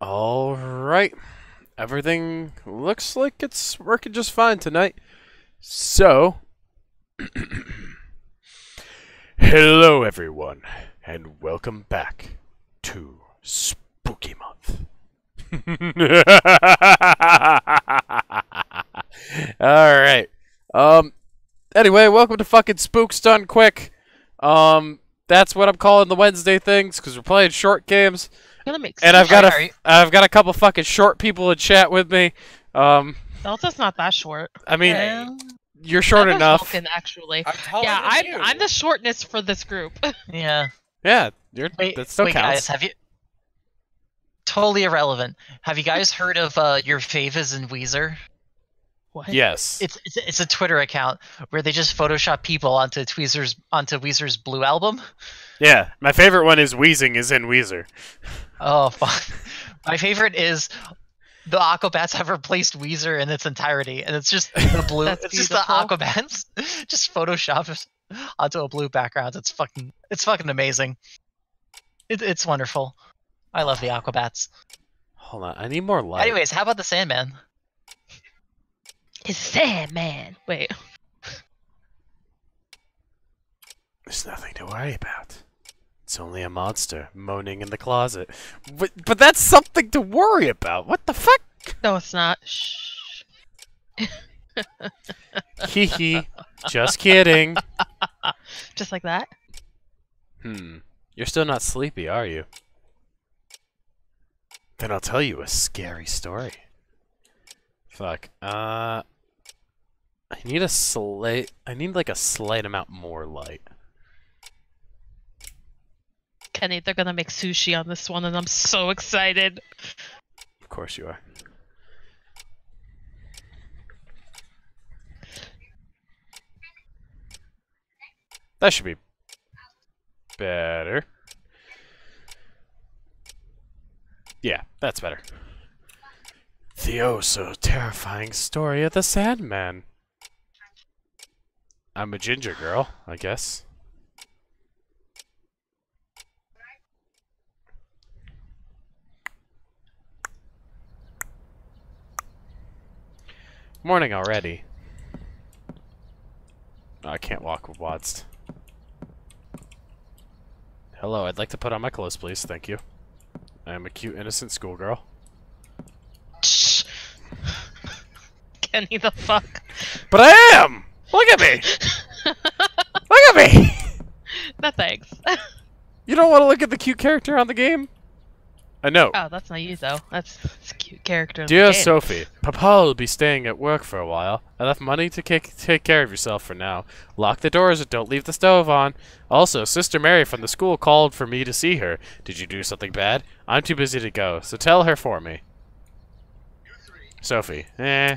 All right. Everything looks like it's working just fine tonight. So, hello everyone, and welcome back to Spooky Month. All right. Um. Anyway, welcome to fucking Spooks Done Quick. Um. That's what I'm calling the Wednesday things because we're playing short games. Gonna make And I've got a, I've got a couple fucking short people in chat with me. Um, Delta's not that short. I mean, Well, you're short I'm enough. Vulcan, actually. I'm Yeah, I'm you. I'm the shortness for this group. Yeah. Yeah, you're, Wait, that still wait counts. guys, have you? Totally irrelevant. Have you guys heard of uh, your favas and Weezer? what? yes. It's, it's it's a Twitter account where they just Photoshop people onto Tweezer's onto Weezer's Blue album. Yeah, my favorite one is Weezing is in Weezer. Oh fuck! My favorite is the Aquabats have replaced Weezer in its entirety, and it's just the blue. It's just the. Aquabats, just photoshopped onto a blue background. It's fucking it's fucking amazing. It, it's wonderful. I love the Aquabats. Hold on, I need more light. Anyways, how about the Sandman? It's Sandman. Wait. There's nothing to worry about. It's only a monster moaning in the closet. But, but that's something to worry about. What the fuck? No, it's not. Shh. Hee hee. Just kidding. Just like that. Hmm. You're still not sleepy, are you? Then I'll tell you a scary story. Fuck. Uh. I need a slight. I need like a slight amount more light. Kenny, they're gonna make sushi on this one, and I'm so excited. Of course you are. That should be better. Yeah, that's better. The oh so terrifying story of the Sandman. I'm a ginger girl, I guess. Morning already. Oh, I can't walk with Watts. Hello, I'd like to put on my clothes, please. Thank you. I am a cute, innocent schoolgirl. Kenny, the fuck. But I am! Look at me! Look at me! no thanks. You don't want to look at the cute character on the game? I know. Oh, that's not you though. That's, that's a cute character. Dear. Sophie, Papa will be staying at work for a while. I left money to kick, take care of yourself for now. Lock the doors and don't leave the stove on. Also, Sister Mary from the school called for me to see her. Did you do something bad? I'm too busy to go, so tell her for me. Sophie, eh.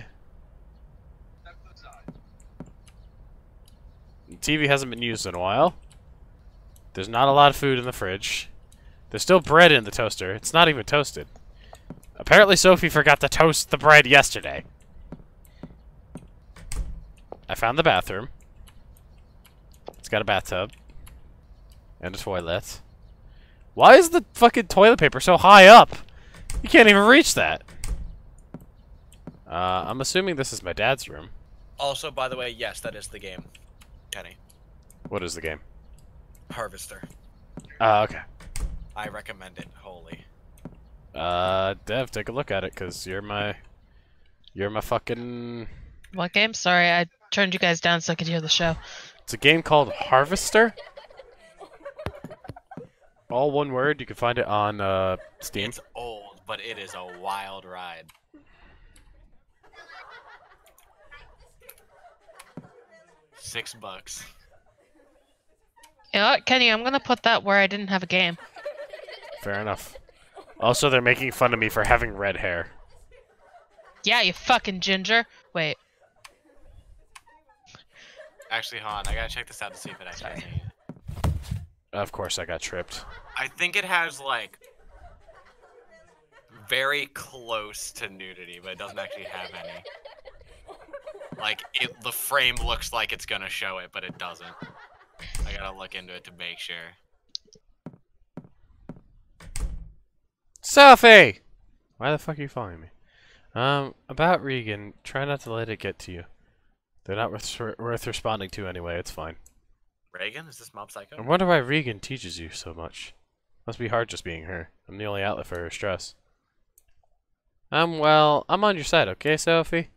TV hasn't been used in a while. There's not a lot of food in the fridge. There's still bread in the toaster. It's not even toasted. Apparently Sophie forgot to toast the bread yesterday. I found the bathroom. It's got a bathtub. And a toilet. Why is the fucking toilet paper so high up? You can't even reach that. Uh, I'm assuming this is my dad's room. Also, by the way, yes, that is the game. Kenny. What is the game? Harvester. Uh, okay. I recommend it wholly. Uh, Dev, take a look at it, cause you're my, you're my fucking. What game? Sorry, I turned you guys down so I could hear the show. It's a game called Harvester. All one word. You can find it on uh, Steam. It's old, but it is a wild ride. Six bucks. You know what, Kenny? I'm gonna put that where I didn't have a game. Fair enough. Also, they're making fun of me for having red hair. Yeah, you fucking ginger. Wait. Actually, hold on. I gotta check this out to see if it actually has. Of course, I got tripped. I think it has, like, very close to nudity, but it doesn't actually have any. Like, it, the frame looks like it's gonna show it, but it doesn't. I gotta look into it to make sure. Sophie! Why the fuck are you following me? Um, about Regan, try not to let it get to you. They're not worth, worth responding to anyway, it's fine. Regan? is this Mob Psycho? I wonder why Regan teaches you so much. Must be hard just being her. I'm the only outlet for her stress. Um, well, I'm on your side, okay, Sophie?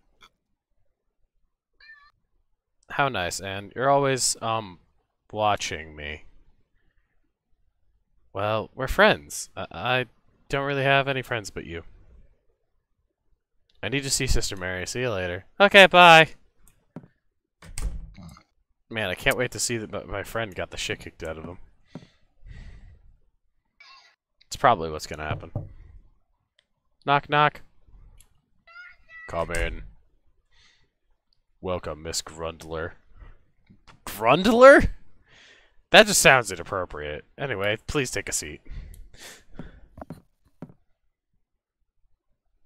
How nice, and you're always, um, watching me. Well, we're friends. I, I don't really have any friends but you. I need to see Sister Mary. See you later. Okay, bye. Man, I can't wait to see that my- friend got the shit kicked out of him. It's probably what's gonna happen. Knock, knock. Come in. Welcome, Miss Grundler. Grundler? That just sounds inappropriate. Anyway, please take a seat.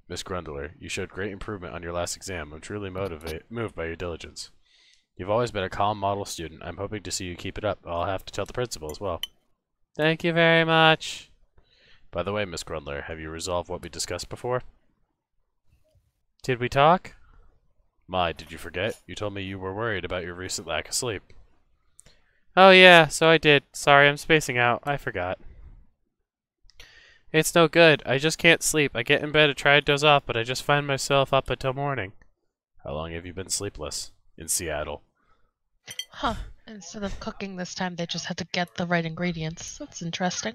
Miss Grundler, you showed great improvement on your last exam. I'm truly motivate moved by your diligence. You've always been a calm model student. I'm hoping to see you keep it up. I'll have to tell the principal as well. Thank you very much. By the way, Miss Grundler, have you resolved what we discussed before? Did we talk? My, did you forget? You told me you were worried about your recent lack of sleep. Oh yeah, so I did. Sorry, I'm spacing out. I forgot. It's no good. I just can't sleep. I get in bed to try to doze off, but I just find myself up until morning. How long have you been sleepless? In Seattle. Huh. Instead of cooking this time, they just had to get the right ingredients. That's interesting.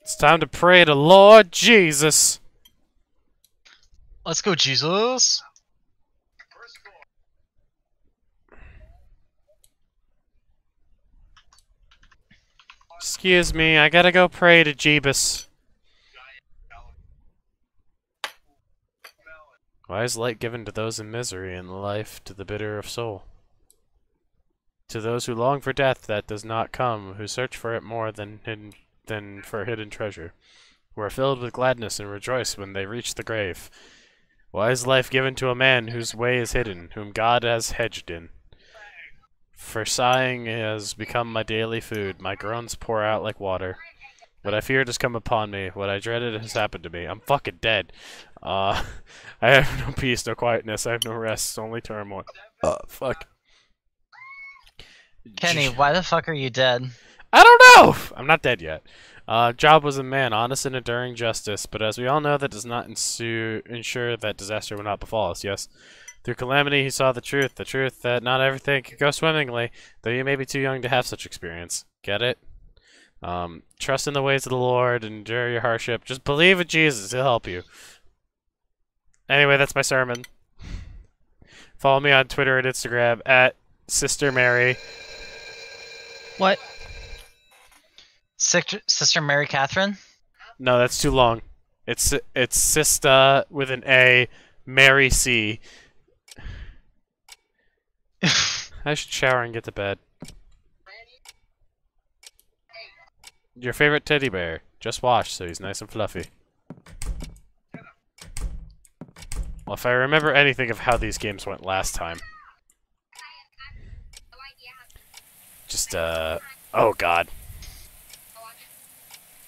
It's time to pray to Lord Jesus. Let's go, Jesus. Excuse me, I gotta go pray to Jeebus. Why is light given to those in misery and life to the bitter of soul? To those who long for death that does not come, who search for it more than hidden, than for hidden treasure, who are filled with gladness and rejoice when they reach the grave. Why is life given to a man whose way is hidden, whom God has hedged in? For sighing has become my daily food, my groans pour out like water. What I feared has come upon me, what I dreaded has happened to me. I'm fucking dead. Uh, I have no peace, no quietness, I have no rest, only turmoil. Uh, fuck. Kenny, why the fuck are you dead? I don't know! I'm not dead yet. Uh, Job was a man, honest and enduring justice, but as we all know, that does not ensue, ensure that disaster will not befall us, yes? Through calamity, he saw the truth, the truth that not everything can go swimmingly, though you may be too young to have such experience. Get it? Um, trust in the ways of the Lord, endure your hardship. Just believe in Jesus, he'll help you. Anyway, that's my sermon. Follow me on Twitter and Instagram at Sister Mary. What? Sister, Sister Mary Catherine? No, that's too long. It's it's Sista with an A, Mary C. I should shower and get to bed. Your favorite teddy bear. Just washed, so he's nice and fluffy. Well, if I remember anything of how these games went last time. Just, uh... Oh, God.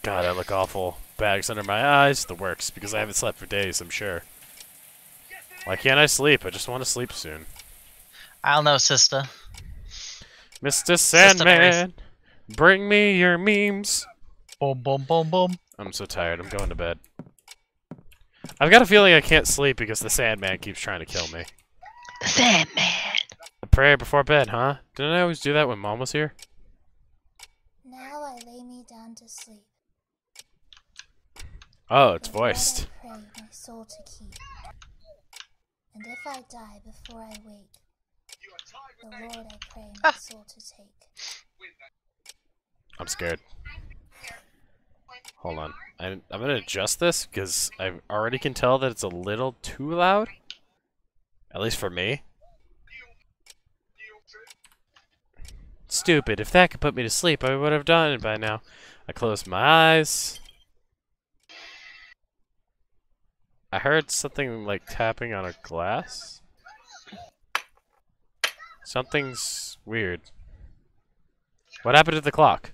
God, I look awful. Bags under my eyes, the works, because I haven't slept for days, I'm sure. Why can't I sleep? I just want to sleep soon. I don't know, sister. Mr. Sister Sandman, bring me your memes. Boom, boom, boom, boom. I'm so tired. I'm going to bed. I've got a feeling I can't sleep because the Sandman keeps trying to kill me. The Sandman. A prayer before bed, huh? Didn't I always do that when Mom was here? Now I lay me down to sleep. Oh, it's The Lord voiced. I pray my soul to keep. And if I die before I wake, the Lord I pray my soul to take. I'm scared. Hold on. I'm, I'm gonna adjust this because I already can tell that it's a little too loud. At least for me. Stupid. If that could put me to sleep, I would have done it by now. I closed my eyes. I heard something like tapping on a glass. Something's weird. What happened to the clock?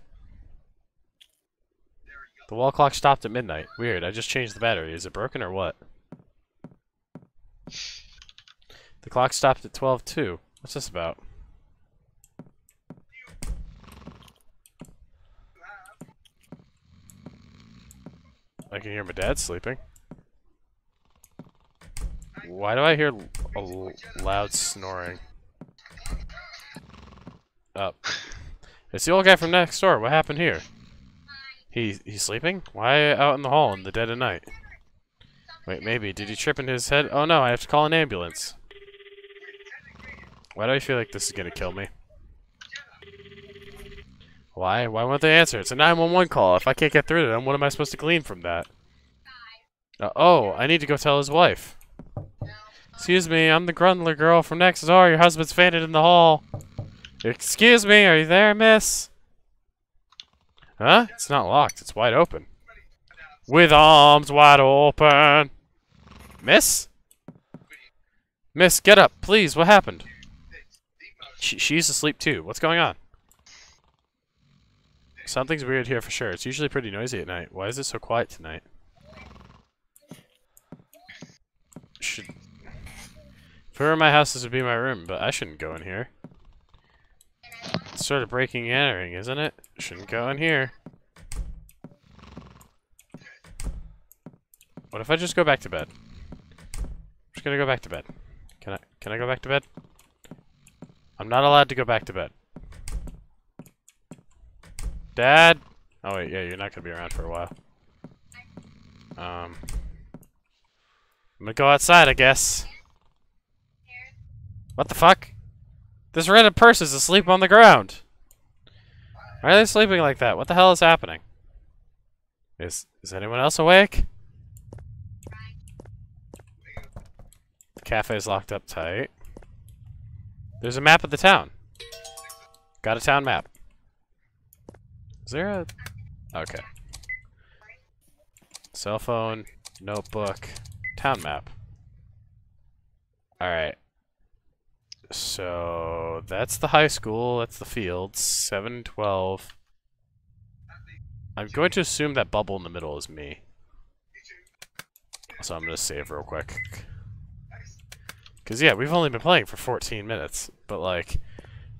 The wall clock stopped at midnight. Weird, I just changed the battery. Is it broken or what? The clock stopped at 12 too. What's this about? I can hear my dad sleeping. Why do I hear a loud snoring? Up. It's the old guy from next door. What happened here? He he's sleeping? Why out in the hall in the dead of night? Wait, maybe. Did he trip in his head? Oh no, I have to call an ambulance. Why do I feel like this is gonna kill me? Why? Why won't they answer? It's a 911 call. If I can't get through to them, what am I supposed to glean from that? Uh, oh, I need to go tell his wife. Excuse me, I'm the Grundler girl from next door. Your husband's fainted in the hall. Excuse me, are you there, miss? Huh? It's not locked. It's wide open. With arms wide open. Miss? Miss, get up, please. What happened? She, she's asleep too. What's going on? Something's weird here for sure. It's usually pretty noisy at night. Why is it so quiet tonight? Should... Were my house, this would be my room, but I shouldn't go in here. It's sort of breaking and entering, isn't it? Shouldn't go in here. What if I just go back to bed? I'm just gonna go back to bed. Can I can I go back to bed? I'm not allowed to go back to bed. Dad? Oh wait, yeah, you're not gonna be around for a while. Um I'm gonna go outside, I guess. What the fuck? This random is asleep on the ground. Why are they sleeping like that? What the hell is happening? Is is anyone else awake? The cafe is locked up tight. There's a map of the town. Got a town map. Is there a... Okay. Cell phone, notebook, town map. Alright. So, that's the high school, that's the fields, 712. I'm going to assume that bubble in the middle is me. So I'm going to save real quick. Because, yeah, we've only been playing for 14 minutes. But, like,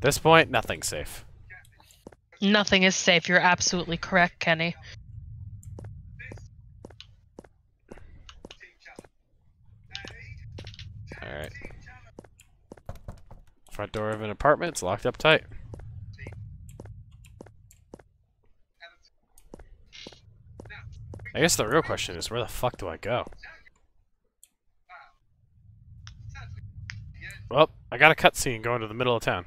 this point, nothing's safe. Nothing is safe. You're absolutely correct, Kenny. Alright. Front door of an apartment, it's locked up tight. I guess the real question is, where the fuck do I go? Well, I got a cutscene going to the middle of town.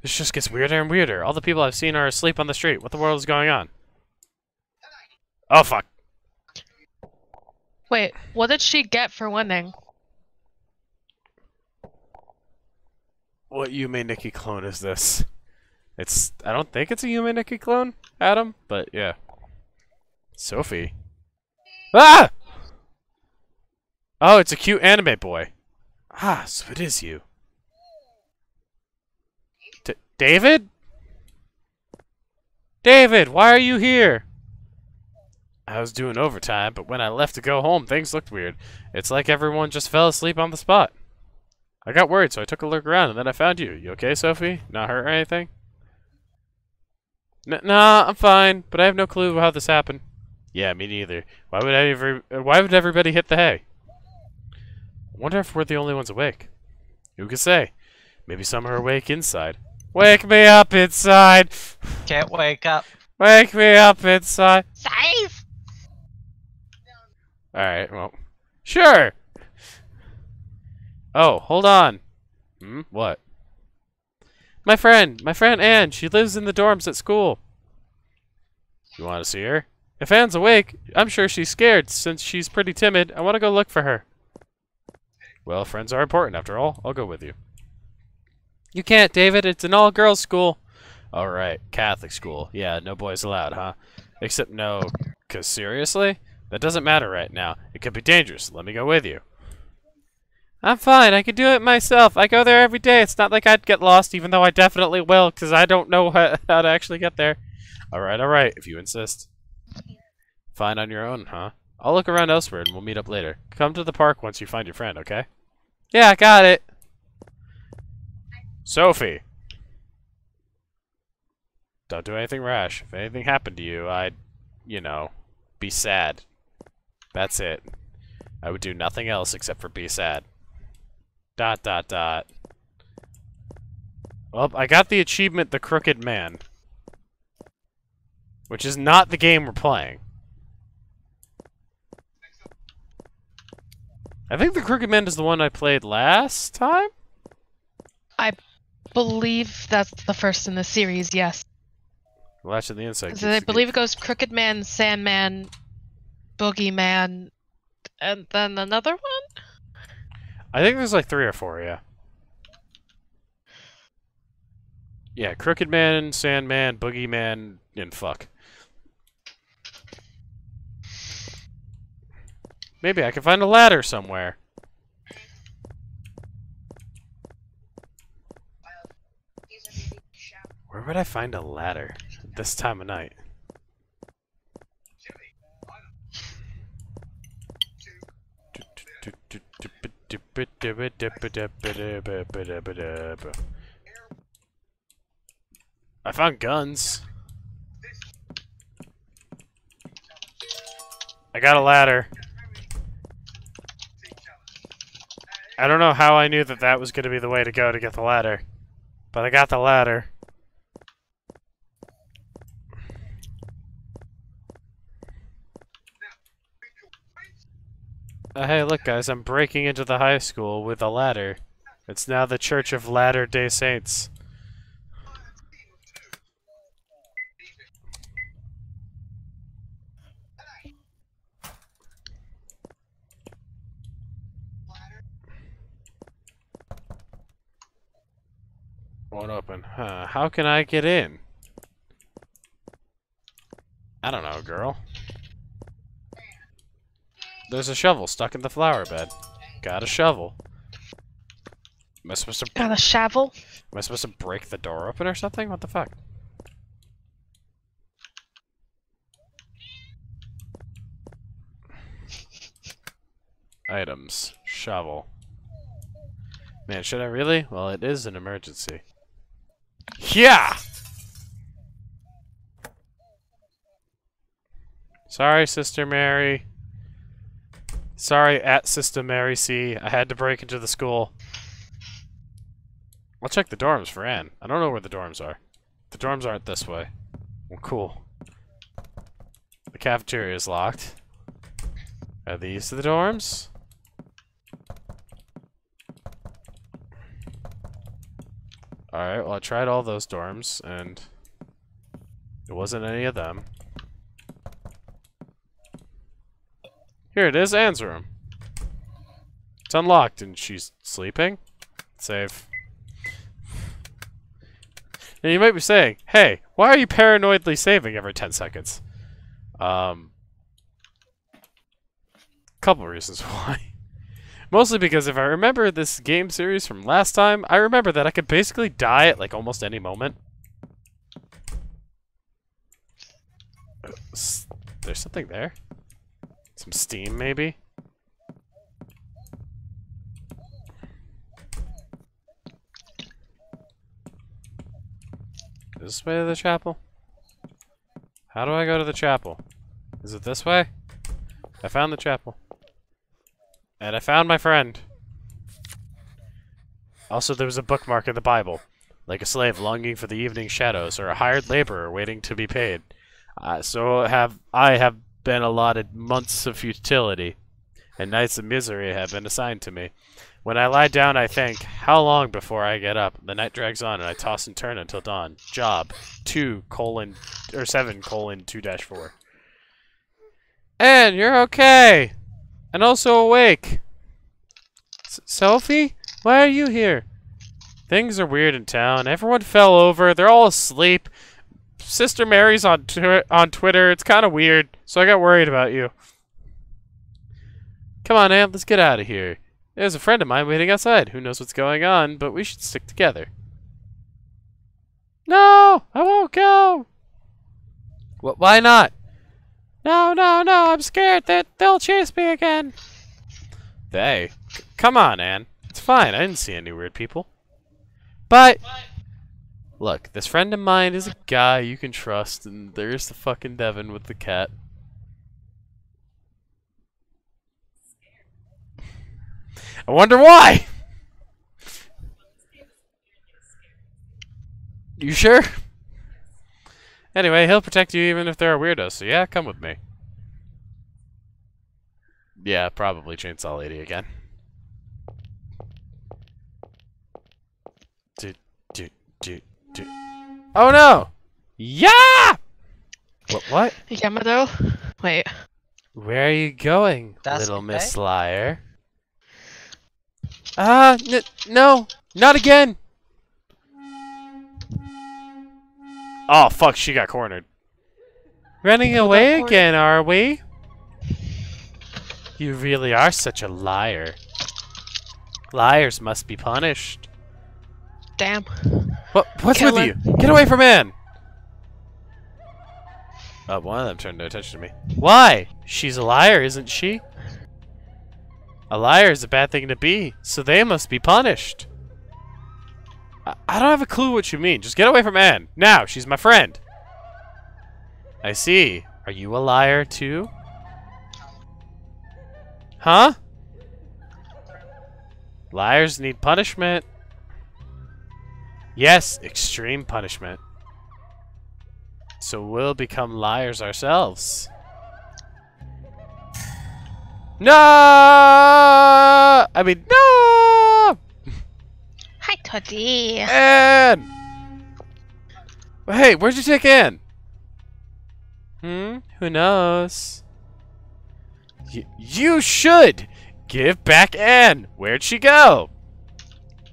This just gets weirder and weirder. All the people I've seen are asleep on the street. What the world is going on? Oh, fuck. Wait, what did she get for winning? What Yume Nikki clone is this? It's I don't think it's a Yume Nikki clone, Adam, but yeah. Sophie. Ah! Oh, it's a cute anime boy. Ah, so it is you. D David? David, why are you here? I was doing overtime, but when I left to go home, things looked weird. It's like everyone just fell asleep on the spot. I got worried, so I took a look around, and then I found you. You okay, Sophie? Not hurt or anything? N nah, I'm fine, but I have no clue how this happened. Yeah, me neither. Why would I ever? uh, Why would everybody hit the hay? I wonder if we're the only ones awake. Who can say? Maybe some are awake inside. Wake me up inside! Can't wake up. Wake me up inside! Save! Alright, well. Sure! Oh, hold on. Hmm? What? My friend! My friend Anne! She lives in the dorms at school. You want to see her? If Anne's awake, I'm sure she's scared. Since she's pretty timid, I want to go look for her. Well, friends are important after all. I'll go with you. You can't, David. It's an all-girls school. Alright, Catholic school. Yeah, no boys allowed, huh? Except no, because seriously? That doesn't matter right now. It could be dangerous. Let me go with you. I'm fine. I can do it myself. I go there every day. It's not like I'd get lost, even though I definitely will, because I don't know how, how to actually get there. Alright, alright, if you insist. Fine on your own, huh? I'll look around elsewhere and we'll meet up later. Come to the park once you find your friend, okay? Yeah, I got it. Sophie. Don't do anything rash. If anything happened to you, I'd, you know, be sad. That's it. I would do nothing else except for be sad. Dot dot dot. Well, I got the achievement The Crooked Man. Which is not the game we're playing. I think The Crooked Man is the one I played last time? I believe that's the first in the series, yes. Latch of the keeps I believe it goes Crooked Man, Sandman, Boogeyman, and then another one? I think there's like three or four, yeah. Yeah, Crooked Man, Sandman, Boogeyman, and fuck. Maybe I can find a ladder somewhere. Where would I find a ladder this time of night? I found guns. I got a ladder. I don't know how I knew that that was going to be the way to go to get the ladder. But I got the ladder. Uh, hey, look, guys, I'm breaking into the high school with a ladder. It's now the Church of Latter day Saints. Won't open. Huh. How can I get in? I don't know, girl. There's a shovel stuck in the flower bed. Got a shovel. Am I supposed to Got a shovel? am I supposed to break the door open or something? What the fuck? Items. Shovel. Man, should I really? Well, it is an emergency. Yeah! Sorry, Sister Mary. Sorry, at Sister Mary C. I had to break into the school. I'll check the dorms for Anne. I don't know where the dorms are. The dorms aren't this way. Well, cool. The cafeteria is locked. Are these the dorms? Alright, well I tried all those dorms, and it wasn't any of them. Here it is, Anne's room. It's unlocked and she's sleeping. Save. Now you might be saying, hey, why are you paranoidly saving every 10 seconds? Um, couple reasons why. Mostly because if I remember this game series from last time, I remember that I could basically die at like almost any moment. There's something there? Some steam, maybe? This way to the chapel? How do I go to the chapel? Is it this way? I found the chapel. And I found my friend. Also, there was a bookmark in the Bible. Like a slave longing for the evening shadows, or a hired laborer waiting to be paid. Uh, so have I have been allotted months of futility, and nights of misery have been assigned to me. When I lie down, I think, how long before I get up? The night drags on, and I toss and turn until dawn. Job two colon or seven colon two dash four. And you're okay, and also awake. S- Sophie, why are you here? Things are weird in town. Everyone fell over. They're all asleep. Sister Mary's on on Twitter. It's kind of weird, so I got worried about you. Come on, Anne. Let's get out of here. There's a friend of mine waiting outside. Who knows what's going on, but we should stick together. No, I won't go. Why not? No, no, no. I'm scared that they'll chase me again. They? C- come on, Anne. It's fine. I didn't see any weird people. But look, this friend of mine is a guy you can trust, and there's the fucking Devin with the cat. I wonder why. You sure? Anyway, he'll protect you even if there are weirdos, so yeah, come with me. Yeah, probably Chainsaw Lady again. Do, do, do. Oh no! Yeah! What? What? Yamado? Wait. Where are you going, That's little okay. Miss Liar? Ah, n- no, not again! Oh fuck, she got cornered. Running away cornered? again, are we? You really are such a liar. Liars must be punished. Damn. What? What's Kill with her. you? Get away from Anne! Oh, uh, one of them turned no attention to me. Why? She's a liar, isn't she? A liar is a bad thing to be, so they must be punished. I, I don't have a clue what you mean. Just get away from Anne. Now, she's my friend. I see. Are you a liar, too? Huh? Liars need punishment. Yes, extreme punishment. So we'll become liars ourselves. No! I mean, no! Hi, Toddy. Anne! Hey, where'd you take Anne? Hmm? Who knows? Y- you should give back Anne. Where'd she go?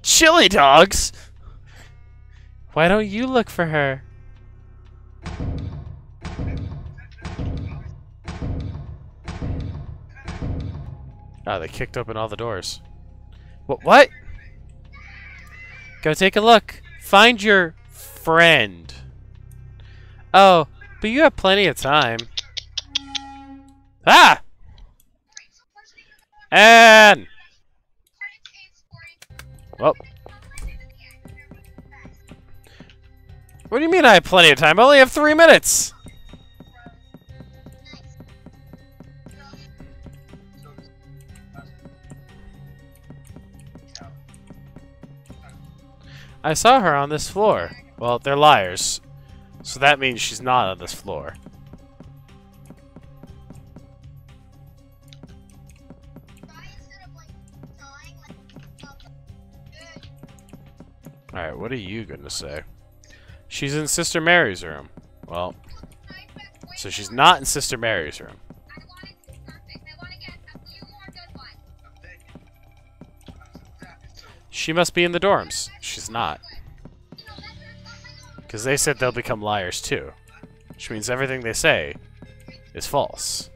Chili dogs? Why don't you look for her? Oh, they kicked open all the doors. What? What? Go take a look. Find your friend. Oh, but you have plenty of time. Ah! And... Well. What do you mean I have plenty of time? I only have three minutes! I saw her on this floor. Well, they're liars. So that means she's not on this floor. Alright, what are you gonna say? She's in Sister Mary's room. Well, so she's not in Sister Mary's room. She must be in the dorms. She's not. Because they said they'll become liars too. Which means everything they say is false.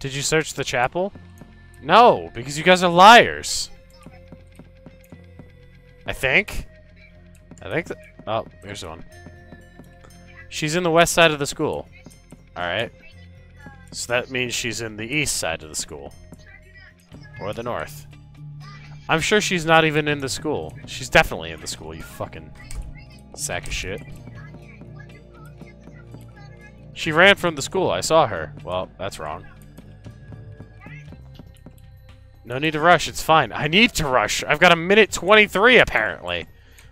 Did you search the chapel? No, because you guys are liars. I think. I think. Th oh, here's one. She's in the west side of the school. Alright. So that means she's in the east side of the school. Or the north. I'm sure she's not even in the school. She's definitely in the school, you fucking sack of shit. She ran from the school. I saw her. Well, that's wrong. No need to rush. It's fine. I need to rush. I've got a minute 23, apparently.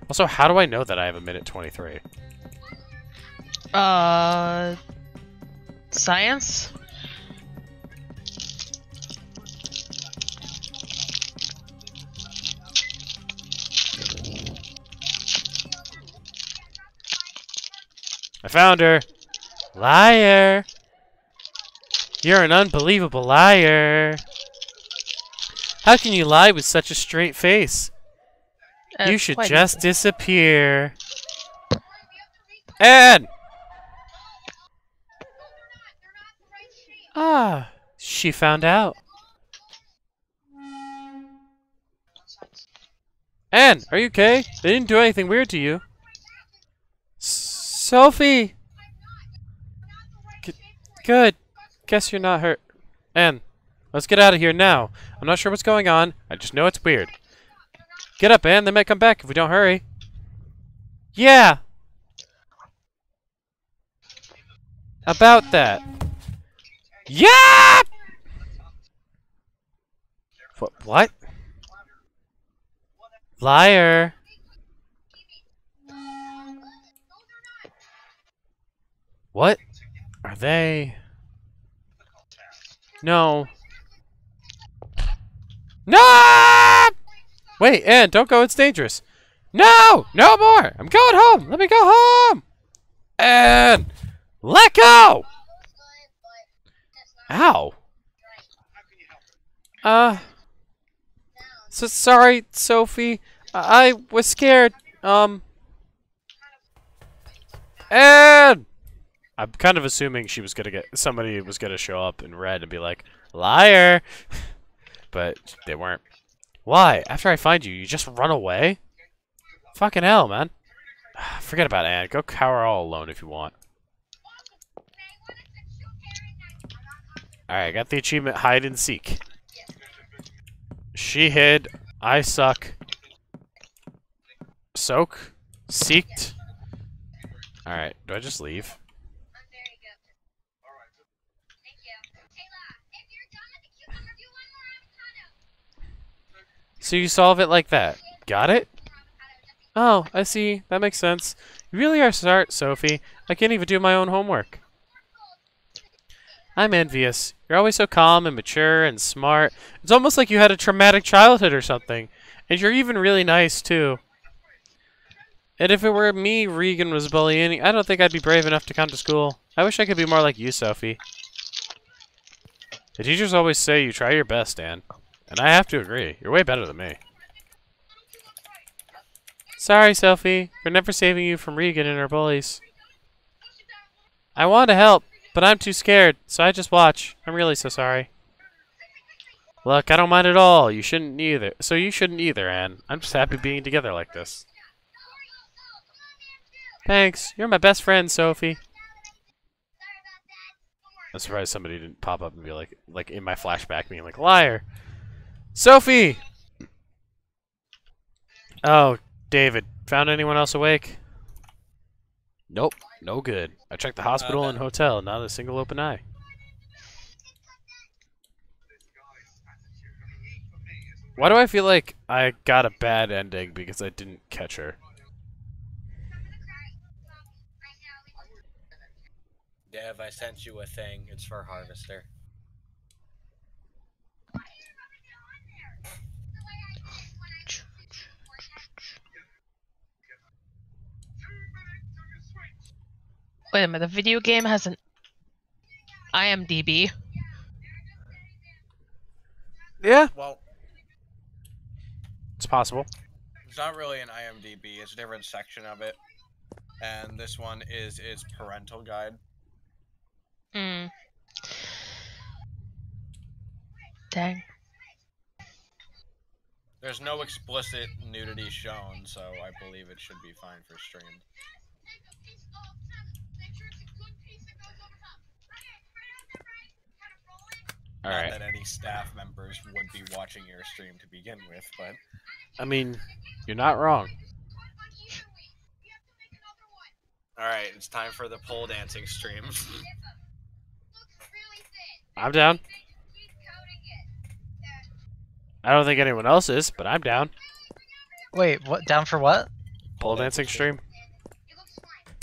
Also, how do I know that I have a minute 23? Uh, science. I found her. Liar. You're an unbelievable liar. How can you lie with such a straight face? Uh, you should just easy. disappear. Anne. Ah, she found out. Anne, are you okay? They didn't do anything weird to you. Sophie! G good. Guess you're not hurt. Anne, let's get out of here now. I'm not sure what's going on. I just know it's weird. Get up, Anne. They might come back if we don't hurry. Yeah! About that. Yeah! What? What? Liar. What are they? No. No! Wait, Anne, don't go. It's dangerous. No! No more! I'm going home! Let me go home! Anne! Let go! Ow. Uh. So sorry, Sophie. I, I was scared. Um. And I'm kind of assuming she was gonna get somebody was gonna show up in red and be like, liar. but they weren't. Why? After I find you, you just run away? Fucking hell, man. Forget about Anne. Go cower all alone if you want. Alright, I got the achievement hide and seek. She hid. I suck. Soak. Seeked. Alright, do I just leave? So you solve it like that. Got it? Oh, I see. That makes sense. You really are smart, Sophie. I can't even do my own homework. I'm envious. You're always so calm and mature and smart. It's almost like you had a traumatic childhood or something. And you're even really nice, too. And if it were me Regan was bullying, I don't think I'd be brave enough to come to school. I wish I could be more like you, Sophie. The teachers always say you try your best, Anne. And I have to agree. You're way better than me. Sorry, Sophie, for never saving you from Regan and her bullies. I want to help, but I'm too scared, so I just watch. I'm really so sorry. Look, I don't mind at all. You shouldn't either. So you shouldn't either, Anne. I'm just happy being together like this. Thanks. You're my best friend, Sophie. I'm surprised somebody didn't pop up and be like, like in my flashback, being like, liar. Sophie! Oh, David. Found anyone else awake? Nope. No good. I checked the hospital and hotel. Not a single open eye. Why do I feel like I got a bad ending because I didn't catch her? Dev, I sent you a thing. It's for Harvester. Wait a minute. The video game has an IMDb. Yeah, Well, it's possible. it's not really an IMDb. It's a different section of it. And this one is its parental guide. Hmm. Dang. There's no explicit nudity shown, so I believe it should be fine for stream. All Not right. that any staff members would be watching your stream to begin with, but I mean, you're not wrong. all right, it's time for the pole dancing stream. I'm down. I don't think anyone else is, but I'm down. Wait, what? Down for what? Pole dancing stream.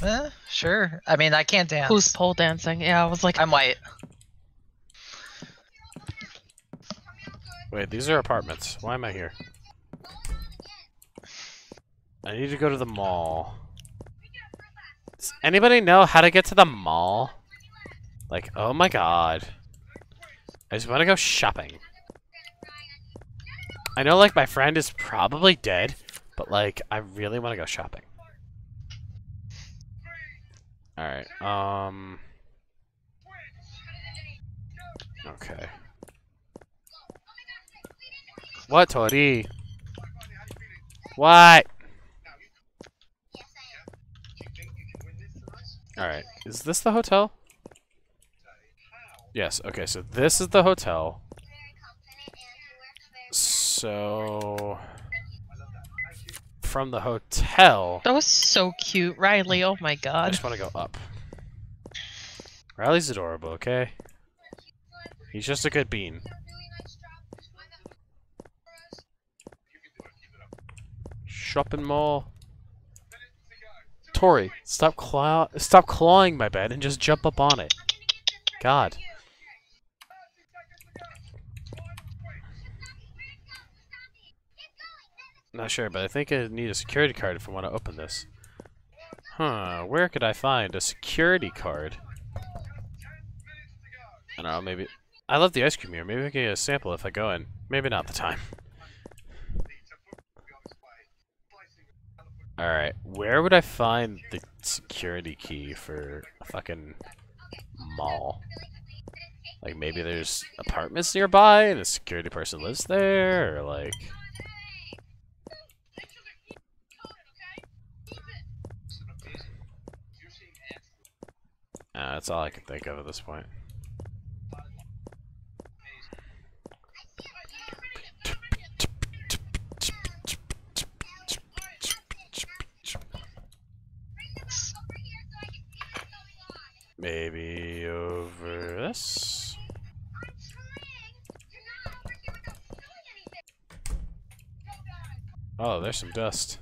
Eh, sure. I mean, I can't dance. Who's pole dancing? Yeah, I was like, I'm white. Wait, these are apartments. Why am I here? I need to go to the mall. Does anybody know how to get to the mall? Like, oh my god. I just want to go shopping. I know, like, my friend is probably dead, but, like, I really want to go shopping. Alright, um... Okay. What, Tori? What? Alright, is this the hotel? Yes, okay, so this is the hotel. So... From the hotel... That was so cute, Riley. Oh my god. I just want to go up. Riley's adorable, okay? He's just a good bean. Shopping mall. Tori, stop claw stop clawing my bed and just jump up on it. God. Not sure, but I think I need a security card if I want to open this. Huh, where could I find a security card? I don't know, maybe... I love the ice cream here. Maybe I can get a sample if I go in. Maybe not the time. Alright, where would I find the security key for a fucking mall? Like, maybe there's apartments nearby and a security person lives there, or like... Uh, that's all I can think of at this point. Maybe over this? Oh, there's some dust.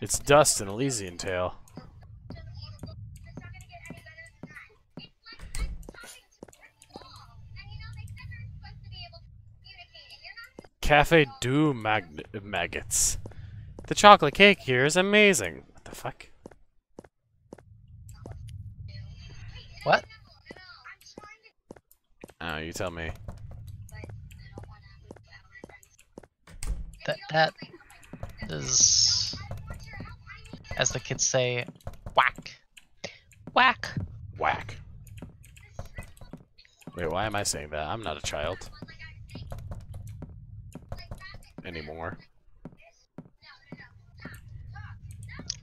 It's dust and Elysian tail. Cafe du Mag Maggots. The chocolate cake here is amazing. What the fuck? What? Oh, you tell me. That that is, as the kids say, whack. Whack. Whack. Wait, why am I saying that? I'm not a child. Anymore.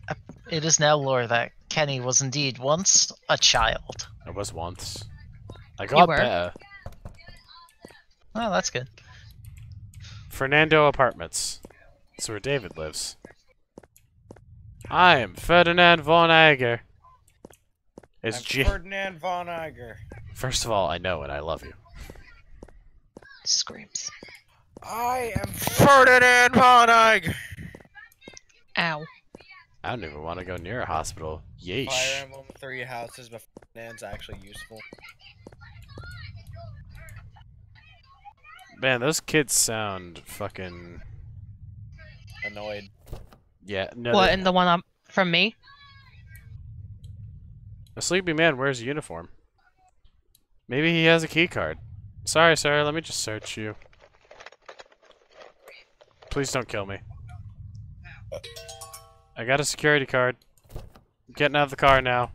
Uh, it is now lore that Kenny was indeed once a child. I was once. I got were? better. Oh, that's good. Fernando Apartments. That's where David lives. I am Ferdinand von Aegir. It's I'm G. Ferdinand von Aegir. First of all, I know and I love you. Screams. I am Ferdinand von Aegir. Ow. I don't even want to go near a hospital. Yeesh. Fire Emblem Three Houses, but Ferdinand's actually useful. Man, those kids sound fucking. Annoyed. Yeah, no. what, in the one up from me? A sleepy man wears a uniform. Maybe he has a key card. Sorry, sir. Let me just search you. Please don't kill me. I got a security card. I'm getting out of the car now.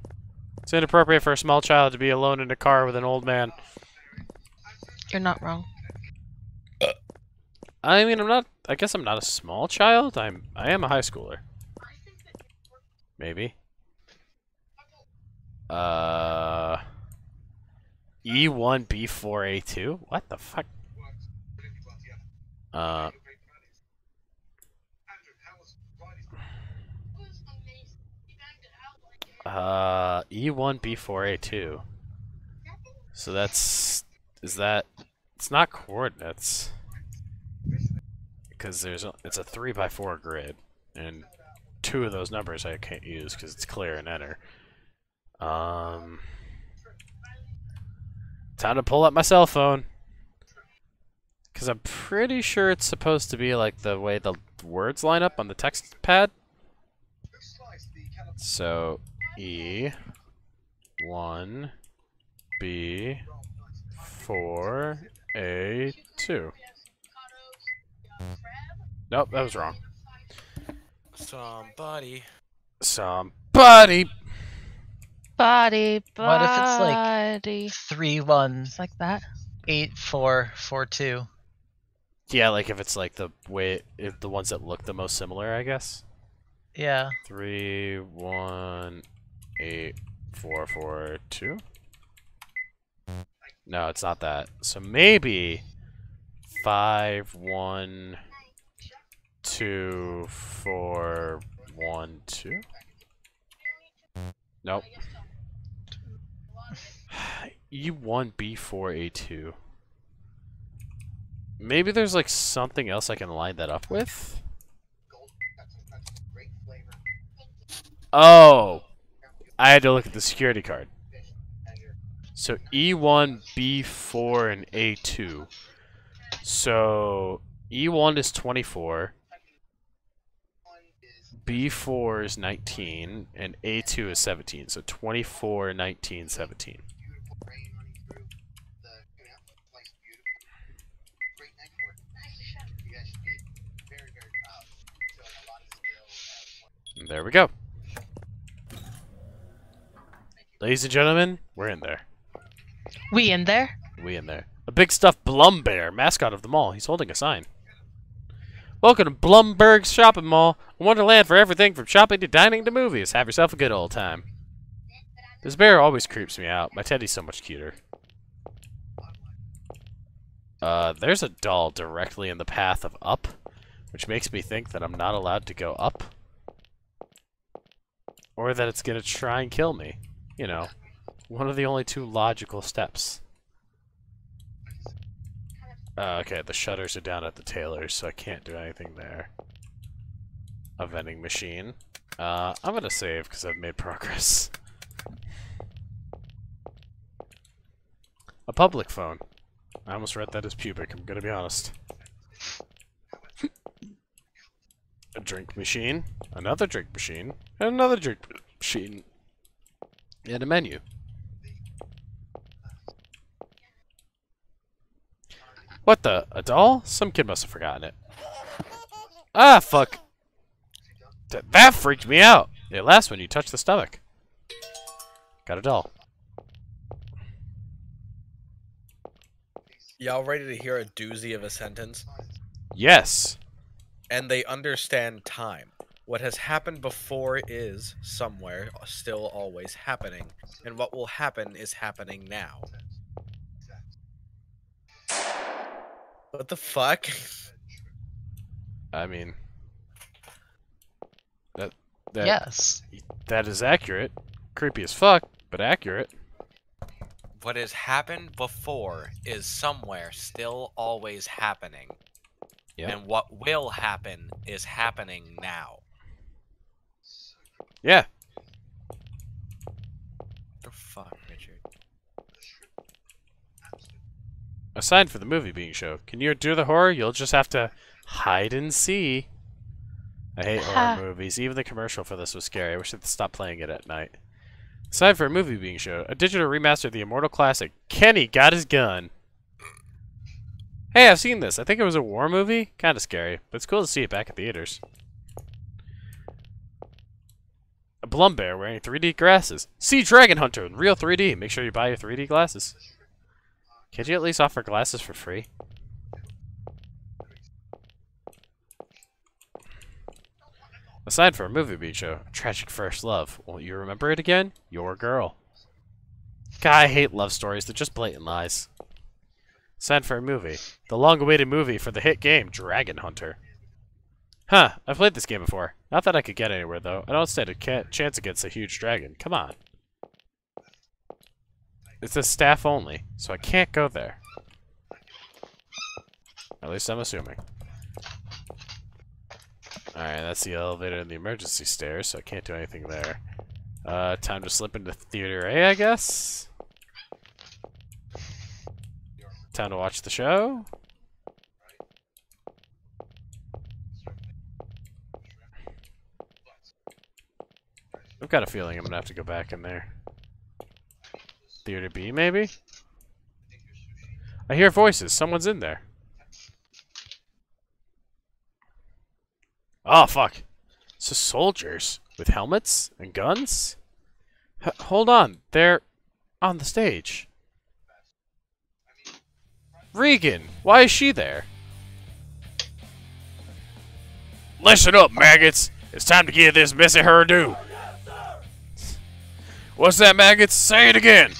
It's inappropriate for a small child to be alone in a car with an old man. You're not wrong. I mean, I'm not. I guess I'm not a small child. I'm. I am a high schooler. Maybe. Uh. E1 B4 A2. What the fuck? Uh. Uh, E1 B4 A2. So that's is that? It's not coordinates because there's a, it's a three by four grid, and two of those numbers I can't use because it's clear and enter. Um, time to pull up my cell phone because I'm pretty sure it's supposed to be like the way the words line up on the text pad. So E one B four A two. Nope, that was wrong. Somebody. Somebody. Body, body. What if it's like- Three one Just like that. Eight four four two. Yeah, like if it's like the way if the ones that look the most similar, I guess. Yeah. Three, one, eight, four, four, two. No, it's not that. So maybe five, one, two, four, one, two. Nope. E1, B4, A2. Maybe there's like something else I can line that up with? Oh! I had to look at the security card. So E E1, B4, and A2. So E1 is 24. B4 is 19 and A2 is 17. So 24, 19, 17. There we go. Ladies and gentlemen, we're in there. We in there? We in there. A big stuffed Blum Bear, mascot of the mall. He's holding a sign. Welcome to Blumberg's Shopping Mall, a wonderland for everything from shopping to dining to movies. Have yourself a good old time. This bear always creeps me out. My teddy's so much cuter. Uh, there's a doll directly in the path of up, which makes me think that I'm not allowed to go up. Or that it's gonna try and kill me. You know, one of the only two logical steps. Uh, okay, the shutters are down at the tailors, so I can't do anything there. A vending machine. Uh, I'm gonna save because I've made progress. A public phone. I almost read that as pubic, I'm gonna be honest. A drink machine, another drink machine, and another drink machine. And a menu. What the? A doll? Some kid must have forgotten it. Ah, fuck. Th that freaked me out. It lasts when you touch the stomach. Got a doll. Y'all ready to hear a doozy of a sentence? Yes. And they understand time. What has happened before is, somewhere, uh, still always happening. And what will happen is happening now. What the fuck? I mean, that that yes. that is accurate. Creepy as fuck, but accurate. What has happened before is somewhere still always happening. Yeah. And what will happen is happening now. Yeah. The fuck, Richard? Aside for the movie being shown, can you endure the horror? You'll just have to hide and see. I hate horror movies. Even the commercial for this was scary. I wish they'd stop playing it at night. Aside for a movie being shown, a digital remaster of the immortal classic, Kenny Got His Gun. Hey, I've seen this. I think it was a war movie. Kind of scary, but it's cool to see it back at theaters. A Blum Bear wearing 3D glasses. See Dragon Hunter in real 3D. Make sure you buy your 3D glasses. Can't you at least offer glasses for free? Aside from a movie being show, tragic first love. Won't you remember it again? Your girl. God, I hate love stories. They're just blatant lies. Aside for a movie, the long-awaited movie for the hit game Dragon Hunter. Huh, I've played this game before. Not that I could get anywhere, though. I don't stand a chance against a huge dragon. Come on. It's a staff only, so I can't go there. At least I'm assuming. Alright, that's the elevator and the emergency stairs, so I can't do anything there. Uh, time to slip into Theater A, I guess? Time to watch the show? I've got a feeling I'm gonna have to go back in there. Theater B, maybe? I hear voices. Someone's in there. Oh, fuck. So soldiers with helmets and guns? H hold on. They're on the stage. Regan, why is she there? Listen up, maggots. It's time to give this missy her due. What's that, maggots? Say it again.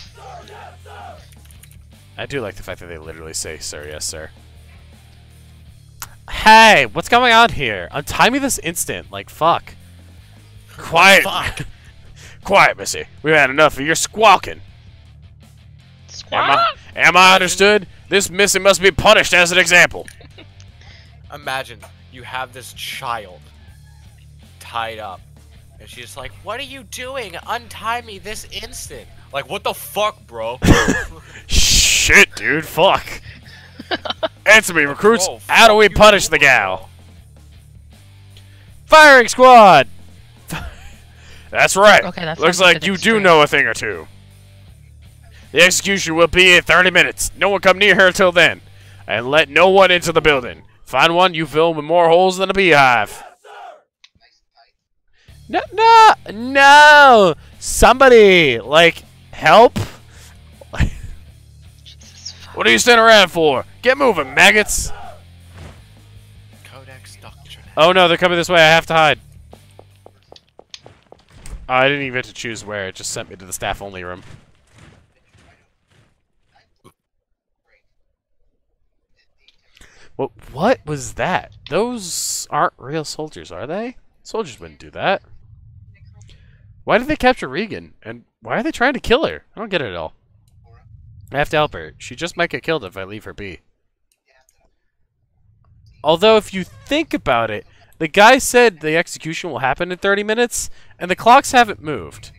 I do like the fact that they literally say, sir, yes, sir. Hey, what's going on here? Untie me this instant. Like, fuck. Quiet. Fuck. Quiet, Missy. We've had enough of your squawking. Am I, am I understood? This Missy must be punished as an example. Imagine you have this child tied up, and she's like, "What are you doing? Untie me this instant!" Like, what the fuck, bro? Shit, dude. Fuck. Answer me, recruits. Whoa, How do we punish the gal? Firing squad! That's right. Okay, that Looks like like an you do know a thing or two. The execution will be in 30 minutes. No one come near her till then. And let no one into the building. Find one you fill with more holes than a beehive. No, no, no! Somebody, like, help? What are you standing around for? Get moving, maggots! Codex Doctrine. Oh no, they're coming this way. I have to hide. Oh, I didn't even get to choose where. It just sent me to the staff only room. What? What was that? Those aren't real soldiers, are they? Soldiers wouldn't do that. Why did they capture Regan? And why are they trying to kill her? I don't get it at all. I have to help her. She just might get killed if I leave her be. Although, if you think about it, the guy said the execution will happen in 30 minutes, and the clocks haven't moved.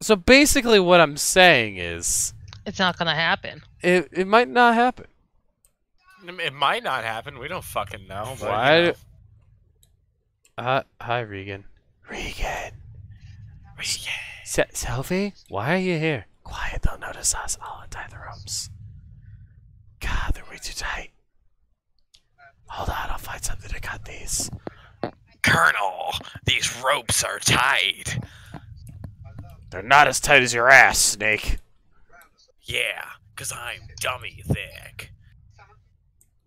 So basically, what I'm saying is, It's not gonna happen. it, it might not happen. It might not happen. We don't fucking know. But, Why? You know. Uh, hi, Regan. Regan. Regan. Se- Selfie? Why are you here? Quiet, they'll notice us. I'll untie the ropes. God, they're way too tight. Hold on, I'll find something to cut these. Colonel, these ropes are tight. They're not as tight as your ass, Snake. Yeah, cause I'm dummy thick.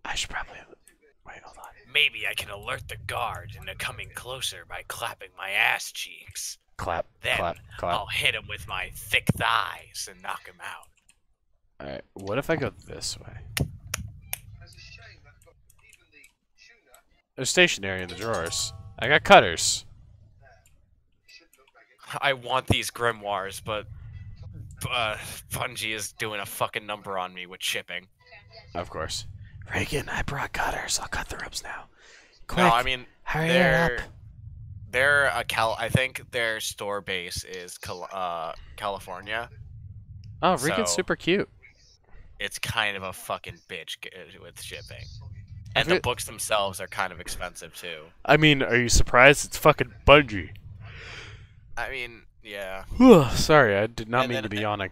I should probably. Wait, hold on. Maybe I can alert the guard into coming closer by clapping my ass cheeks. Clap, Then clap, clap. I'll hit him with my thick thighs and knock him out. Alright, what if I go this way? They're stationary in the drawers. I got cutters. I want these grimoires, but uh, Bungie is doing a fucking number on me with shipping. Of course. Regan, I brought cutters. I'll cut the ropes now. Quick, No, I mean hurry they're up. they're a Cal. I think their store base is Cal- uh, California. Oh, Regan's so- super cute. It's kind of a fucking bitch with shipping, I and the books themselves are kind of expensive too. I mean, are you surprised? It's fucking Bungie. I mean, yeah. Sorry, I did not And mean then- to be yawning.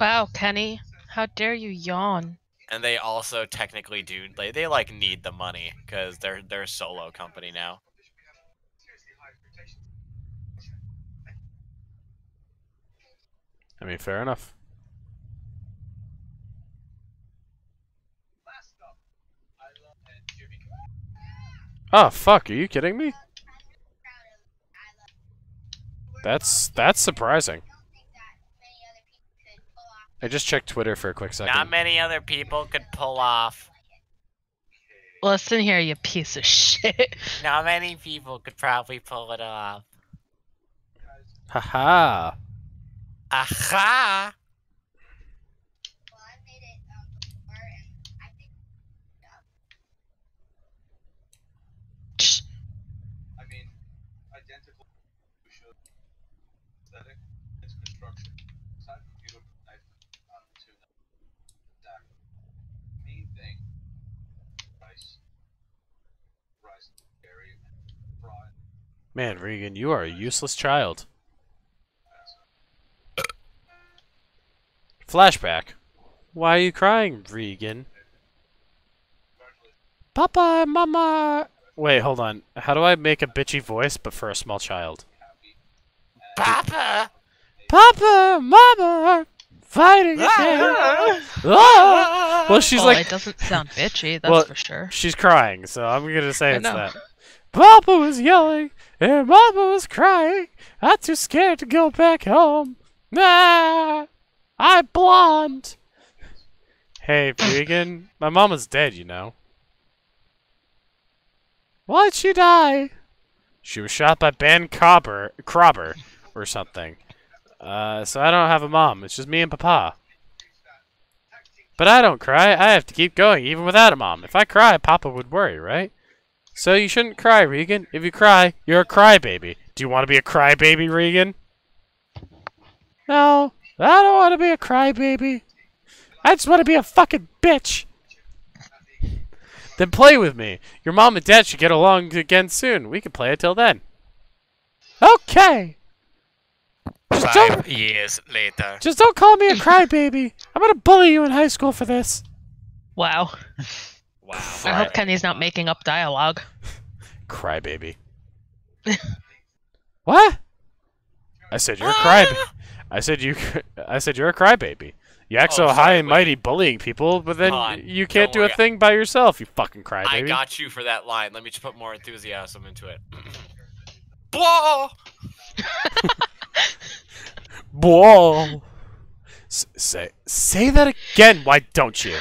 Wow, Kenny, how dare you yawn? And they also technically do they, they like need the money because they're they're a solo company now. I mean, fair enough. Oh fuck! Are you kidding me? That's that's surprising. I just checked Twitter for a quick second. Not many other people could pull off. Listen here, you piece of shit. Not many people could probably pull it off. Haha. Aha! Shh. I mean, identical to aesthetic, its construction. Aside from beautiful knife on the tuna. Exactly. Main thing. Rice. Rice, dairy, fried. Man, Regan, you are a useless child. Flashback. Why are you crying, Regan? Papa, Mama. Wait, hold on. How do I make a bitchy voice but for a small child? Papa! Papa, Mama, fighting again. Ah! Well, she's well, like, it doesn't sound bitchy, that's Well, for sure. she's crying, so I'm gonna say it's that. Papa was yelling, and Mama was crying. I'm too scared to go back home. Nah, I'm blonde. Hey, Regan, my mama's dead, you know. Why'd she die? She was shot by Ben Cobber, Crobber, or something. Uh, so I don't have a mom. It's just me and Papa. But I don't cry. I have to keep going, even without a mom. If I cry, Papa would worry, right? So you shouldn't cry, Regan. If you cry, you're a crybaby. Do you want to be a crybaby, Regan? No, I don't want to be a crybaby. I just want to be a fucking bitch. Then play with me. Your mom and dad should get along again soon. We can play until then. Okay. Just don't, Five years later. just don't call me a crybaby. I'm gonna bully you in high school for this. Wow. Wow. I hope Kenny's not making up dialogue. Crybaby. what? I said you're a ah! crybaby. I said you. I said you're a crybaby. You act Oh, so high and wait. mighty bullying people, but then on, you can't don't a worry. thing by yourself. You fucking crybaby. I got you for that line. Let me just put more enthusiasm into it. Blah! Whoa. S- say say that again. Why don't you?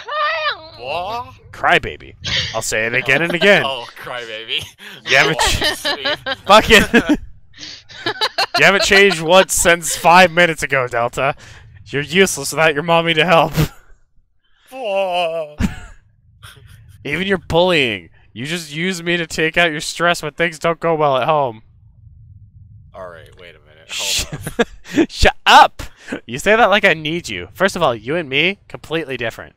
Blah! Crybaby. I'll say it again and again. Oh, crybaby. You haven't Oh, ch- sweet. Fucking. you haven't changed once since five minutes ago, Delta. You're useless without your mommy to help. Even your bullying. You just use me to take out your stress when things don't go well at home. Alright, wait a minute. Hold on. Shut up! You say that like I need you. First of all, you and me, completely different.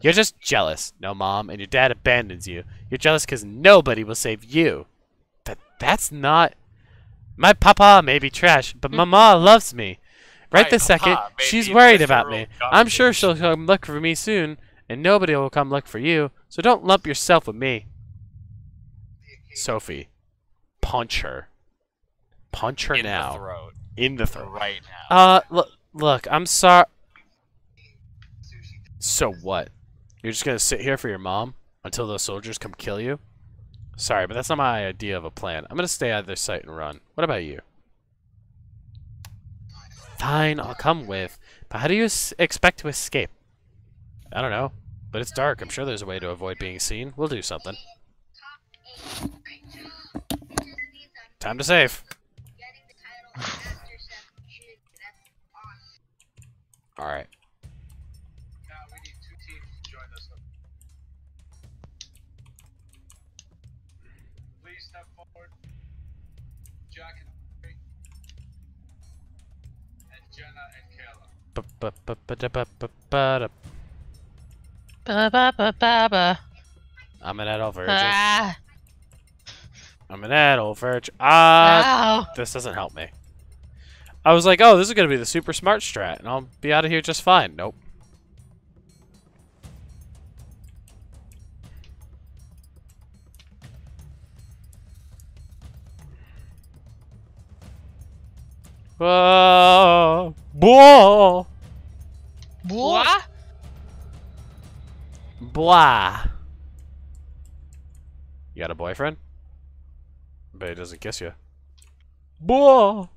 You're just jealous. No mom, and your dad abandons you. You're jealous because nobody will save you. But that's not. My papa may be trash, but mama loves me. Right Right, this second, she's worried about me. I'm sure she'll come look for me soon, and nobody will come look for you. So don't lump yourself with me. Sophie, punch her. Punch her In now. the throat. In the throat. Right now. Uh, look, look, I'm sorry. So what? You're just gonna sit here for your mom until those soldiers come kill you? Sorry, but that's not my idea of a plan. I'm gonna stay out of their sight and run. What about you? Fine, I'll come with. But how do you expect to escape? I don't know. But it's dark. I'm sure there's a way to avoid being seen. We'll do something. Time to save. Alright. I'm an adult virgin. Ah. I'm an adult virgin. Ah, Ow. this doesn't help me. I was like, oh, this is gonna be the super smart strat, and I'll be out of here just fine. Nope. Whoa, whoa, What? blah. You got a boyfriend? But he doesn't kiss you. Blah.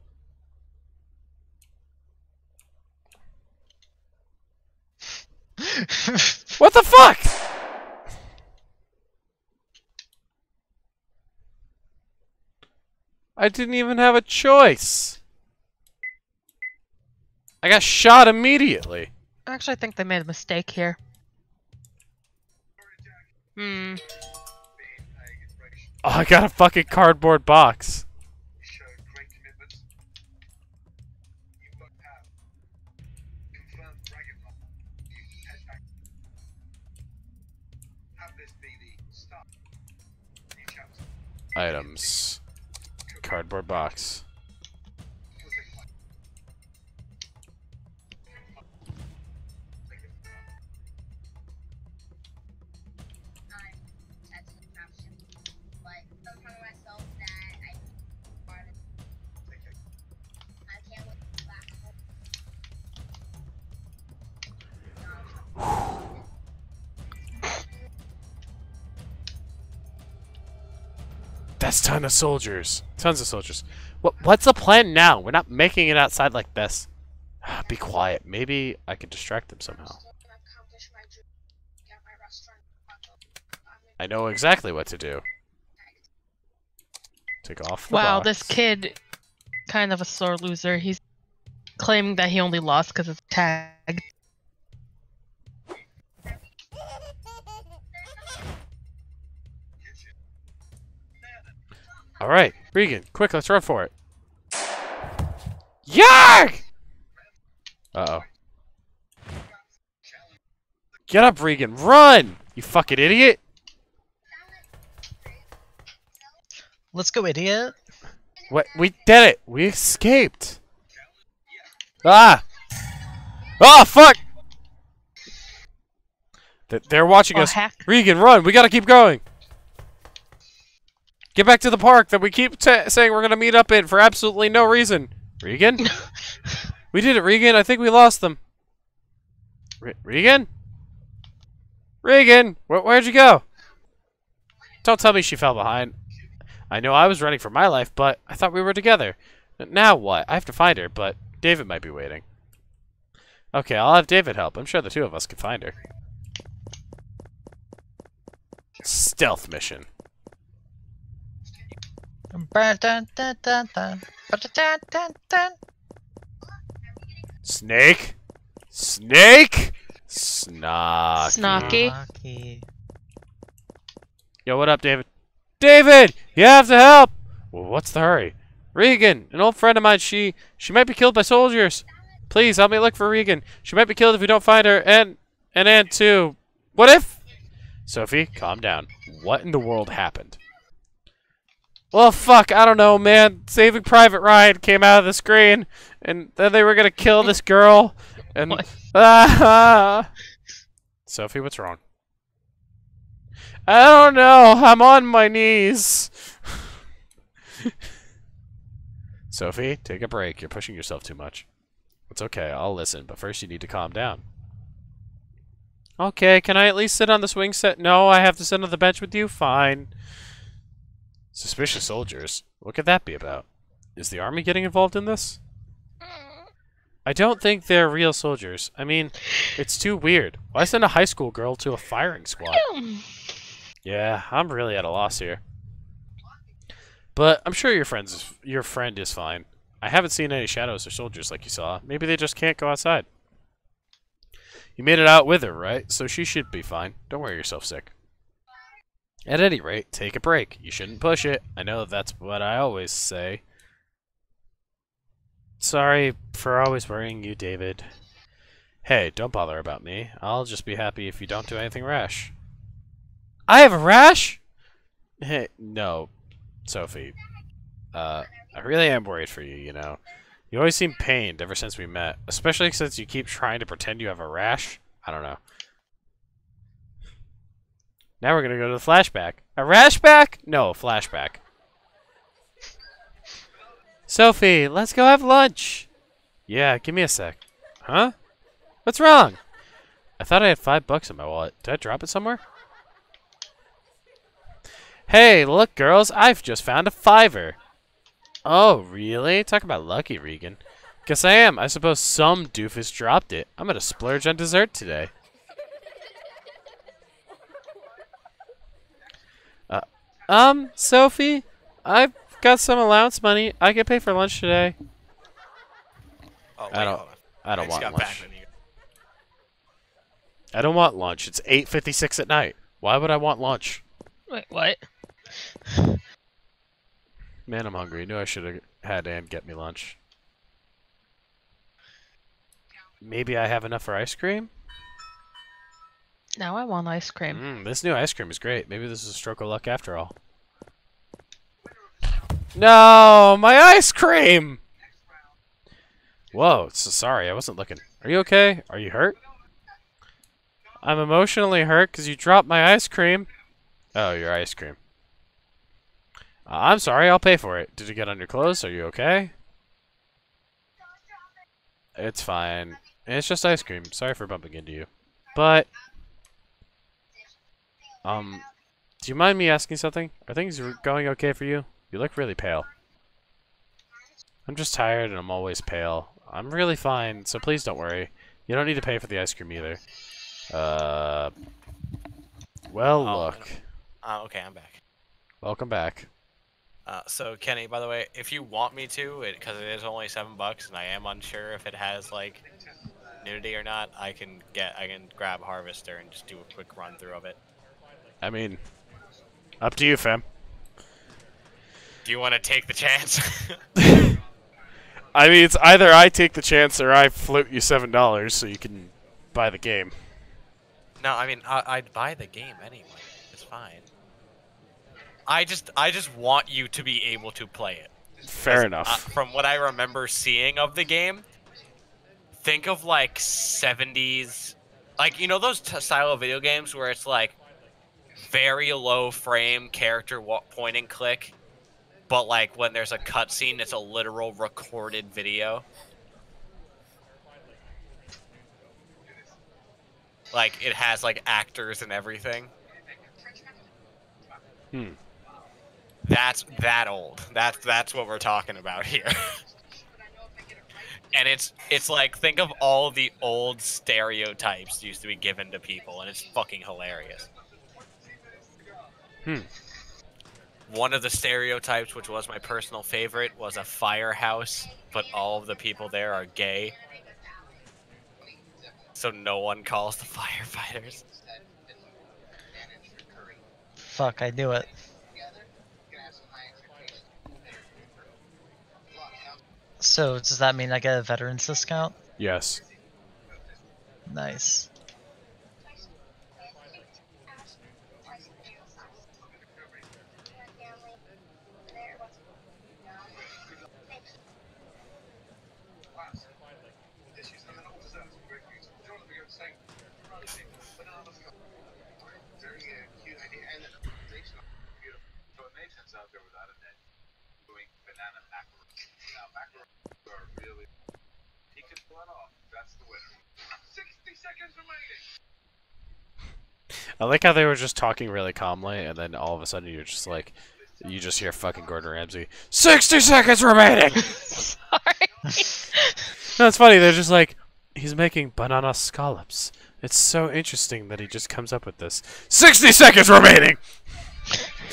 What the fuck? I didn't even have a choice. I got shot immediately. I actually, I think they made a mistake here. Hmm. Oh, I got a fucking cardboard box. You showed great ton of soldiers. Tons of soldiers. What what's the plan now? We're not making it outside like this. Ah, be quiet. Maybe I can distract them somehow. I know exactly what to do. Take off the Wow, box. this kid, kind of a sore loser. He's claiming that he only lost because it's tagged. All right, Regan, quick, let's run for it. Yarg! Uh oh. Get up, Regan, run! You fucking idiot! Let's go, idiot. What? We did it! We escaped! Ah! Oh, fuck! They're watching Oh, us. heck. Regan, run! We gotta keep going! Get back to the park that we keep t- saying we're gonna meet up in for absolutely no reason. Regan? we did it, Regan. I think we lost them. Re- Regan? Regan! Where- where'd you go? Don't tell me she fell behind. I know I was running for my life, but I thought we were together. Now what? I have to find her, but David might be waiting. Okay, I'll have David help. I'm sure the two of us can find her. Stealth mission. Snake? Snake? Snock. Snocky. Yo, what up, David? David! You have to help! Well, what's the hurry? Regan, an old friend of mine, she she might be killed by soldiers. Please help me look for Regan. She might be killed if we don't find her, and and Anne too. What if? Sophie, calm down. What in the world happened? Well, fuck, I don't know, man. Saving Private Ryan came out of the screen, and then they were gonna kill this girl, and ah. Sophie, what's wrong? I don't know. I'm on my knees. Sophie, take a break. You're pushing yourself too much. It's okay. I'll listen, but first you need to calm down. Okay, can I at least sit on the swing set? No, I have to sit on the bench with you? Fine. Suspicious soldiers. What could that be about? Is the army getting involved in this? I don't think they're real soldiers. I mean, it's too weird. Why send a high school girl to a firing squad? Yeah, I'm really at a loss here. But I'm sure your friends, your friend is fine. I haven't seen any shadows or soldiers like you saw. Maybe they just can't go outside. You made it out with her, right? So she should be fine. Don't worry yourself sick. At any rate, take a break. You shouldn't push it. I know that's what I always say. Sorry for always worrying you, David. Hey, don't bother about me. I'll just be happy if you don't do anything rash. I have a rash? Hey, no, Sophie. Uh, I really am worried for you, you know. You always seem pained ever since we met, especially since you keep trying to pretend you have a rash. I don't know. Now we're gonna go to the flashback. A rashback? No, flashback. Sophie, let's go have lunch. Yeah, give me a sec. Huh? What's wrong? I thought I had five bucks in my wallet. Did I drop it somewhere? Hey, look, girls, I've just found a fiver. Oh, really? Talk about lucky, Regan. Guess I am. I suppose some doofus dropped it. I'm gonna splurge on dessert today. Um, Sophie, I've got some allowance money. I can pay for lunch today. Oh, I don't- hold on. I don't just want lunch. back when you- I don't want lunch. It's 8:56 at night. Why would I want lunch? Wait, what? Man, I'm hungry. I knew I should have had Anne get me lunch. Maybe I have enough for ice cream? Now I want ice cream. Mm, this new ice cream is great. Maybe this is a stroke of luck after all. No, my ice cream! Whoa, so sorry, I wasn't looking. Are you okay? Are you hurt? I'm emotionally hurt because you dropped my ice cream. Oh, your ice cream. Uh, I'm sorry, I'll pay for it. Did you get on your clothes? Are you okay? It's fine. It's just ice cream. Sorry for bumping into you. But, um, Do you mind me asking something? Are things going okay for you? You look really pale. I'm just tired and I'm always pale. I'm really fine, so please don't worry. You don't need to pay for the ice cream either. Uh. Well, Oh, look. Uh, okay, I'm back. Welcome back. Uh, so Kenny, by the way, if you want me to, because it, is only seven bucks, and I am unsure if it has like nudity or not, I can get, I can grab Harvester and just do a quick run through of it. I mean, up to you, fam. Do you want to take the chance? I mean, it's either I take the chance or I float you seven dollars so you can buy the game. no, I mean, I, I'd buy the game anyway. It's fine. I just, I just want you to be able to play it. Fair Uh, enough. from what I remember seeing of the game, think of like 70s, like you know those t- style of video games where it's like very low frame character point and click, but like when there's a cutscene, it's a literal recorded video. Like it has like actors and everything. Hmm. That's that old. That's that's what we're talking about here. and it's it's like think of all the old stereotypes used to be given to people, and it's fucking hilarious. Hmm. One of the stereotypes, which was my personal favorite, was a firehouse, but all of the people there are gay. So no one calls the firefighters. Fuck, I knew it. So does that mean I get a veterans discount? Yes. Nice. out there without a net doing banana macaroons. Now macaroons are really he can pull it off. That's the winner. Sixty seconds remaining. I like how they were just talking really calmly, and then all of a sudden you're just like, you just hear fucking Gordon Ramsay. Sixty seconds remaining. Sorry. no, it's funny. They're just like, he's making banana scallops. It's so interesting that he just comes up with this. Sixty seconds remaining.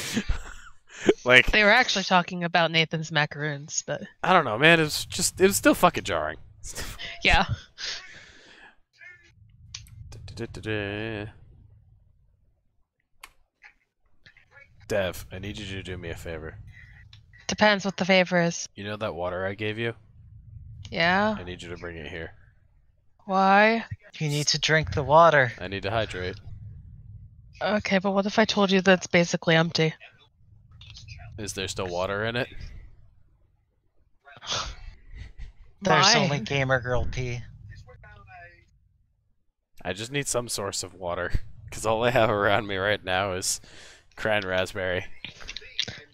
like, they were actually talking about Nathan's macaroons, but I don't know, man. it's just, it was still fucking jarring. yeah. Dev, I need you to do me a favor. Depends what the favor is. You know that water I gave you? Yeah? I need you to bring it here. Why? You need to drink the water. I need to hydrate. Okay, but what if I told you that's basically empty? Is there still water in it? There's Why? only gamer girl pee. I just need some source of water. Because all I have around me right now is cran raspberry.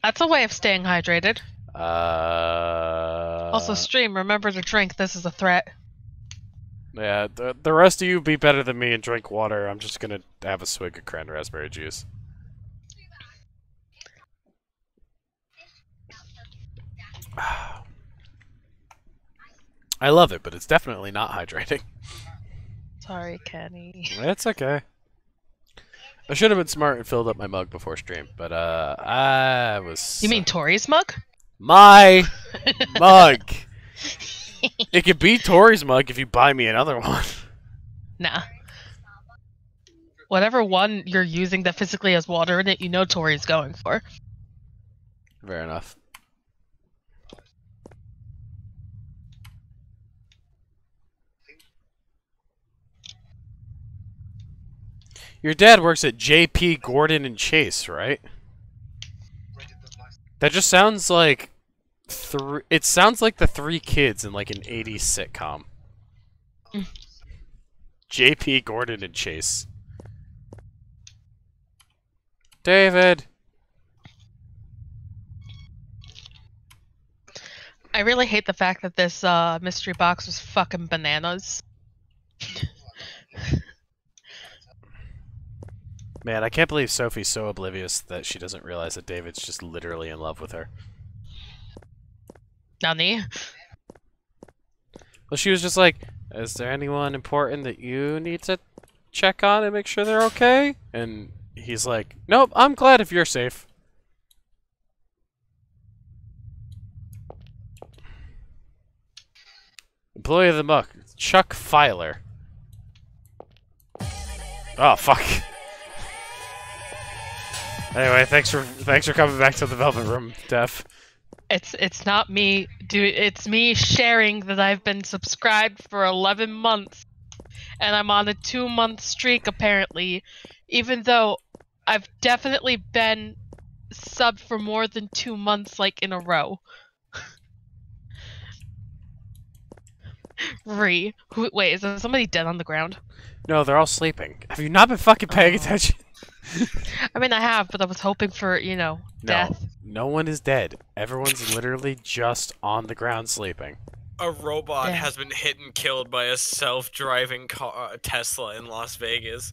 That's a way of staying hydrated. Uh, also, stream, remember to drink. This is a threat. yeah, the, the rest of you be better than me and drink water. I'm just gonna have a swig of cran raspberry juice. I love it, but it's definitely not hydrating. Sorry, Kenny. It's okay. I should have been smart and filled up my mug before stream, but uh, I was. You mean Tori's mug? my mug? It could be Tori's mug if you buy me another one. Nah. Whatever one you're using that physically has water in it, you know Tori's going for. Fair enough. Your dad works at JP Gordon and Chase, right? That just sounds like three. It sounds like the three kids in like an '80s sitcom. JP Gordon and Chase. David. I really hate the fact that this uh, mystery box was fucking bananas. Man, I can't believe Sophie's so oblivious that she doesn't realize that David's just literally in love with her. Nani? Well, she was just like, "Is there anyone important that you need to check on and make sure they're okay?" And he's like, "Nope, I'm glad if you're safe." Employee of the month, Chuck Filer. Oh fuck. Anyway, thanks for thanks for coming back to the Velvet Room, Def. It's it's not me, dude. It's me sharing that I've been subscribed for 11 months, and I'm on a two month streak apparently, even though I've definitely been subbed for more than two months, like in a row. Re, wait, is there somebody dead on the ground? No, they're all sleeping. Have you not been fucking paying Oh. attention? I mean, I have, but I was hoping for you know No, death. no one is dead. Everyone's literally just on the ground sleeping. A robot Yeah. has been hit and killed by a self-driving car, uh, Tesla in Las Vegas.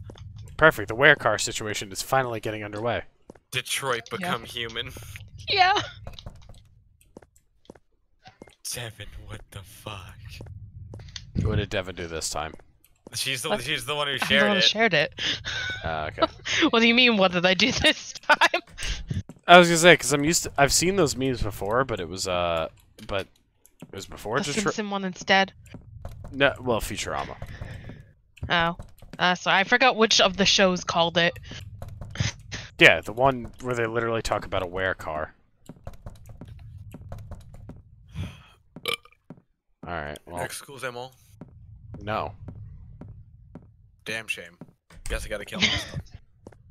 Perfect. The wear car situation is finally getting underway. Detroit Yeah. become human. Yeah. Devin, what the fuck? What did Devin do this time? She's the What? she's the one who I'm the shared one it. shared it. Uh, okay. what do you mean? What did I do this time? I was gonna say because I'm used to. I've seen those memes before, but it was uh, but it was before The Detroit. Simpson one instead. No, well, Futurama. Oh. Uh, so I forgot which of the shows called it. Yeah, the one where they literally talk about a wear car. All right. Well, Excusez-moi. no. Damn shame. Guess I gotta kill myself.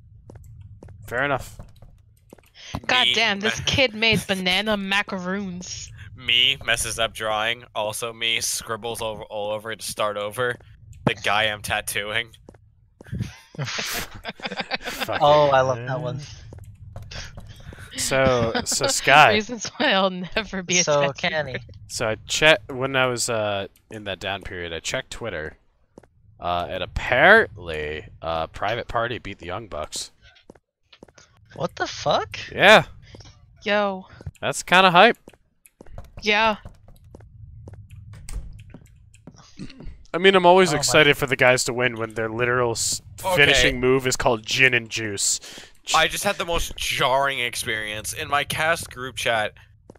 Fair enough. God Me damn, this kid made banana macaroons. me messes up drawing. Also, me scribbles over all over it to start over. The guy I'm tattooing. Fucking- Oh, I love that one. So, so Sky. Reasons why I'll never be a so tattooer. canny. So I checked when I was uh in that down period. I checked Twitter, uh, and apparently, uh, Private Party beat the Young Bucks. What the fuck? Yeah, Yo. that's kind of hype. Yeah. I mean, I'm always Oh my- excited for the guys to win when their literal Okay. finishing move is called gin and juice. I just had the most jarring experience in my cast group chat.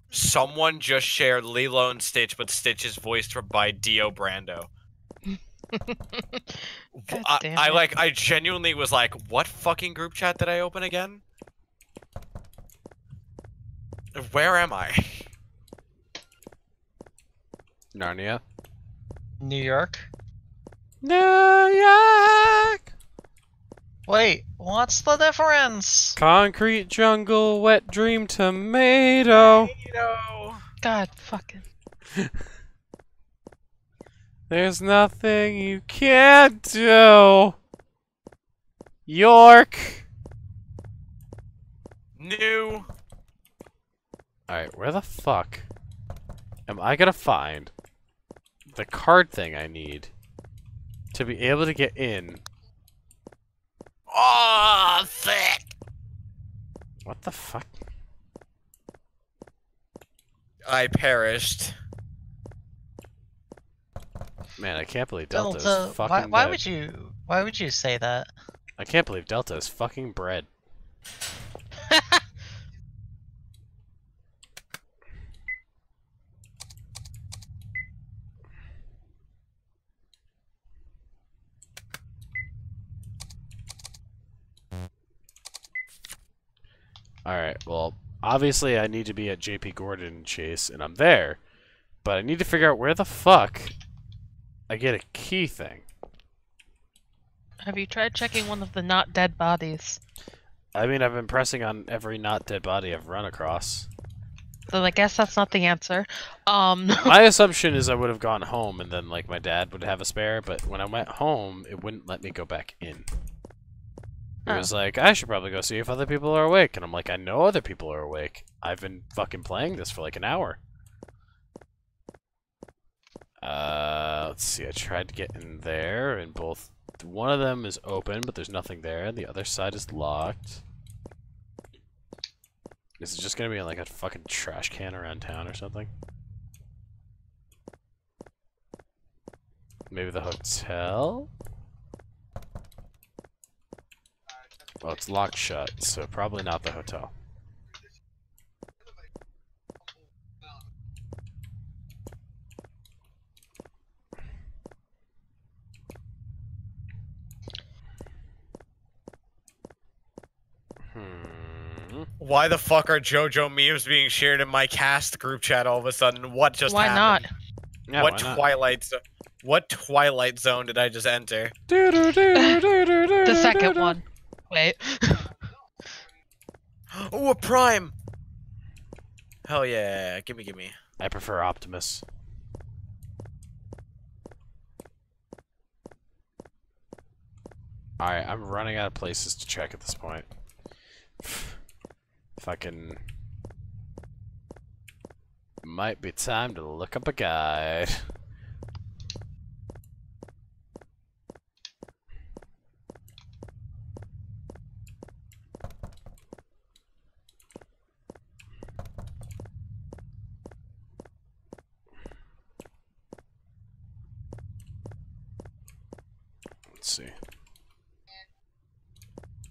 Someone just shared Lilo and Stitch, but Stitch is voiced by Dio Brando. God I, I like. I genuinely was like, "What fucking group chat did I open again? Where am I?" Narnia. New York? New York. Wait, what's the difference? Concrete jungle, wet dream tomato. God fucking. There's nothing you can't do. York. New. Alright, where the fuck am I gonna find the card thing I need to be able to get in? Oh, thick. What the fuck? I perished. Man, I can't believe Delta, Delta, is fucking why, why would you why would you say that? I can't believe Delta is fucking bread. Alright, well, obviously I need to be at JP Gordon Chase, and I'm there. But I need to figure out where the fuck I get a key thing. Have you tried checking one of the not dead bodies? I mean, I've been pressing on every not dead body I've run across. So I guess that's not the answer. Um, My assumption is I would have gone home and then, like, my dad would have a spare, but when I went home, it wouldn't let me go back in. It Oh. was like, I should probably go see if other people are awake. And I'm like, I know other people are awake. I've been fucking playing this for like an hour. Uh, let's see. I tried to get in there, and both one of them is open, but there's nothing there. The other side is locked. Is it just gonna be like a fucking trash can around town or something? Maybe the hotel? Well, it's locked shut, so probably not the hotel. Hmm. Why the fuck are JoJo memes being shared in my cast group chat all of a sudden? What just Why happened? not? Yeah, what why not? twilight zo- what twilight zone did I just enter? The The second one. Wait. Oh, a prime! Hell yeah, gimme gimme. I prefer Optimus. Alright, I'm running out of places to check at this point. Fucking. Might be time to look up a guide. Let's see.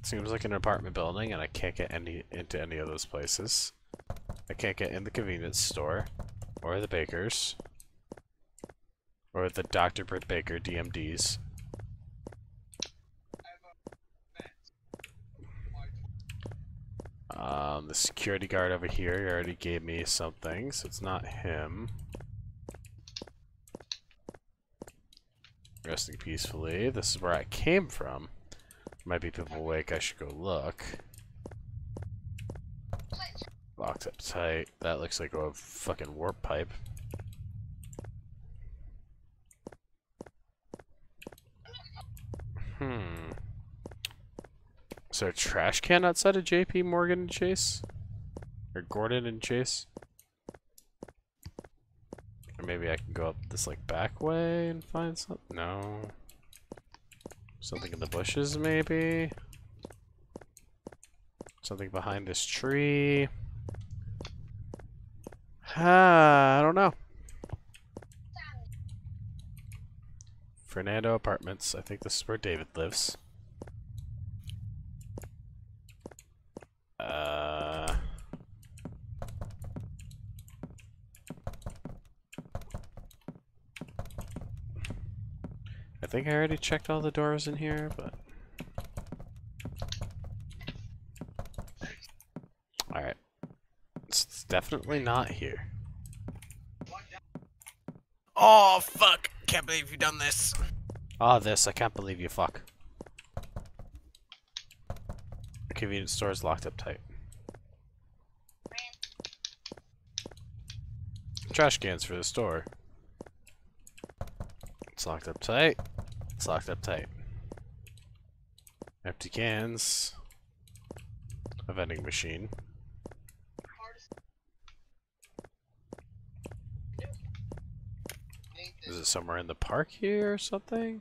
Seems like an apartment building, and I can't get any into any of those places. I can't get in the convenience store, or the baker's, or the Dr. Britt Baker DMDs. Um, the security guard over here already gave me something, so it's not him. Resting peacefully. This is where I came from. Might be people awake. I should go look. Locked up tight. That looks like a fucking warp pipe. Hmm. Is there a trash can outside of JP Morgan and Chase? Or Gordon and Chase? Or maybe I can go up this like back way and find something? No. Something in the bushes maybe? Something behind this tree? Ah, I don't know. Fernando Apartments. I think this is where David lives. Uh... think I already checked all the doors in here, but... Alright. It's it's definitely not here. Oh fuck! Can't believe you've done this. Ah, this. I can't believe you fuck. The convenience store is locked up tight. Trash cans for the store. It's locked up tight. It's locked up tight. Empty cans. A vending machine. Is it somewhere in the park here or something?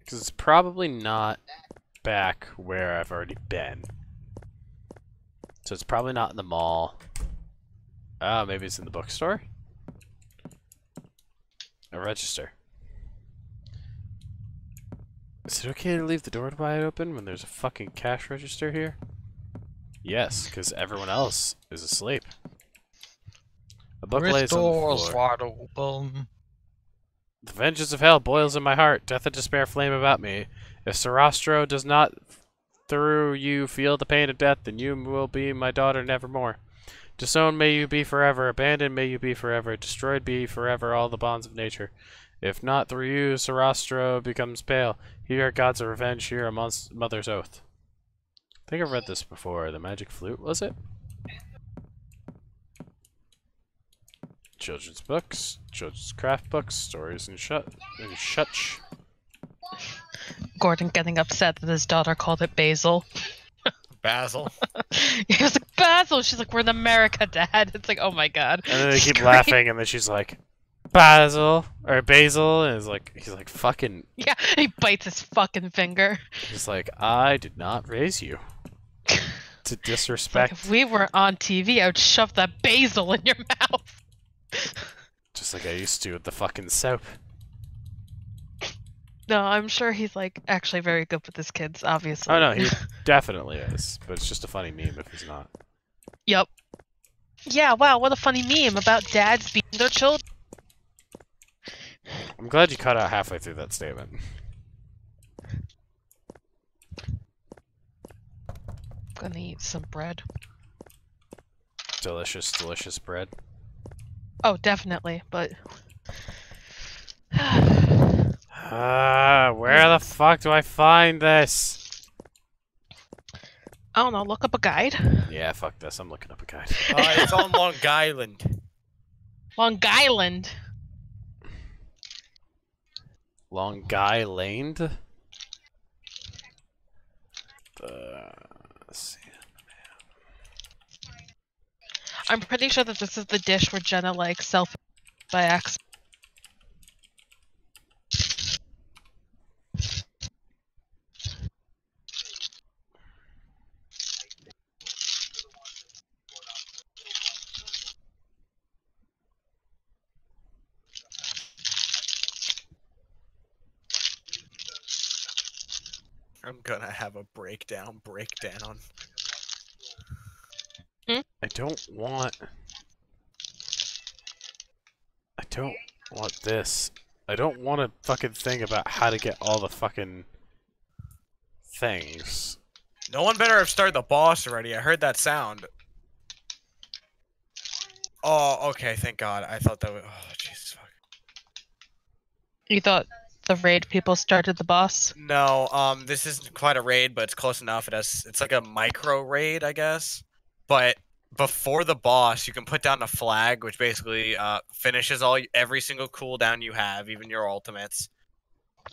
Because it's probably not back where I've already been. So it's probably not in the mall. Ah, maybe it's in the bookstore? A register. Is it okay to leave the door wide open when there's a fucking cash register here? Yes, because everyone else is asleep. A book lays doors wide open. The vengeance of hell boils in my heart. Death and despair flame about me. If Sarastro does not through you feel the pain of death, then you will be my daughter nevermore. Disowned may you be forever, abandoned may you be forever, destroyed be forever all the bonds of nature. If not through you, Sarastro becomes pale. Here are gods of revenge, here a mother's oath. I think I've read this before. The magic flute, was it? Children's books, children's craft books, stories and shut and such. Gordon getting upset that his daughter called it basil. Basil. he was like, Basil! She's like, we're in America, Dad. It's like, oh my god. And then they keep crazy. laughing, and then she's like, Basil or Basil, and he's like, he's like, fucking, Yeah, he bites his fucking finger. he's like, I did not raise you to It's like disrespect. if we were on TV, I would shove that basil in your mouth. Just like I used to with the fucking soap. No, I'm sure he's like actually very good with his kids, obviously. Oh no, he definitely is, but it's just a funny meme if he's not. Yep. Yeah, wow, what a funny meme about dads beating their children. I'm glad you cut out halfway through that statement. I'm gonna eat some bread. Delicious, delicious bread. Oh, definitely, but Ah, where the fuck do I find this? I don't know, look up a guide. Yeah, fuck this. I'm looking up a guide. Uh, it's on Long Island. Long Island. Long Guy Laned? Uh, let's. I'm pretty sure that this is the dish where Jenna like self by accident. Gonna have a breakdown. Breakdown. Hmm? I don't want. I don't want this. I don't want a fucking thing about how to get all the fucking things. No one better have started the boss already. I heard that sound. Oh, okay. Thank God. I thought that was. Oh, Jesus fuck. You thought the raid people started the boss? No, um, this isn't quite a raid, but it's close enough. It has. It's like a micro raid, I guess. But before the boss, you can put down a flag, which basically uh, finishes all every single cooldown you have, even your ultimates,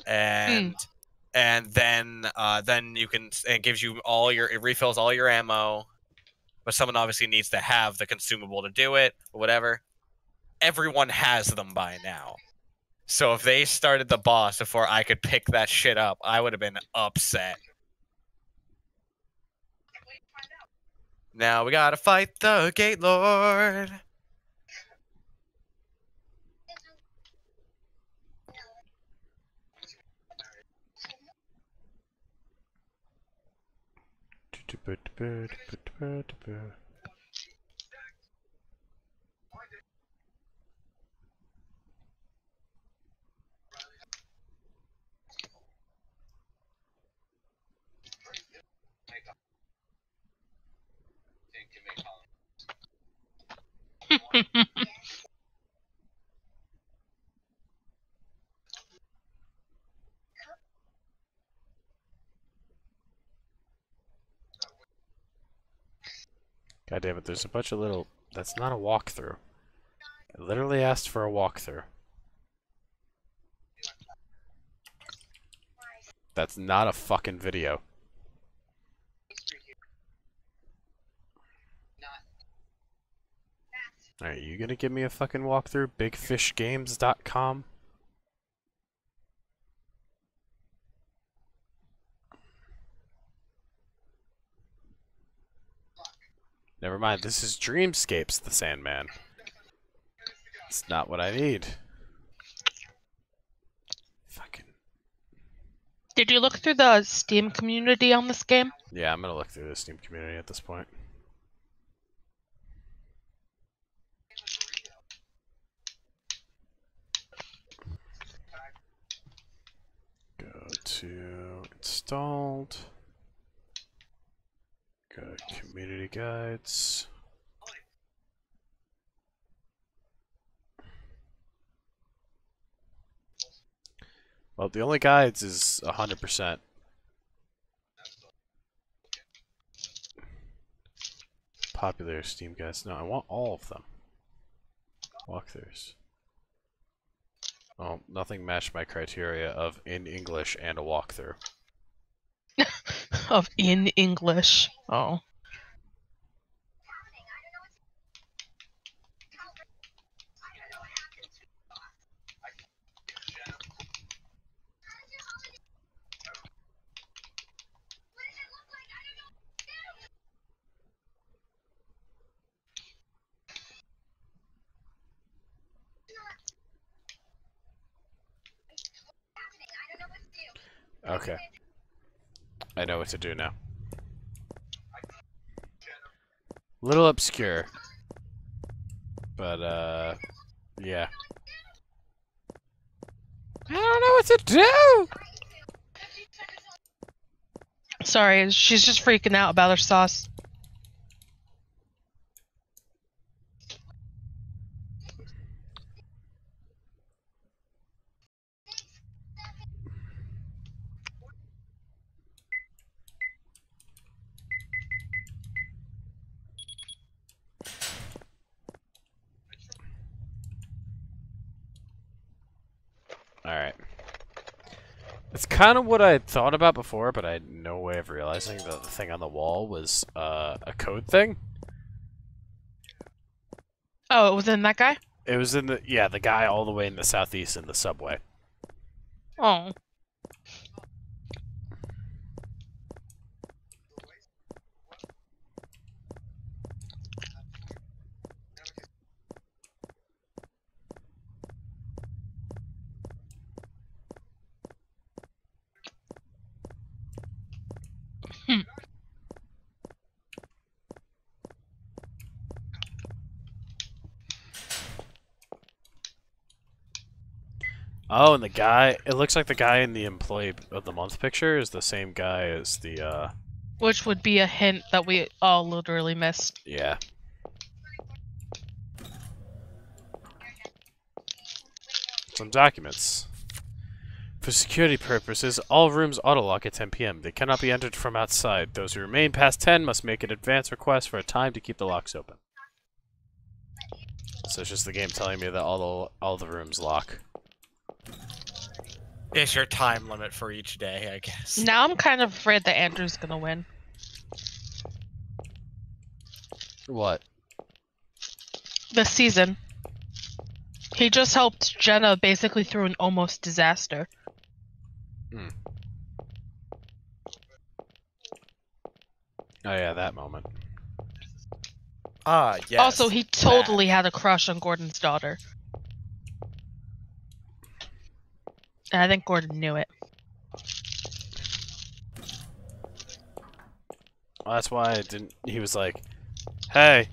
and and then uh, then you can it gives you all your it refills all your ammo. But someone obviously needs to have the consumable to do it, or whatever. Everyone has them by now. So if they started the boss before I could pick that shit up, I would have been upset. Now we gotta fight the Gate Lord. God damn it, there's a bunch of little. That's not a walkthrough. I literally asked for a walkthrough. That's not a fucking video. Alright, you gonna give me a fucking walkthrough? BigFishGames.com? Never mind, this is Dreamscapes, the Sandman. It's not what I need. Fucking. Did you look through the Steam community on this game? Yeah, I'm gonna look through the Steam community at this point. Go to installed. Go to community guides. Well, the only guides is 100%. Popular Steam guides. No, I want all of them. Walkthroughs. Oh, nothing matched my criteria of in English and a walkthrough. Of in English. Oh. Okay. I know what to do now. Little obscure. But, uh, yeah. I don't know what to do! Sorry, she's just freaking out about her sauce. Alright. It's kind of what I had thought about before, but I had no way of realizing that the thing on the wall was uh, a code thing. Oh, it was in that guy? It was in the yeah, the guy all the way in the southeast in the subway. Oh. Oh, and the guy it looks like the guy in the employee of the month picture is the same guy as the uh Which would be a hint that we all literally missed. yeah. Some documents. For security purposes, all rooms auto-lock at 10 p.m. They cannot be entered from outside. Those who remain past 10 must make an advance request for a time to keep the locks open. So it's just the game telling me that all the all the rooms lock. It's your time limit for each day, I guess. Now I'm kind of afraid that Andrew's gonna win. What? This season. He just helped Jenna basically through an almost disaster. Oh yeah, that moment. Ah, yes. also, he totally had a crush on Gordon's daughter. And I think Gordon knew it. Well, that's why I didn't. He was like, "Hey,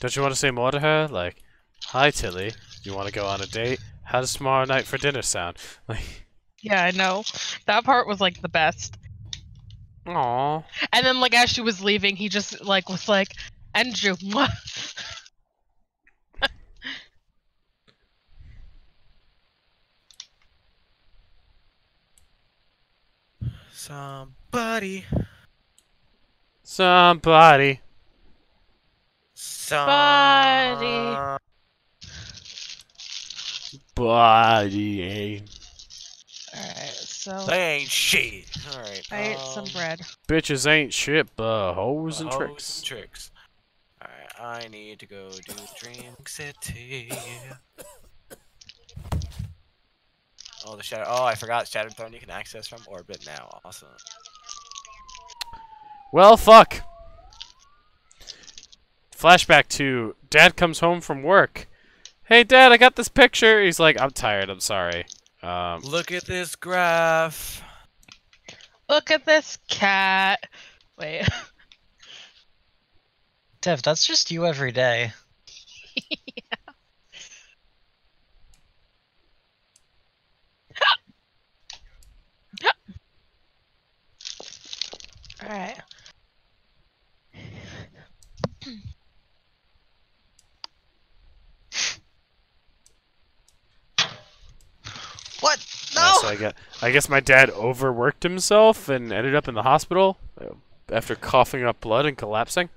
don't you want to say more to her? Like, hi Tilly, you want to go on a date? How does tomorrow night for dinner sound?" Like, Yeah, I know. That part was like the best. Aw. And then like as she was leaving, he just like was like, Andrew, what? Somebody. Somebody. Somebody. Body. Alright, so They ain't shit. Alright. I ate some um, bread. Bitches ain't shit, but hoes and hoes tricks. and tricks. Alright, I need to go to Dream City. Oh, the shadow. Oh, I forgot Shattered Throne you can access from orbit now. Awesome. Well, fuck. Flashback to Dad comes home from work. Hey, Dad, I got this picture. He's like, I'm tired. I'm sorry. Um, Look at this graph. Look at this cat. Wait. Dev, that's just you every day. Alright. What? No! yeah, so I got. I guess my dad overworked himself and ended up in the hospital uh, after coughing up blood and collapsing.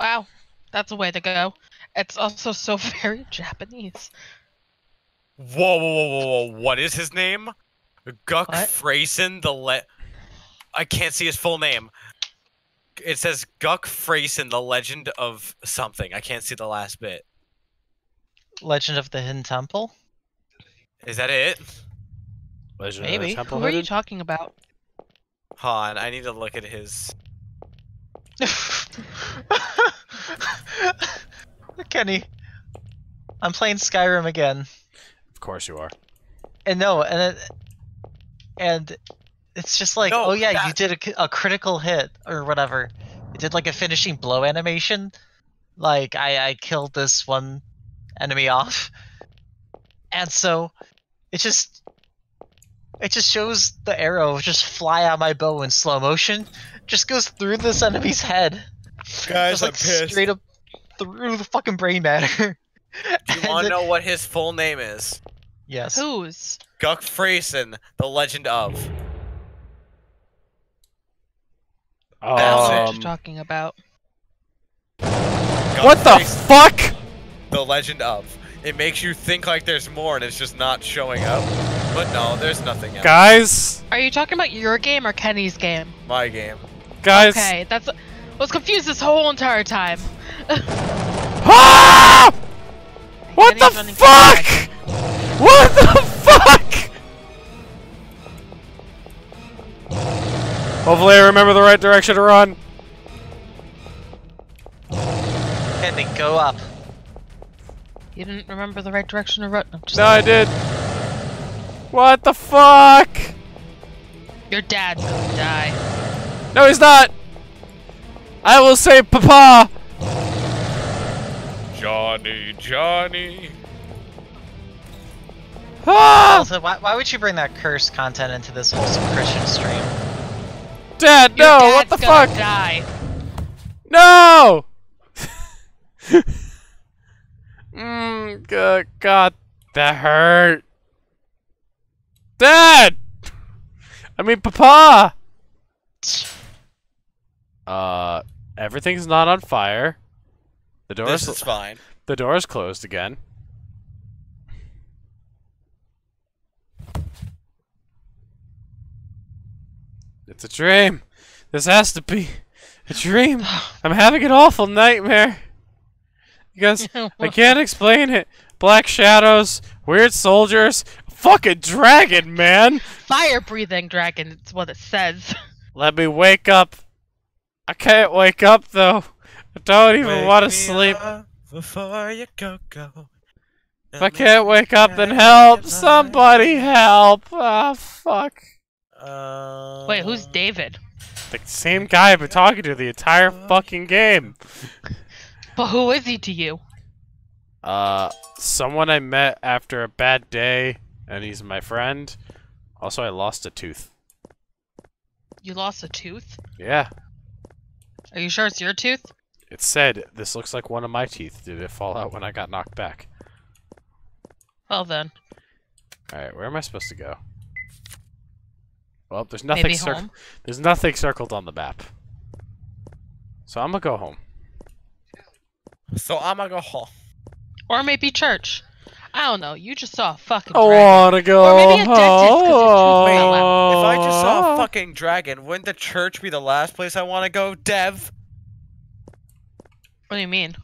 Wow. That's a way to go. It's also so very Japanese. Whoa, whoa, whoa, whoa, whoa! What is his name? Guck What? Freyson. The le. I can't see his full name. It says Guck Freyson, the Legend of something. I can't see the last bit. Legend of the Hidden Temple? Is that it? Legend of the Maybe. Temple Who are you talking about? Hold on, I need to look at his. Kenny. I'm playing Skyrim again. Of course you are. And no, and it, and it's just like, No, oh yeah, you that- did a, critical hit or whatever. You did like a finishing blow animation. Like I, I killed this one enemy off, and so it just it just shows the arrow just fly out my bow in slow motion, just goes through this enemy's head, Guys, just I'm like pissed. straight up through the fucking brain matter. Do you want to know what his full name is? Yes. Whose? Guck Freyson, the Legend of. I don't what Um, you're talking about. Guck what the fuck? the Legend of. It makes you think like there's more and it's just not showing up. But no, there's nothing else. Guys, Are you talking about your game or Kenny's game? My game. Guys. Okay, that's. I was confused this whole entire time. Ah! What the fuck? What the fuck? Hopefully I remember the right direction to run. Kenny, go up. You didn't remember the right direction to run. No, just No, I did. What the fuck? Your dad's gonna die. No, he's not. I will say Papa. Johnny, Johnny. Ah! Also, why, why would you bring that cursed content into this wholesome Christian stream? Dad, Your no, dad's what the gonna fuck? Die. No! Mmm, good God, that hurt. Dad! I mean, Papa! Uh, everything's not on fire. The door's This is fine. the door's closed again. It's a dream. This has to be a dream. I'm having an awful nightmare. You guys, I can't explain it. Black shadows, weird soldiers, fucking dragon, man. Fire breathing dragon. It's what it says. Let me wake up. I can't wake up though. I don't even Wake want to sleep. Before you go, go. If I can't wake up, then help! Somebody help! Ah, fuck. Uh, Wait, who's David? The same guy I've been talking to the entire fucking game. But who is he to you? Uh, someone I met after a bad day, and he's my friend. Also, I lost a tooth. You lost a tooth? Yeah, Are you sure it's your tooth? it said this looks like one of my teeth. Did it fall out when I got knocked back? Well then, Alright, where am I supposed to go? Well, there's nothing maybe cir- there's nothing circled on the map. So I'm gonna go home. So I'm gonna go home. Or maybe church. I don't know. You just saw a fucking I dragon. wanna go Or maybe a dentist 'cause your tooth home. fell out. If I just saw a ah. fucking dragon, wouldn't the church be the last place I want to go, Dev? What do you mean?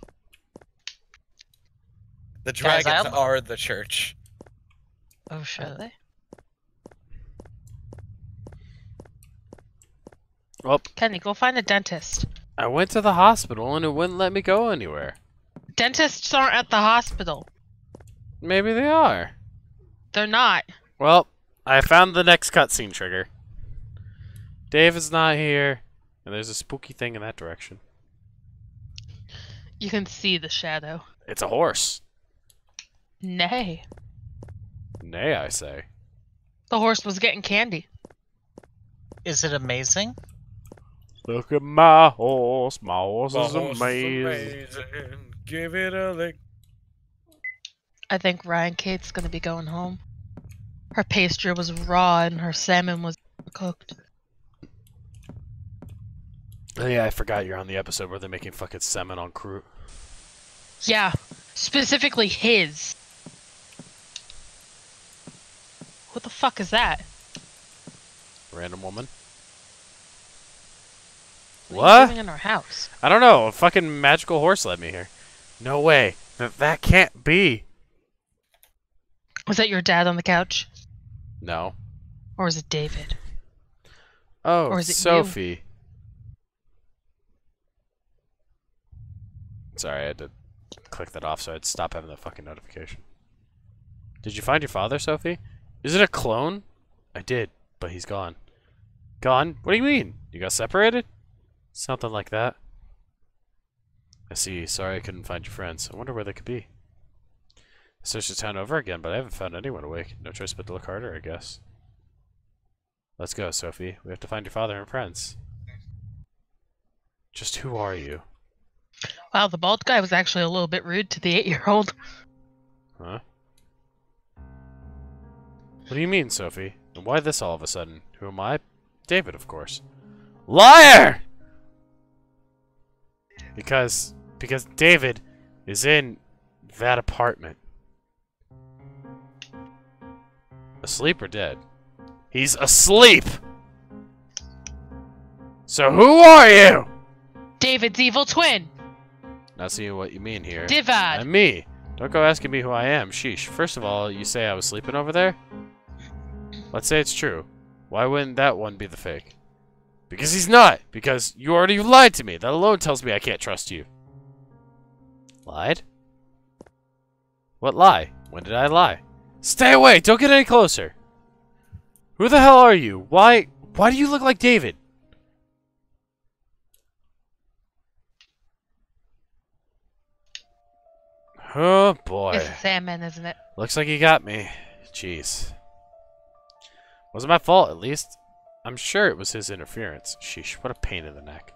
The Guys, I dragons al- are the church. Oh shit. Are they? Well, Kenny, go find a dentist. I went to the hospital and it wouldn't let me go anywhere. Dentists aren't at the hospital. Maybe they are. They're not. Well, I found the next cutscene trigger. David's not here, and there's a spooky thing in that direction. You can see the shadow. It's a horse. Nay. Nay, I say. The horse was getting candy. Is it amazing? Look at my horse. My horse My is horse is amazing. amazing. Give it a lick. I think Ryan Kate's gonna be going home. Her pastry was raw and her salmon was cooked. Oh, yeah, I forgot you're on the episode where they're making fucking salmon en croute. Yeah, specifically his. What the fuck is that? Random woman. What? you in our house? I don't know. A fucking magical horse led me here. No way. That that can't be. Was that your dad on the couch, No. or was it David? Oh, Or is it you? Sophie. Sorry, I had to click that off so I'd stop having that fucking notification. Did you find your father, Sophie? Is it a clone? I did. but he's gone. Gone? What do you mean? You got separated? Something like that. I see. Sorry I couldn't find your friends. I wonder where they could be. I searched the town over again, but I haven't found anyone awake. No choice but to look harder, I guess. Let's go, Sophie. We have to find your father and friends. Just who are you? Wow, the bald guy was actually a little bit rude to the eight-year-old. Huh? What do you mean, Sophie? And why this all of a sudden? Who am I? David, of course. Liar! Because because David is in that apartment. Asleep or dead? He's asleep! So who are you? David's evil twin, Not seeing what you mean here. Divad. I'm me. Don't go asking me who I am. Sheesh. First of all, you say I was sleeping over there? Let's say it's true. Why wouldn't that one be the fake? Because he's not. Because you already lied to me. That alone tells me I can't trust you. Lied? What lie? When did I lie? Stay away! Don't get any closer! Who the hell are you? Why why do you look like David? Oh boy. It's the Sandman, isn't it? Looks like he got me. Jeez. Wasn't my fault, at least. I'm sure it was his interference. Sheesh, what a pain in the neck.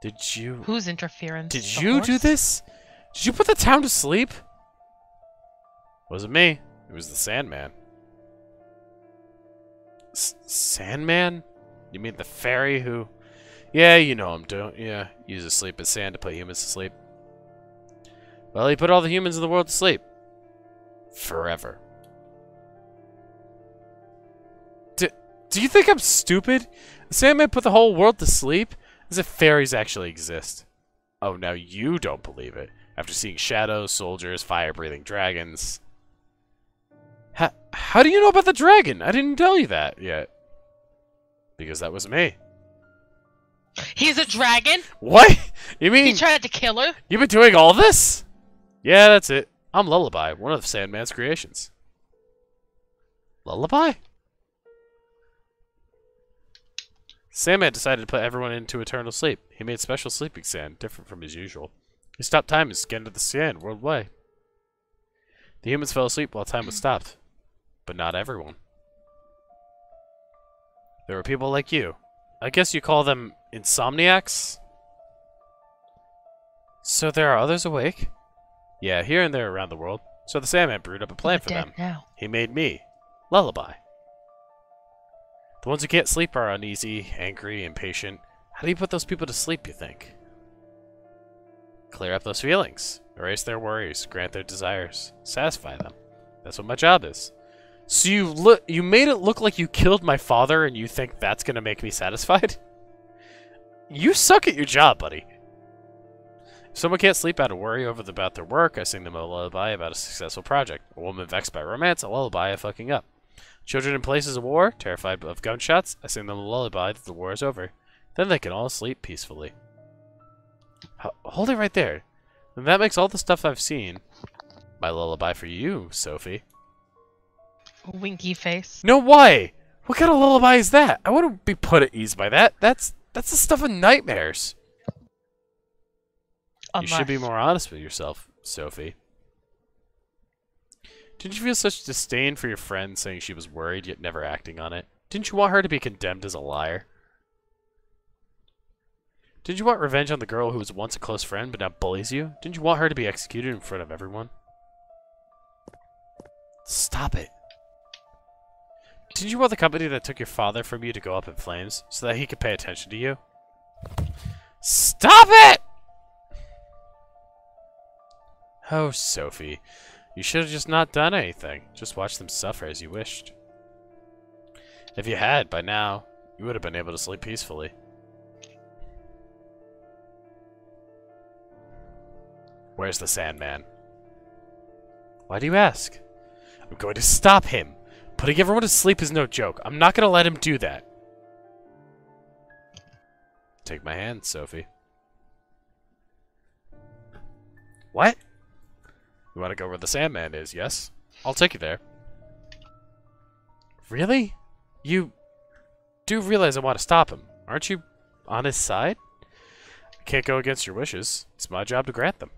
Did you... Whose interference? Did you do this? Did you put the town to sleep? Wasn't me. It was the Sandman. S Sandman? You mean the fairy who... Yeah, you know him, don't Yeah, uses sleep as sand to put humans to sleep. Well, he put all the humans in the world to sleep. Forever. Do, you think I'm stupid? The Sandman put the whole world to sleep? As if fairies actually exist. Oh, now you don't believe it. After seeing shadows, soldiers, fire-breathing dragons. How, how do you know about the dragon? I didn't tell you that yet. Because that was me. He's a dragon. What? You mean He tried to kill her. you've been doing all this? Yeah, that's it. I'm Lullaby, one of Sandman's creations. Lullaby? Sandman decided to put everyone into eternal sleep. He made special sleeping sand, different from his usual. He stopped time and scanned the sand worldwide. The humans fell asleep while time was stopped. But not everyone. There were people like you. I guess you call them insomniacs? So there are others awake? Yeah, here and there around the world. So the Sandman brewed up a plan for them. now. He made me. Lullaby. The ones who can't sleep are uneasy, angry, impatient. How do you put those people to sleep, you think? Clear up those feelings. Erase their worries. Grant their desires. Satisfy them. That's what my job is. So you look you made it look like you killed my father and you think that's gonna make me satisfied? You suck at your job, buddy. If someone can't sleep out of worry over the, about their work, I sing them a lullaby about a successful project. A woman vexed by romance, a lullaby of fucking up. Children in places of war, terrified of gunshots, I sing them a lullaby that the war is over. Then they can all sleep peacefully. Ho- hold it right there. And that makes all the stuff I've seen my lullaby for you, Sophie. Winky face. No why? What kind of lullaby is that? I wouldn't be put at ease by that. That's that's the stuff of nightmares. You should be more honest with yourself, Sophie. Didn't you feel such disdain for your friend saying she was worried yet never acting on it? Didn't you want her to be condemned as a liar? Didn't you want revenge on the girl who was once a close friend but now bullies you? Didn't you want her to be executed in front of everyone? Stop it. Didn't you want the company that took your father from you to go up in flames so that he could pay attention to you? Stop it! Oh, Sophie. You should have just not done anything. Just watched them suffer as you wished. If you had, by now, you would have been able to sleep peacefully. Where's the Sandman? Why do you ask? I'm going to stop him. Putting everyone to sleep is no joke. I'm not going to let him do that. Take my hand, Sophie. What? You want to go where the Sandman is, yes? I'll take you there. Really? You do realize I want to stop him. Aren't you on his side? I can't go against your wishes. It's my job to grant them.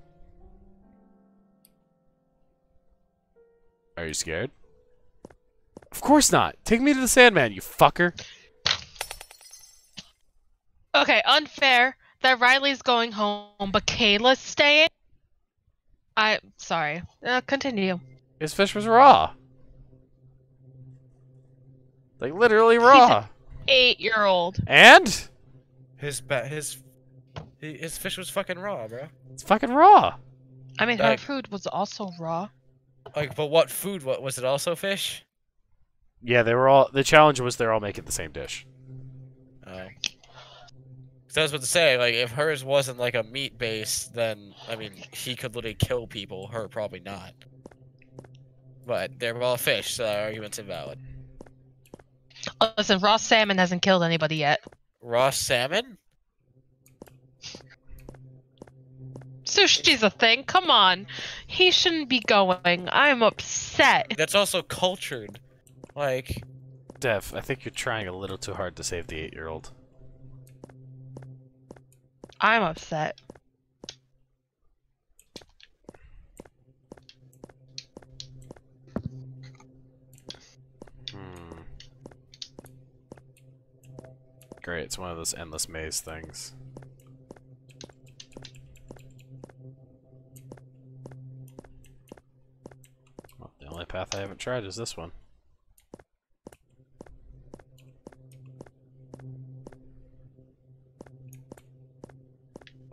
Are you scared? Of course not. Take me to the Sandman, you fucker. Okay, unfair that Riley's going home, but Kayla's staying. I sorry. Uh, continue. His fish was raw. Like literally raw. Eight-year-old. And His ba- his his fish was fucking raw, bro. it's fucking raw. I mean, her food was also raw. Like, but what food? What was it? Also fish? Yeah, they were all. The challenge was they're all making the same dish. Oh. So I was about to say, like, if hers wasn't like a meat base, then I mean, he could literally kill people. Her probably not. But they're all fish, so that argument's invalid. Oh, Listen, raw salmon hasn't killed anybody yet. Raw salmon? Sushi's a thing. Come on, he shouldn't be going. I'm upset. That's also cultured. Like, Dev, I think you're trying a little too hard to save the eight-year-old. I'm upset. Hmm. Great, it's one of those endless maze things. Well, the only path I haven't tried is this one.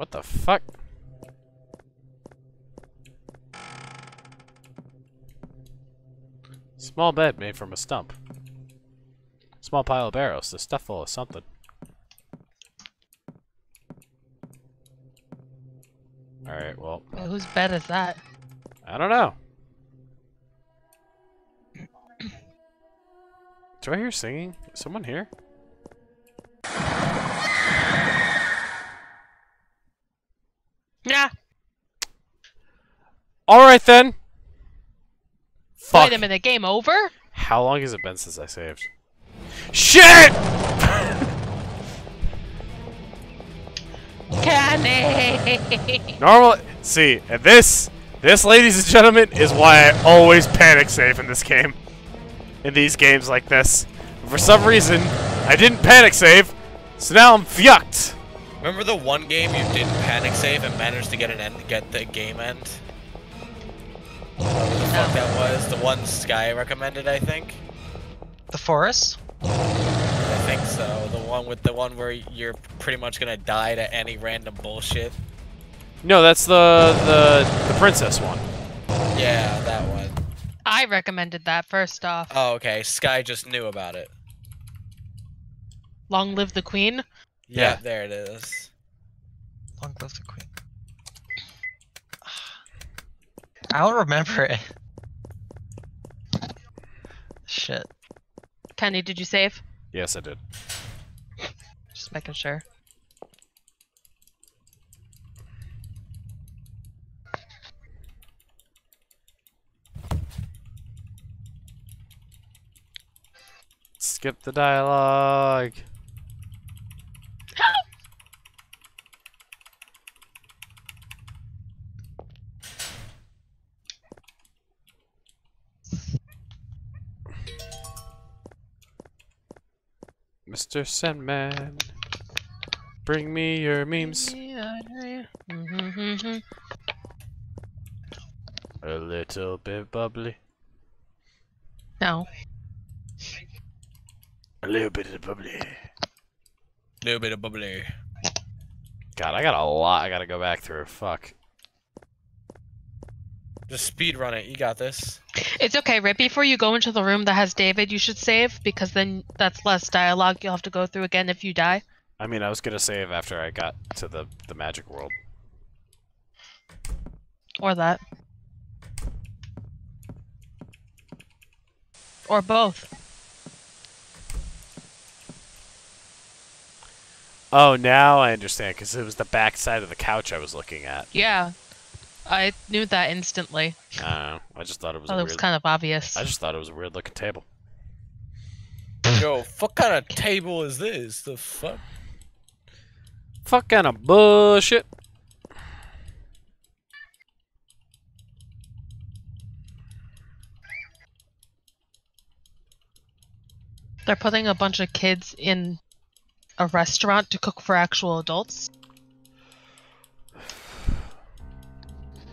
What the fuck? Small bed made from a stump. Small pile of barrels. The stuff full of something. Alright, well, Wait, whose bed is that? I don't know. Do I hear singing? Is someone here? Yeah. Alright then! Fuck. Wait a minute. Game over? How long has it been since I saved? SHIT! Kenny. Normal. See, and this, this, ladies and gentlemen, is why I always panic save in this game. In these games like this. For some reason, I didn't panic save, so now I'm fucked. remember the one game you didn't panic save and managed to get an end, get the game end? Whatever the fuck that was. The one Sky recommended, I think. The forest? I think so. The one with the one where you're pretty much gonna die to any random bullshit. No, that's the the the princess one. Yeah, that one. I recommended that first off. Oh, okay. Sky just knew about it. Long live the queen. Yeah, Yeah. there it is. Long live the queen. I don't remember it. Shit. Kenny, did you save? Yes, I did. Just making sure. Skip the dialogue. Mr. Sandman, bring me your memes. A little bit bubbly. No. A little bit of bubbly. A little bit of bubbly. God, I got a lot I gotta go back through. Fuck. Just speed run it. You got this. It's okay. Right before you go into the room that has David, you should save because then that's less dialogue you'll have to go through again if you die. I mean, I was gonna save after I got to the the magic world. Or that. Or both. Oh, now I understand because it was the back side of the couch I was looking at. Yeah. I knew that instantly. I. I just thought it was Thought a it weird. was kind of obvious. I just thought it was a weird looking table. Yo, what kind of table is this? The fuck? Fuck kind of bullshit. They're putting a bunch of kids in a restaurant to cook for actual adults.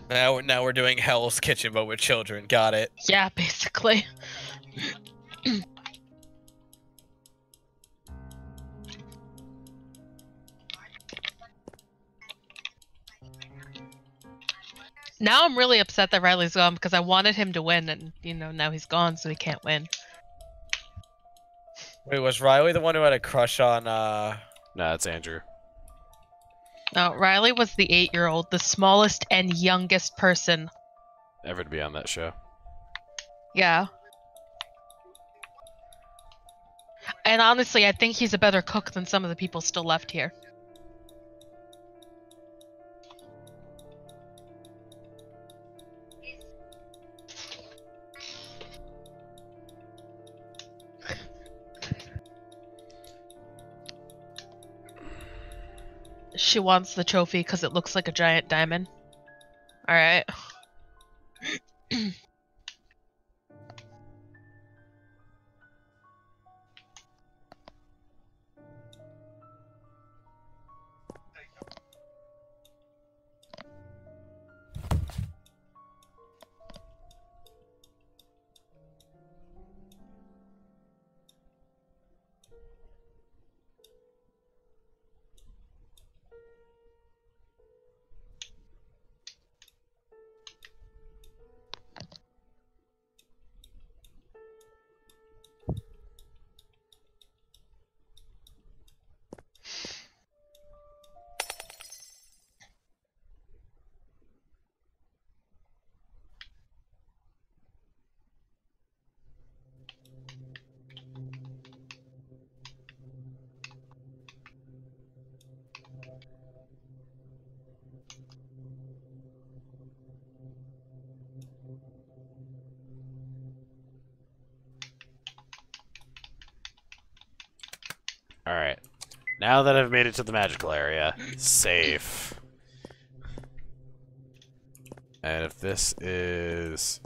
Now, now we're doing Hell's Kitchen, but with children. Got it. Yeah, basically. now I'm really upset that Riley's gone because I wanted him to win, and you know now he's gone, so he can't win. Wait, was Riley the one who had a crush on? uh Nah, it's Andrew. No, Riley was the eight-year-old, the smallest and youngest person. Ever to be on that show. Yeah. And honestly, I think he's a better cook than some of the people still left here. She wants the trophy because it looks like a giant diamond. Alright. Now that I've made it to the magical area, safe. And if this is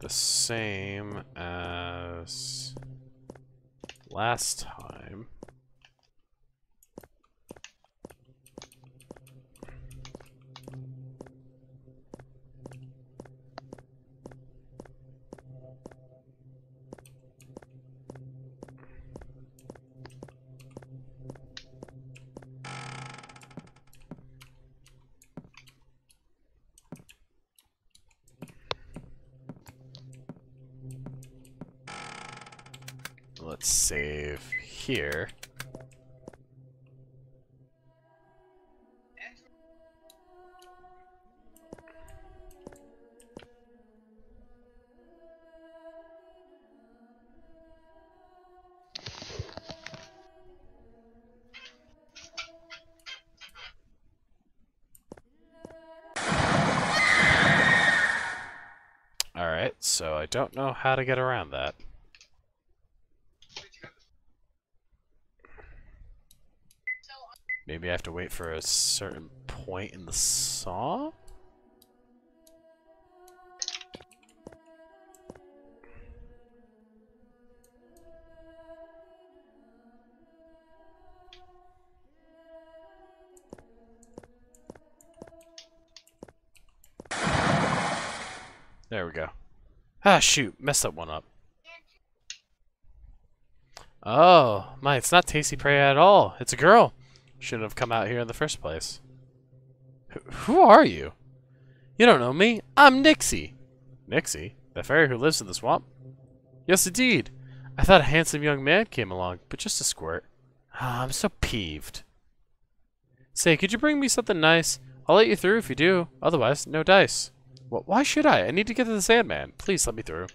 the same as last time, let's save here. Alright, so I don't know how to get around that. Maybe I have to wait for a certain point in the saw? Ah, shoot. Messed that one up. Oh, my, it's not Tasty Prey at all. It's a girl. Shouldn't have come out here in the first place. Wh- who are you? You don't know me. I'm Nixie. Nixie? The fairy who lives in the swamp? Yes, indeed. I thought a handsome young man came along, but just a squirt. Ah, I'm so peeved. Say, could you bring me something nice? I'll let you through if you do. Otherwise, no dice. Well, why should I? I need to get to the Sandman. Please let me through.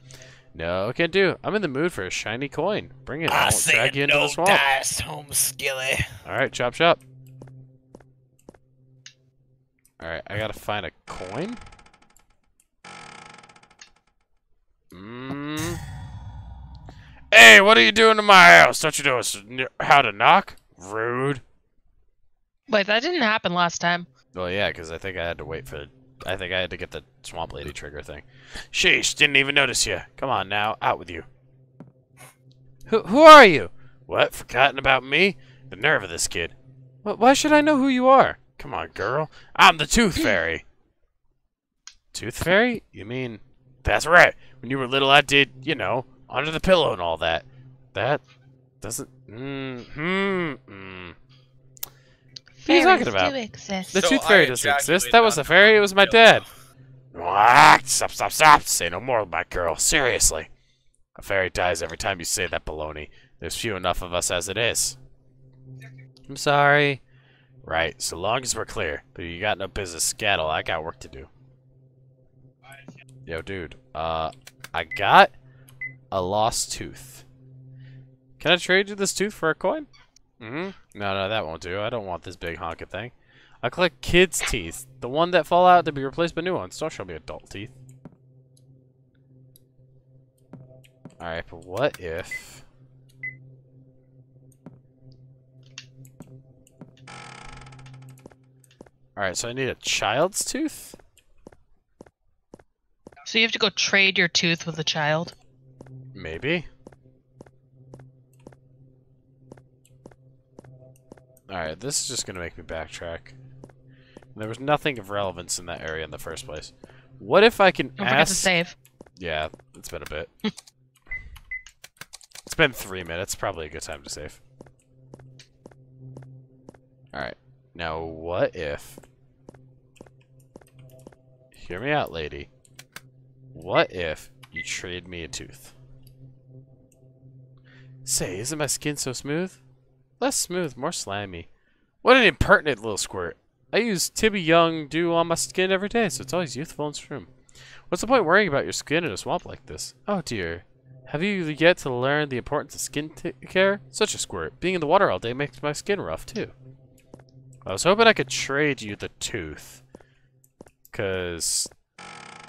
No, can't do. I'm in the mood for a shiny coin. Bring it. I won't drag you into the swamp. dice, home skilly. Alright, chop chop. Alright, I gotta find a coin. Mmm. Hey, what are you doing in my house? Don't you know how to knock? Rude. Wait, that didn't happen last time. Well, yeah, because I think I had to wait for. I think I had to get the swamp lady trigger thing. Sheesh, didn't even notice you. Come on now, out with you. Who who are you? What? Forgotten about me? The nerve of this kid. Wh- why should I know who you are? Come on, girl. I'm the Tooth Fairy. Tooth Fairy? You mean? That's right. When you were little, I did, you know, under the pillow and all that. That doesn't. Mm, hmm. Mm. What are you talking Fairies about? do exist. The So Tooth I Fairy doesn't exist. That was on a fairy. It was my dad. What? Stop, stop, stop. Say no more, my girl. Seriously. A fairy dies every time you say that baloney. There's few enough of us as it is. I'm sorry. Right, so long as we're clear. But you got no business scattle. I got work to do. Yo, dude. Uh, I got a lost tooth. Can I trade you this tooth for a coin? Mm-hmm. No, no, that won't do. I don't want this big honking thing. I collect kids' teeth. The one that fall out to be replaced by new ones. Don't show me adult teeth. Alright, but what if... Alright, so I need a child's tooth? So you have to go trade your tooth with a child. Maybe. Alright, this is just gonna make me backtrack. There was nothing of relevance in that area in the first place. What if I can Don't forget to save. Yeah, it's been a bit. it's been three minutes. Probably a good time to save. Alright. Now, what if... Hear me out, lady. What if you trade me a tooth? Say, isn't my skin so smooth? Less smooth, more slimy. What an impertinent little squirt. I use Tibby Young Dew on my skin every day, so it's always youthful and trim. What's the point worrying about your skin in a swamp like this? Oh dear. Have you yet to learn the importance of skin care? Such a squirt. Being in the water all day makes my skin rough, too. I was hoping I could trade you the tooth. Because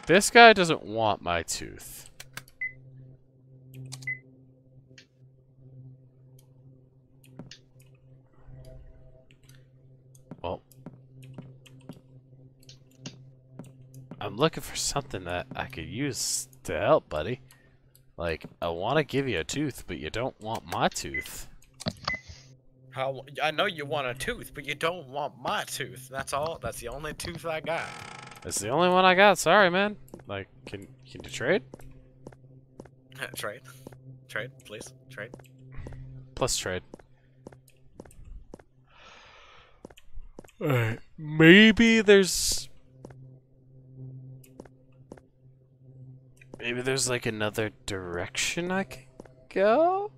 this guy doesn't want my tooth. I'm looking for something that I could use to help, buddy. Like, I want to give you a tooth, but you don't want my tooth. How? I know you want a tooth, but you don't want my tooth. That's all. That's the only tooth I got. It's the only one I got. Sorry, man. Like, can can you trade? trade, trade, please, trade. Plus trade. Alright. Maybe there's. Maybe there's like another direction I can go?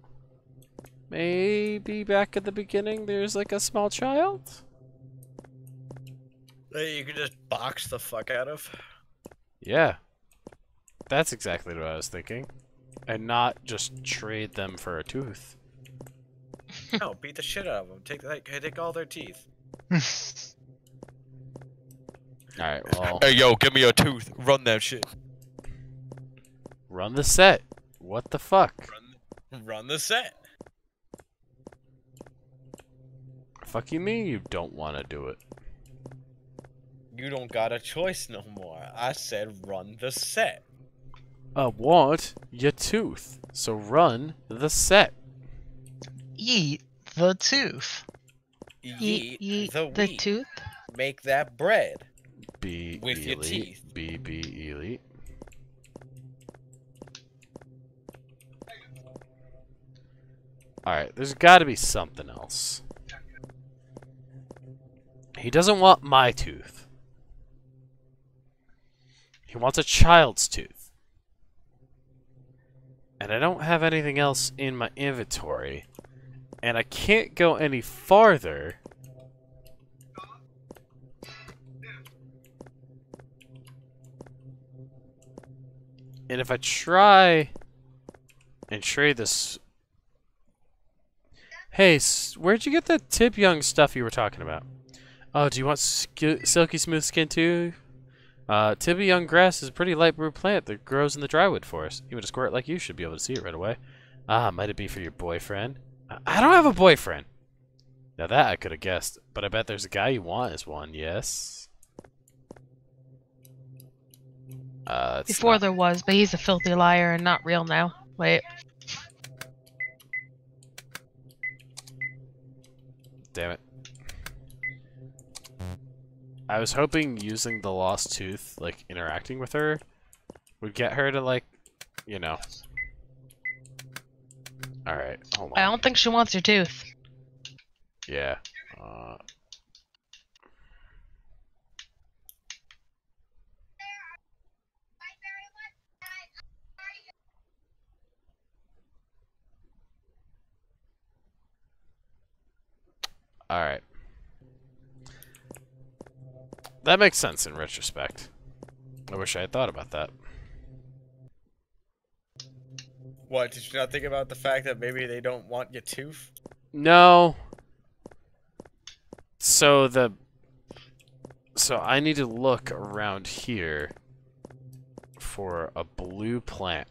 Maybe back at the beginning there's like a small child? That you can just box the fuck out of. Yeah. That's exactly what I was thinking. And not just trade them for a tooth. no, beat the shit out of them. Take like, take all their teeth. Alright, well, Hey yo, give me your tooth. Run that shit. Run the set. What the fuck? Run, run the set. Fuck you mean you don't want to do it? You don't got a choice no more. I said run the set. I want your tooth. So run the set. Eat the tooth. Eat, Eat the, the tooth. Make that bread. Be With your teeth. Be be elite. Alright, there's gotta be something else. He doesn't want my tooth. He wants a child's tooth. And I don't have anything else in my inventory. And I can't go any farther And if I try and trade this... Hey, where'd you get the Tip Young stuff you were talking about? Oh, do you want silky smooth skin too? Uh, Tibby Young grass is a pretty light brewed plant that grows in the drywood forest. Even a squirt like you should be able to see it right away. Ah, might it be for your boyfriend? I- I don't have a boyfriend. Now that I could have guessed, but I bet there's a guy you want as one. Yes. Uh, Before not- there was, but he's a filthy liar and not real now. Wait. Damn it. I was hoping using the lost tooth, like interacting with her, would get her to like, you know. Alright, hold on. I don't think she wants your tooth. Yeah. Uh, Alright. That makes sense in retrospect. I wish I had thought about that. What? Did you not think about the fact that maybe they don't want your tooth? No. So the so I need to look around here for a blue plant.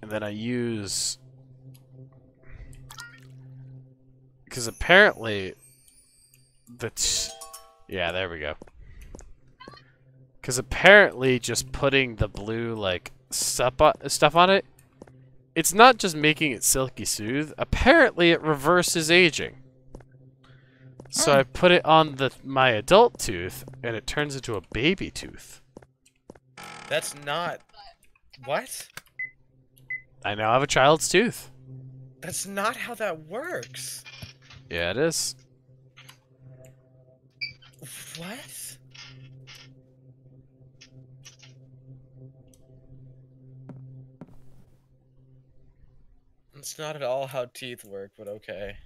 And then I use cuz apparently the yeah, there we go. Cuz apparently just putting the blue like stuff on, stuff on it it's not just making it silky smooth. Apparently, it reverses aging. So oh. I put it on the my adult tooth, and it turns into a baby tooth. That's not. What? I now have a child's tooth. That's not how that works. Yeah, it is. What? It's not at all how teeth work, but okay.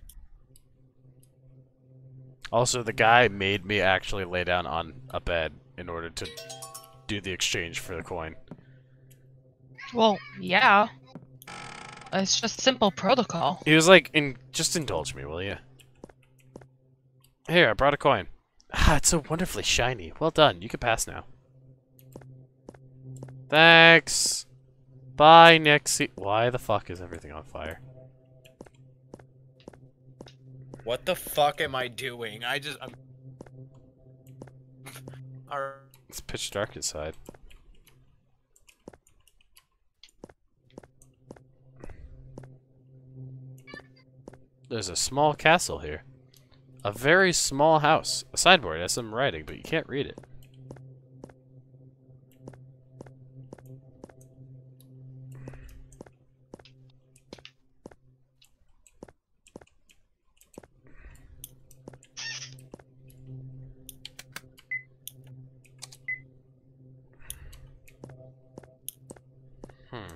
Also, the guy made me actually lay down on a bed in order to do the exchange for the coin. Well, yeah. It's just simple protocol. He was like, "In just indulge me, will you?" Here, I brought a coin. Ah, it's so wonderfully shiny. Well done. You can pass now. Thanks. Bye, Nixie. Why the fuck is everything on fire? What the fuck am I doing? I just. I'm... It's pitch dark inside. There's a small castle here. A very small house. A sideboard has some writing, but you can't read it. Hmm.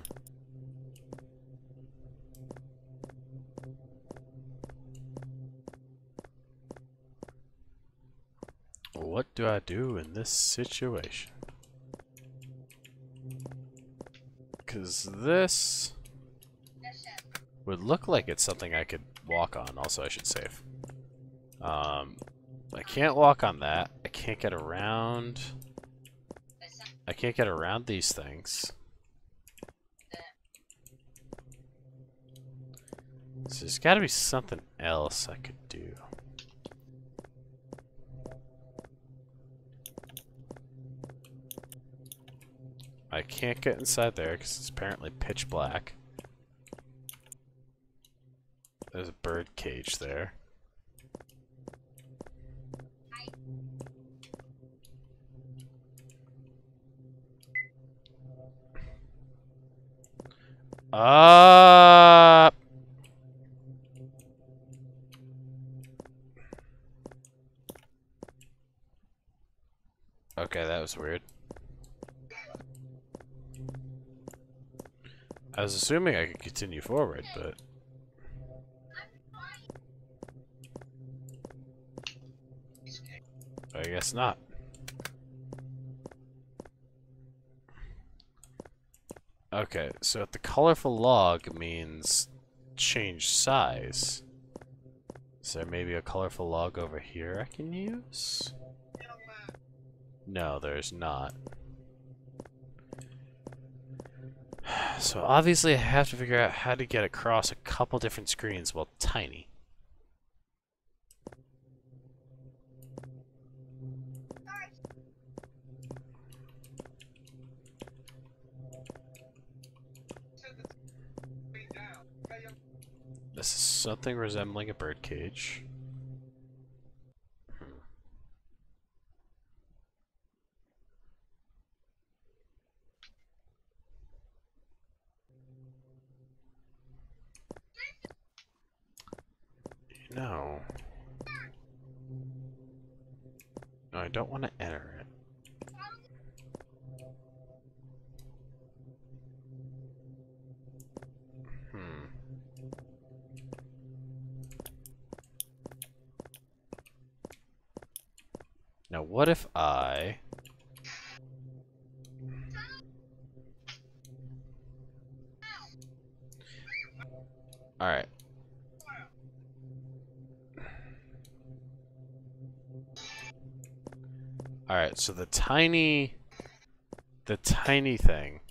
What do I do in this situation? Because this would look like it's something I could walk on. Also, I should save. Um, I can't walk on that. I can't get around. I can't get around these things. So there's got to be something else I could do. I can't get inside there because it's apparently pitch black. There's a bird cage there. Uh Okay, that was weird. I was assuming I could continue forward, but I guess not. Okay, so if the colorful log means change size. Is there maybe a colorful log over here I can use? No, there's not. So obviously I have to figure out how to get across a couple different screens while tiny. This is something resembling a birdcage. Hmm. No. No, I don't want to enter it. Hmm. Now, what if I... Alright. Alright, so the tiny... The tiny thing.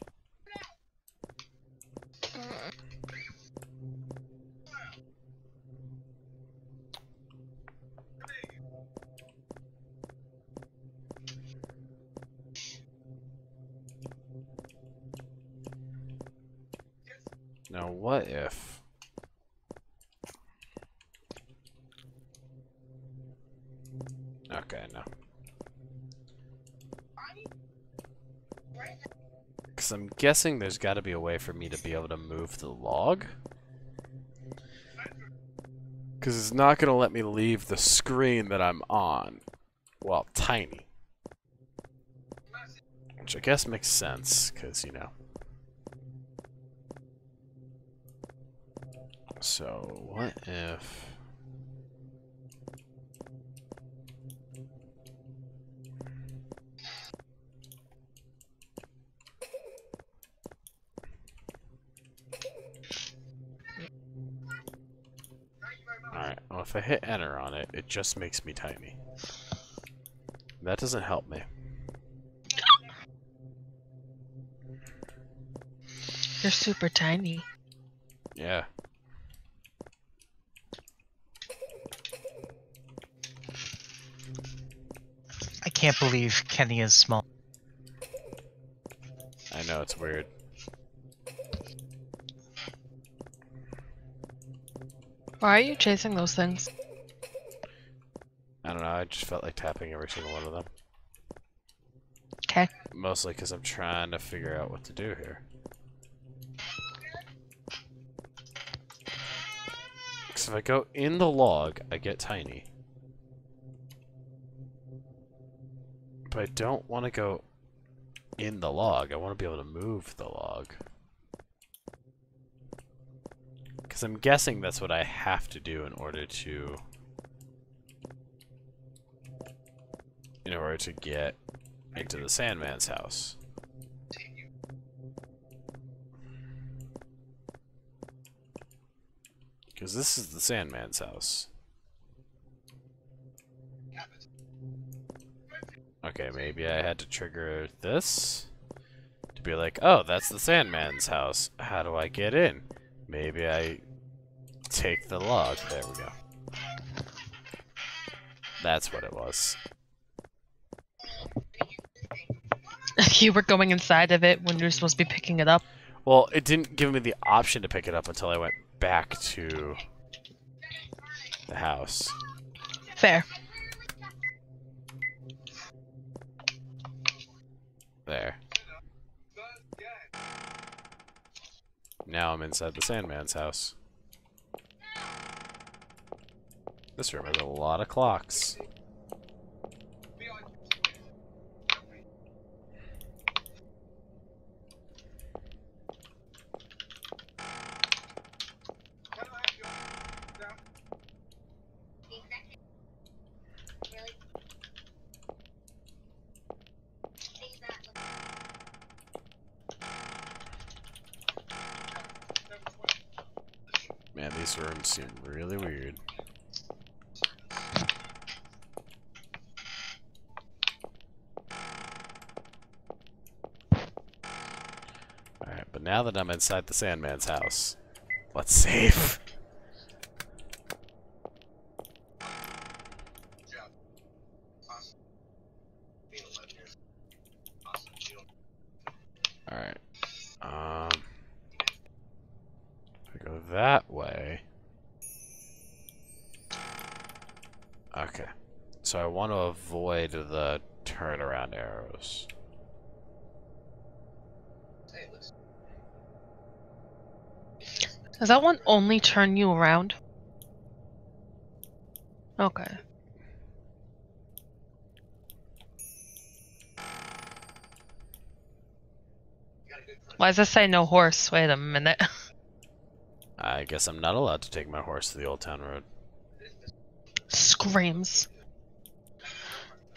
Now, what if... Okay, no. Because I'm guessing there's got to be a way for me to be able to move the log. Because it's not going to let me leave the screen that I'm on. Well, tiny. Which I guess makes sense, because, you know. So, what if... Alright, well if I hit enter on it, it just makes me tiny. That doesn't help me. You're super tiny. Yeah. I can't believe Kenny is small. I know, it's weird. Why are you chasing those things? I don't know, I just felt like tapping every single one of them. Okay. Mostly because I'm trying to figure out what to do here. Because if I go in the log, I get tiny. But I don't want to go in the log. I want to be able to move the log. Because I'm guessing that's what I have to do in order to... In order to get into the Sandman's house. Because this is the Sandman's house. Okay, maybe I had to trigger this to be like, oh, that's the Sandman's house. How do I get in? Maybe I take the log. There we go. That's what it was. you were going inside of it when you're supposed to be picking it up. Well, it didn't give me the option to pick it up until I went back to the house. Fair. There. Now I'm inside the Sandman's house. This room has a lot of clocks. Man, these rooms seem really weird. Alright, but But now that I'm inside the Sandman's house, let's save. Alright. Um, if I go that way. Okay. So I want to avoid the turnaround arrows. Does that one only turn you around? Okay. Why does this say no horse? Wait a minute. I guess I'm not allowed to take my horse to the Old Town Road. Screams.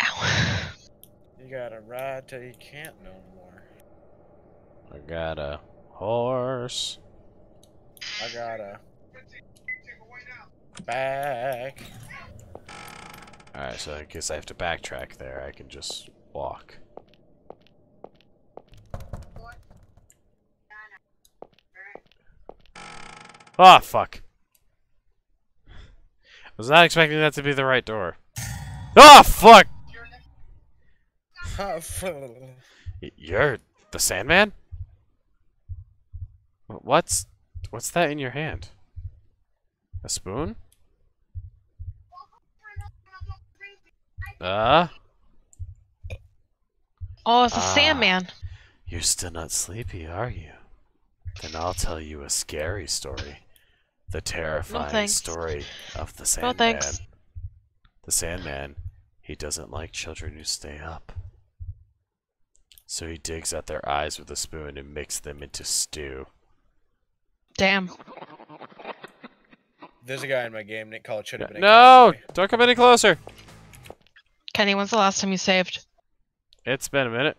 Ow. You gotta ride till you can't no more. I got a horse. I gotta back. Alright, so I guess I have to backtrack there. I can just walk. Ah, fuck. I was not expecting that to be the right door. Ah, fuck! Y- You're the Sandman? What's what's that in your hand? A spoon? Uh, Oh, it's a Ah. Sandman. you're still not sleepy, are you? Then I'll tell you a scary story. The terrifying thanks. story of the No Sandman. thanks. The Sandman, he doesn't like children who stay up. So he digs out their eyes with a spoon and makes them into stew. Damn. There's a guy in my game Nick called should have been No! Don't come any closer! Kenny, when's the last time you saved? It's been a minute.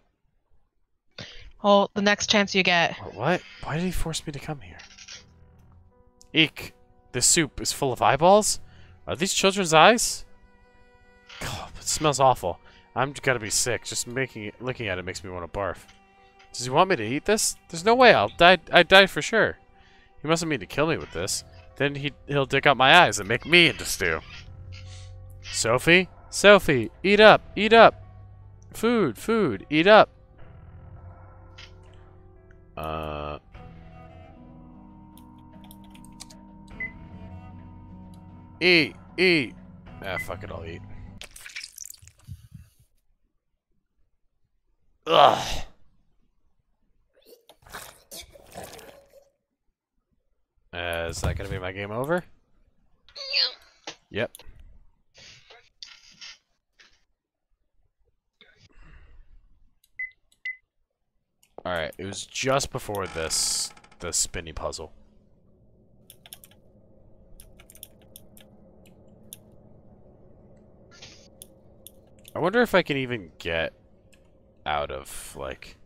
Well, the next chance you get. What? Why did he force me to come here? Eek! This soup is full of eyeballs? Are these children's eyes? God, it smells awful. I'm gonna be sick. Just making it, looking at it makes me want to barf. Does he want me to eat this? There's no way I'll die. I'd die for sure. He mustn't mean to kill me with this. Then he he'll dig out my eyes and make me into stew. Sophie, Sophie, eat up, eat up. Food, food, eat up. Uh. Eat, eat. Ah, fuck it, I'll eat. Ugh. Uh, is that gonna be my game over? Yep. Alright, it was just before this, the spinny puzzle. I wonder if I can even get out of, like...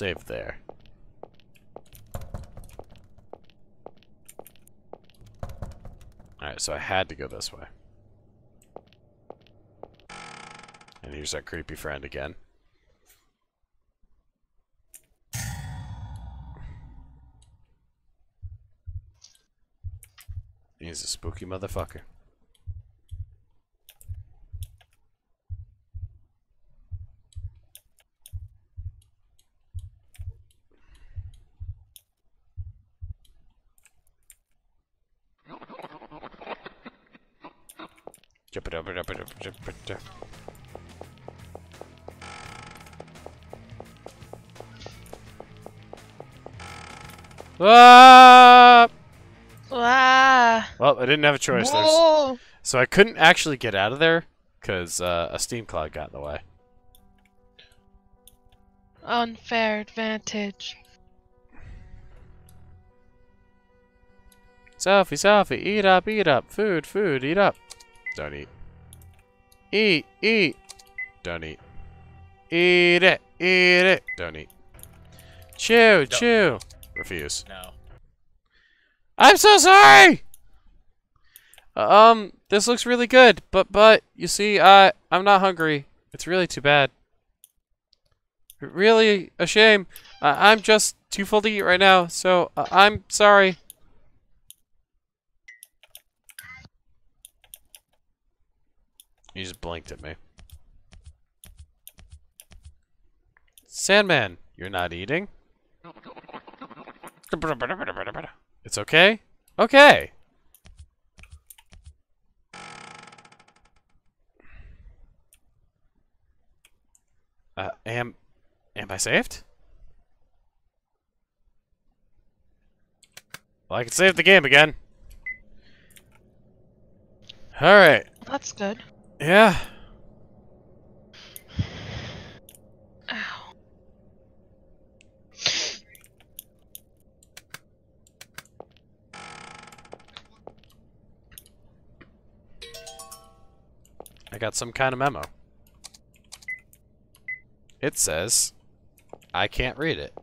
save there. Alright, so I had to go this way. And here's our creepy friend again. He's a spooky motherfucker. Jump it up, it up, it up, jump it up. Ah! Ah. Well, I didn't have a choice. There's, so I couldn't actually get out of there because uh, a steam cloud got in the way. Unfair advantage. Sophie, Sophie, eat up, eat up. Food, food, eat up. Don't eat. Eat, eat. Don't eat. Eat it. Eat it. Don't eat. Chew. Don't. Chew. Refuse. No. I'm so sorry. Um, this looks really good, but but you see, I I'm not hungry. It's really too bad. Really a shame. Uh, I'm just too full to eat right now, so uh, I'm sorry. He just blinked at me. Sandman, you're not eating? It's okay? Okay. Uh, am, am I saved? Well, I can save the game again. Alright. That's good. Yeah. Ow. I got some kind of memo. It says, I can't read it.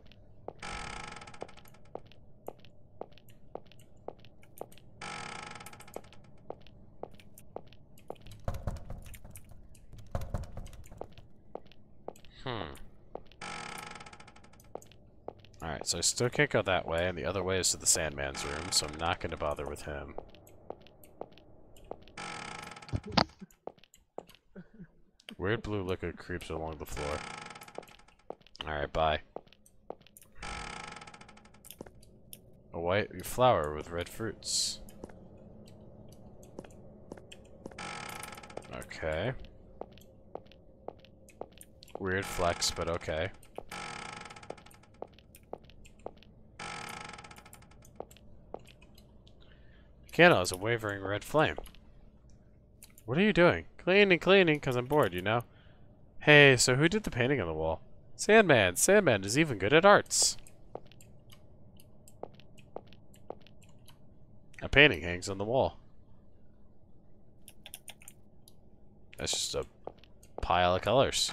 Hmm. Alright, so I still can't go that way, and the other way is to the Sandman's room, so I'm not going to bother with him. Weird blue liquid creeps along the floor. Alright, bye. A white flower with red fruits. Okay. Weird flex, but okay. Candle is a wavering red flame. What are you doing? Cleaning, cleaning, because I'm bored, you know? Hey, so who did the painting on the wall? Sandman. Sandman is even good at arts. A painting hangs on the wall. That's just a pile of colors.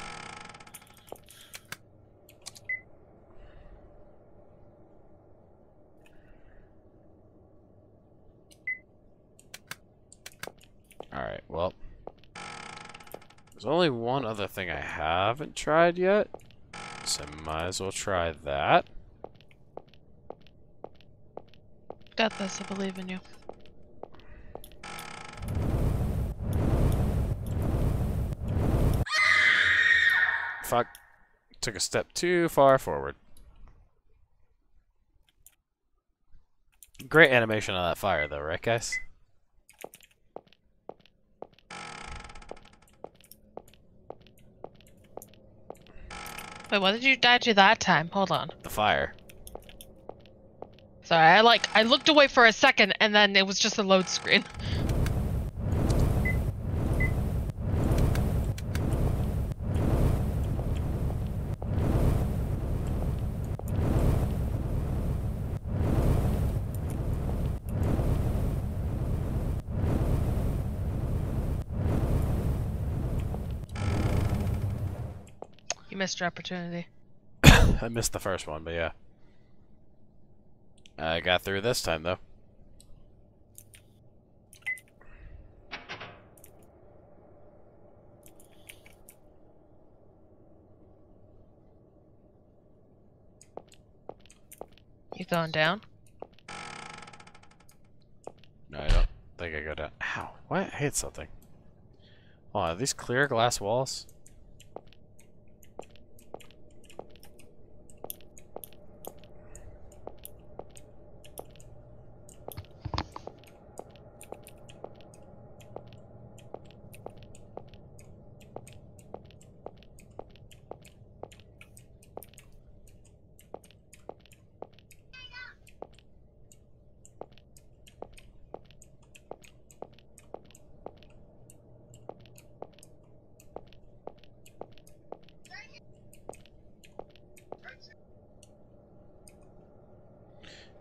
Alright, well. There's only one other thing I haven't tried yet. So I might as well try that. Got this. I believe in you. Fuck. Took a step too far forward. Great animation on that fire though, right guys? Wait, what did you die to that time? Hold on. The fire. Sorry, I like I looked away for a second and then it was just a load screen. missed your opportunity. I missed the first one, but yeah. I got through this time though. You going down? No, I don't think I go down. Ow. Why I hit something? Oh, are these clear glass walls?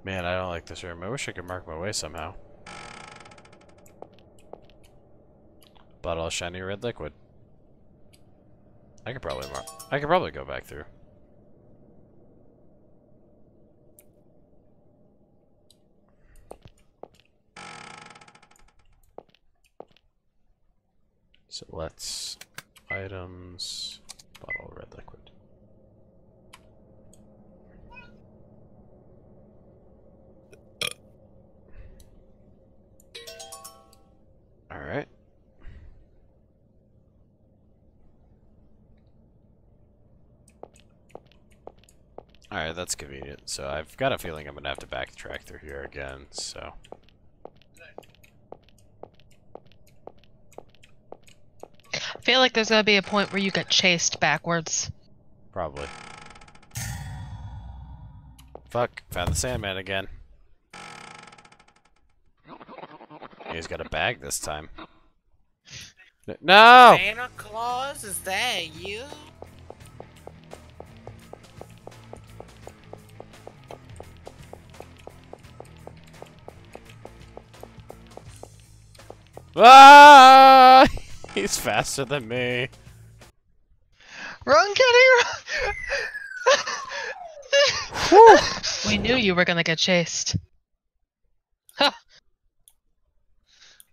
Man, I don't like this room. I wish I could mark my way somehow. Bottle of shiny red liquid. I could probably mar- I could probably go back through. So let's items bottle of red liquid. All right. Alright, that's convenient. So I've got a feeling I'm gonna have to backtrack through here again, so. I feel like there's gonna be a point where you get chased backwards. Probably. Fuck, found the Sandman again. He's got a bag this time. No! Santa Claus, is that you? Ah! He's faster than me. Run, Kenny! Whew. We knew you were gonna get chased. Huh.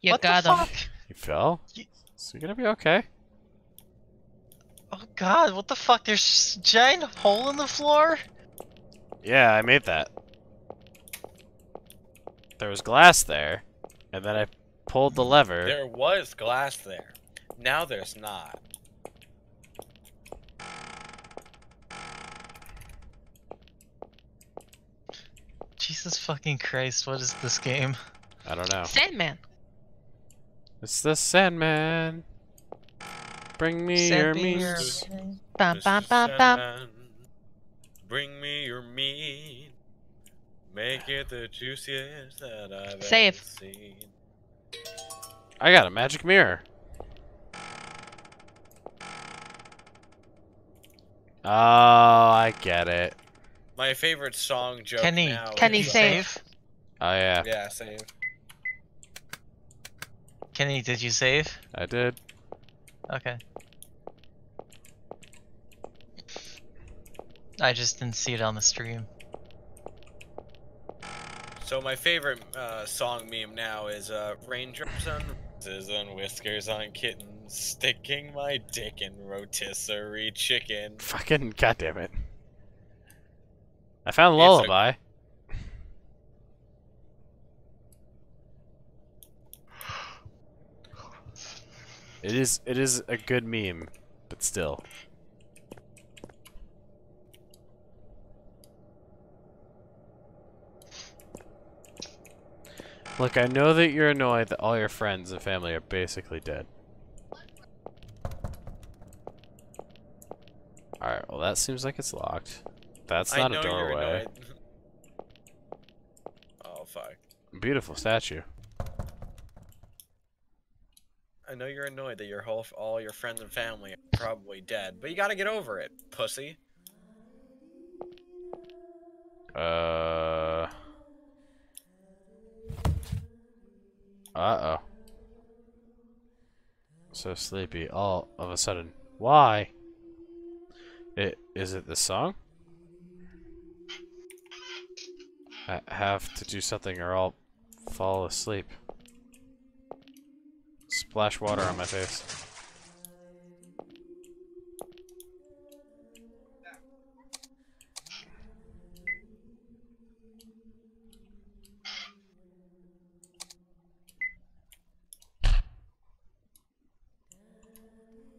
You what got the him. fuck? He fell? You- So you're gonna be okay. Oh god, what the fuck? There's a giant hole in the floor? Yeah, I made that. There was glass there, and then I pulled the lever. There was glass there. Now there's not. Jesus fucking Christ, what is this game? I don't know. Sandman. It's the Sandman. Bring me your Send me your- means. Bum, bum, bum, bum. Sandman, Bring me your meat. Make it the juiciest that I've Save. ever seen. I got a magic mirror. Oh, I get it. My favorite song joke Kenny, now Kenny, is, save. Oh yeah, Yeah, save. Kenny, did you save? I did. Okay. I just didn't see it on the stream. So my favorite uh, song meme now is uh, raindrops on roses whiskers on kittens, sticking my dick in rotisserie chicken. Fucking goddamn it. I found It's a- lullaby. It is it is a good meme, but still. Look, I know that you're annoyed that all your friends and family are basically dead. Alright, well that seems like it's locked. That's I not know a you're doorway. oh fuck! Beautiful statue. I know you're annoyed that your whole all your friends and family are probably dead, but you gotta get over it, pussy. Uh. Uh oh. So sleepy all of a sudden. Why? It is it the song? I have to do something or I'll fall asleep. Splash water on my face.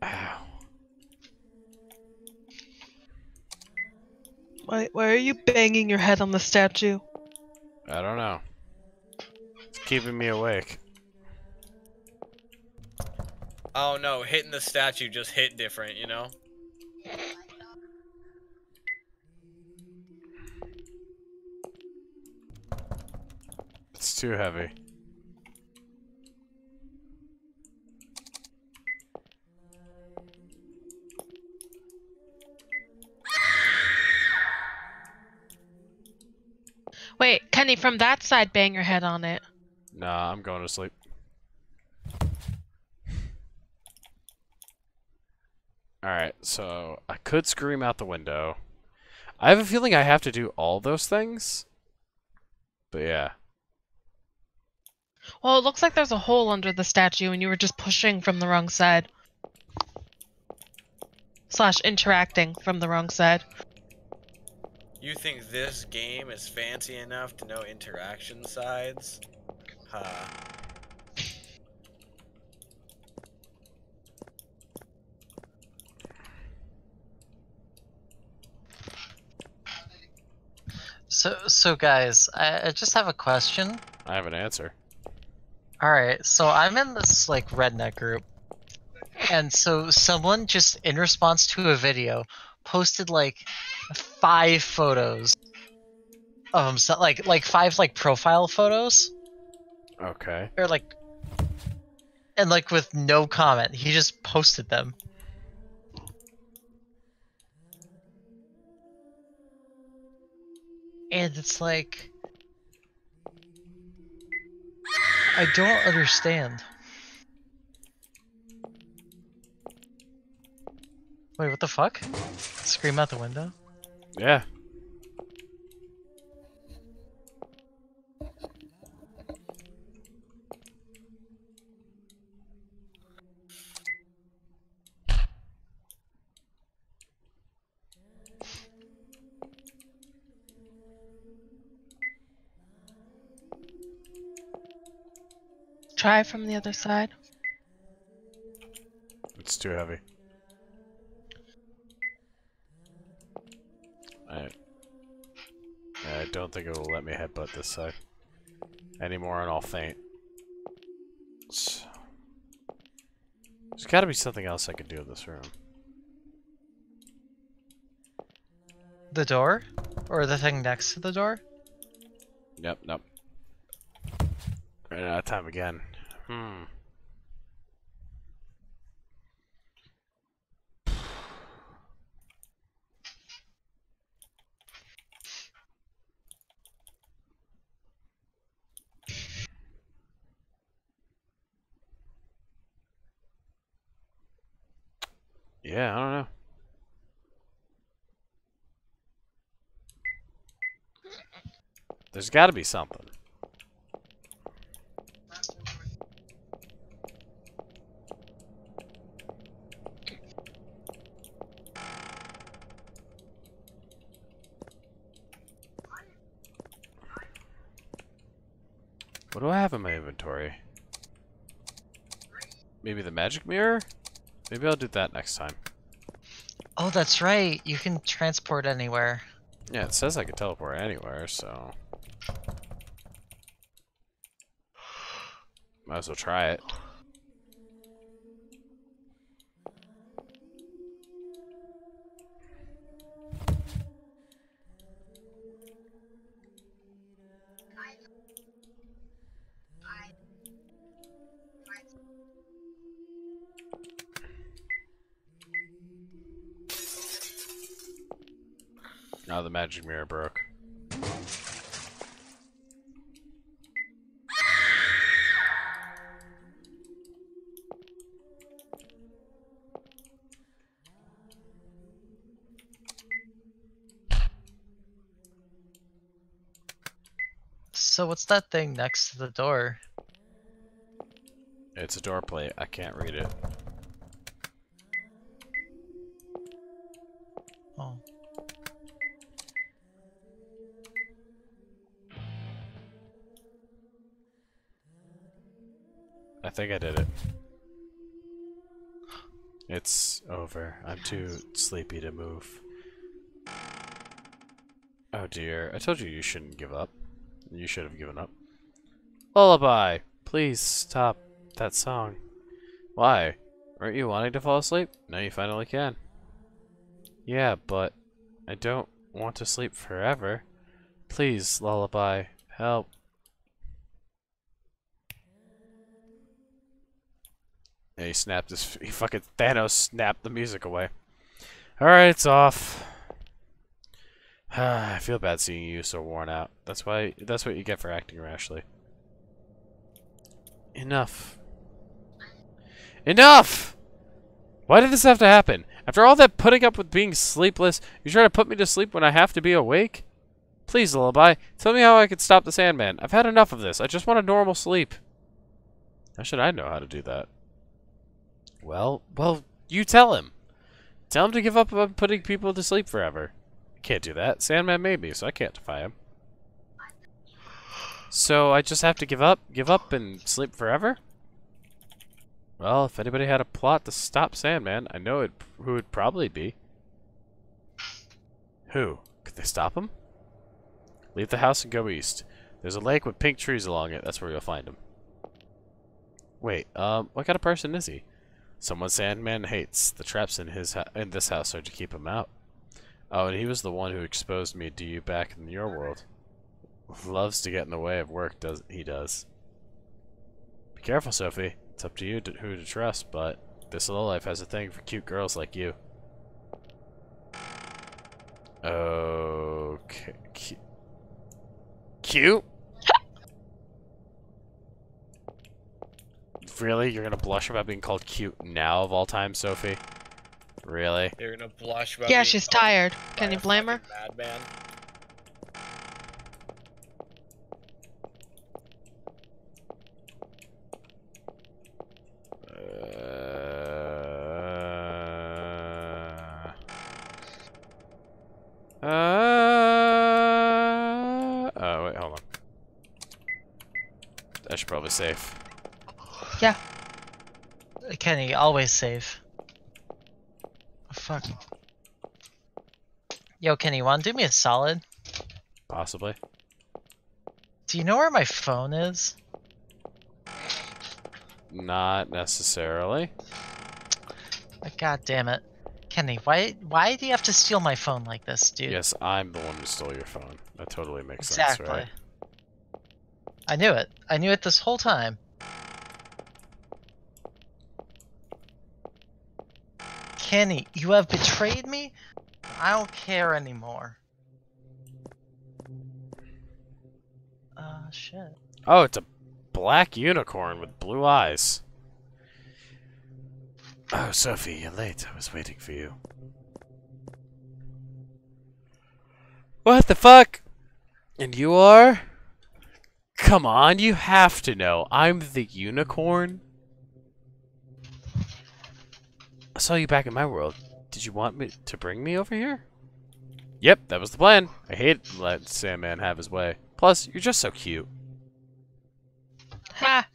Ow. Why, why are you banging your head on the statue? I don't know. It's keeping me awake. Oh no, hitting the statue just hit different, you know? It's too heavy. Kenny, from that side, bang your head on it. Nah, I'm going to sleep. Alright, so I could scream out the window. I have a feeling I have to do all those things. But yeah. Well, it looks like there's a hole under the statue and you were just pushing from the wrong side. Slash interacting from the wrong side. You think this game is fancy enough to know interaction sides? Huh. So, so guys, I, I just have a question. I have an answer. All right, so I'm in this like redneck group, and so someone just in response to a video posted like five photos um, of himself, like like five like profile photos, Okay. or like, and like with no comment, he just posted them. And it's like, I don't understand. Wait, what the fuck? Scream out the window? Yeah. Try from the other side. It's too heavy. I I don't think it will let me headbutt this side anymore, and I'll faint. So, there's got to be something else I can do in this room. The door? Or the thing next to the door? Yep, nope. Ran out of time again. Hmm. Yeah, I don't know. There's got to be something. What do I have in my inventory? Maybe the magic mirror? Maybe I'll do that next time. Oh, that's right. You can transport anywhere. Yeah, it says I can teleport anywhere, so... Might as well try it. Now the magic mirror broke. So what's that thing next to the door? It's a door plate. I can't read it. Oh. I think I did it. It's over. I'm too sleepy to move. Oh dear. I told you you shouldn't give up. You should have given up. Lullaby! Please stop that song. Why? Aren't you wanting to fall asleep? Now you finally can. Yeah, but I don't want to sleep forever. Please, Lullaby, help. He snapped his. He fucking Thanos snapped the music away. Alright, it's off. I feel bad seeing you so worn out. That's why. That's what you get for acting rashly. Enough. Enough! Why did this have to happen? After all that putting up with being sleepless, you try to put me to sleep when I have to be awake? Please, Lullaby, tell me how I can stop the Sandman. I've had enough of this. I just want a normal sleep. How should I know how to do that? Well, well, you tell him. Tell him to give up on putting people to sleep forever. Can't do that. Sandman made me, so I can't defy him. So I just have to give up, give up, and sleep forever? Well, if anybody had a plot to stop Sandman, I know it who it'd probably be. Who? Could they stop him? Leave the house and go east. There's a lake with pink trees along it. That's where you'll find him. Wait, um, what kind of person is he? Someone Sandman hates. The traps in his in this house are to keep him out. Oh, and he was the one who exposed me to you back in your world. Loves to get in the way of work, does he does. Be careful, Sophie. It's up to you to, who to trust, but this little life has a thing for cute girls like you. Okay. cu- Cute? really? You're gonna blush about being called cute now of all time, Sophie? Really? You're gonna blush about Yeah, she's tired. Can you blame her? fucking Madman. Uh, uh, oh, wait, hold on. I should probably save. Yeah. Kenny, always save. Fuck. Yo, Kenny, wanna do me a solid? Possibly. Do you know where my phone is? Not necessarily. Like, God damn it. Kenny, why why do you have to steal my phone like this, dude? Yes, I'm the one who stole your phone. That totally makes exactly. sense, right? Exactly. I knew it. I knew it this whole time. Kenny, you have betrayed me? I don't care anymore. Uh, shit. Oh, it's a black unicorn with blue eyes. Oh, Sophie, you're late. I was waiting for you. What the fuck? And you are? Come on, you have to know. I'm the unicorn. I saw you back in my world. Did you want me to bring me over here? Yep, that was the plan. I hate letting Sandman have his way. Plus, you're just so cute. Ha!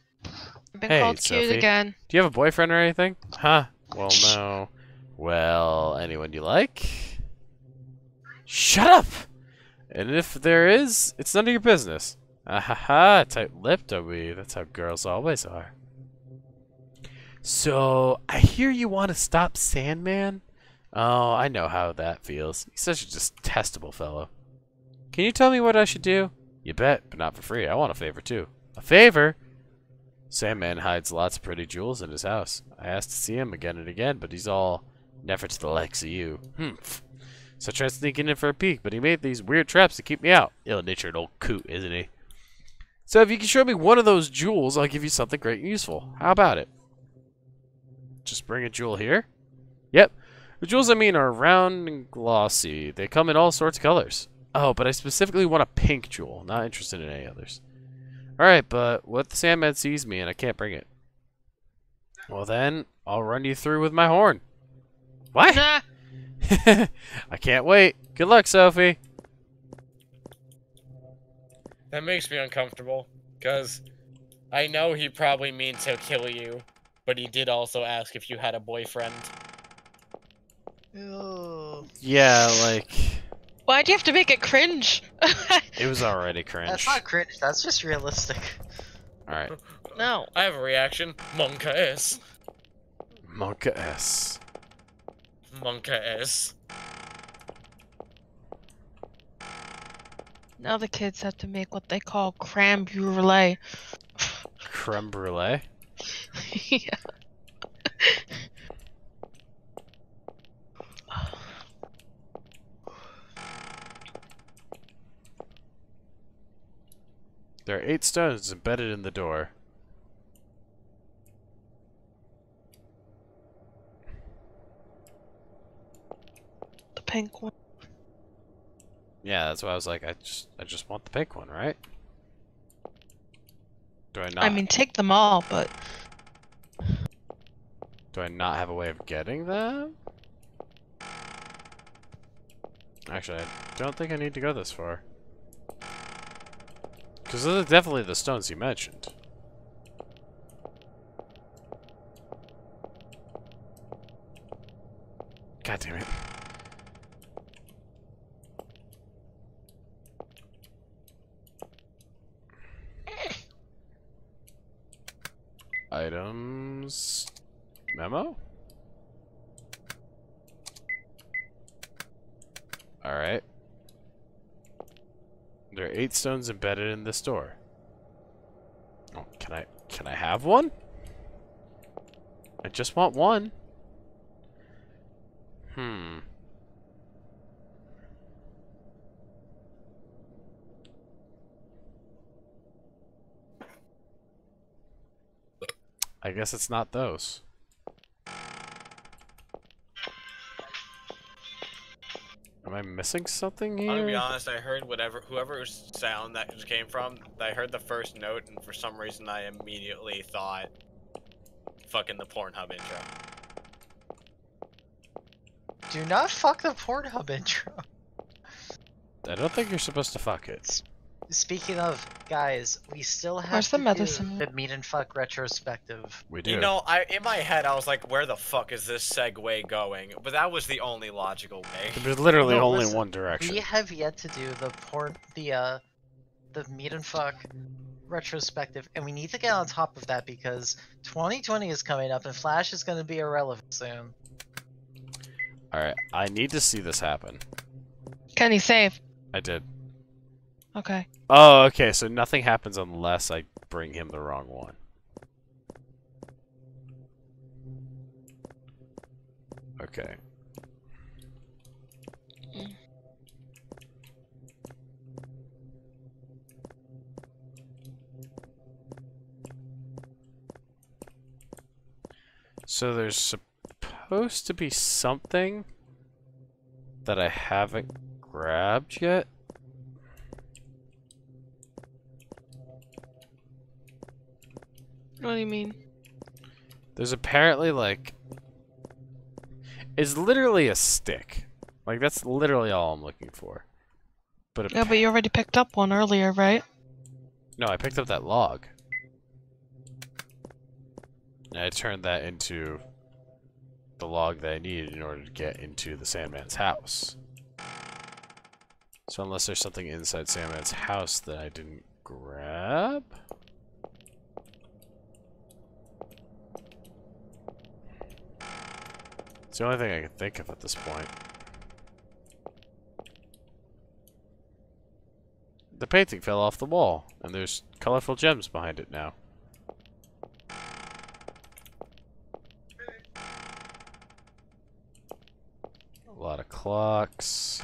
I've been Hey, called cute again. Do you have a boyfriend or anything? Huh? Well, no. Well, anyone you like? Shut up! And if there is, it's none of your business. Ah ha ha, tight-lipped are we? That's how girls always are. So, I hear you want to stop Sandman? Oh, I know how that feels. He's such a detestable fellow. Can you tell me what I should do? You bet, but not for free. I want a favor too. A favor? Sandman hides lots of pretty jewels in his house. I asked to see him again and again, but he's all never to the likes of you. Humph. So I tried sneaking in for a peek, but he made these weird traps to keep me out. Ill-natured old coot, isn't he? So if you can show me one of those jewels, I'll give you something great and useful. How about it? Just bring a jewel here? Yep. The jewels I mean are round and glossy. They come in all sorts of colors. Oh, but I specifically want a pink jewel. Not interested in any others. Alright, but what the Sandman sees me and I can't bring it? Well then, I'll run you through with my horn. What? I can't wait. Good luck, Sophie. That makes me uncomfortable, because I know he probably means he'll kill you, but he did also ask if you had a boyfriend. Ew. Yeah, like, Why'd you have to make it cringe? it was already cringe. That's not cringe, that's just realistic. Alright, no. I have a reaction. Monka S. Monka S. Monka S. Now the kids have to make what they call creme brulee. Creme brulee. Yeah. There are eight stones embedded in the door. The pink one. Yeah, that's why I was like, I just, I just want the pink one, right? Do I not? I mean, take them all, but do I not have a way of getting them? Actually, I don't think I need to go this far. Because those are definitely the stones you mentioned. God damn it. Items. Memo? Alright. There are eight stones embedded in this door. Oh, can I can I have one? I just want one. Hmm. I guess it's not those. Am I missing something here? I'm gonna be honest. I heard whatever, whoever sound that just came from. I heard the first note, and for some reason, I immediately thought, "Fucking the Pornhub intro." Do not fuck the Pornhub intro. I don't think you're supposed to fuck it. Speaking of, guys, we still have Where's the to medicine? do the meet and fuck retrospective. We do. You know, I in my head, I was like, "Where the fuck is this segue going?" But that was the only logical way. There's literally No, only listen, one direction. We have yet to do the porn, the uh, the meet and fuck retrospective, and we need to get on top of that because 2020 is coming up, and Flash is going to be irrelevant soon. Alright, I need to see this happen. Can Kenny save. I did. Okay. Oh, okay, so nothing happens unless I bring him the wrong one. Okay. So there's supposed to be something that I haven't grabbed yet. What do you mean? There's apparently like it's literally a stick. Like that's literally all I'm looking for. But Yeah, but you already picked up one earlier, right? no, I picked up that log. And I turned that into the log that I needed in order to get into the Sandman's house. So unless there's something inside Sandman's house that I didn't grab. It's the only thing I can think of at this point. The painting fell off the wall, and there's colorful gems behind it now. A lot of clocks.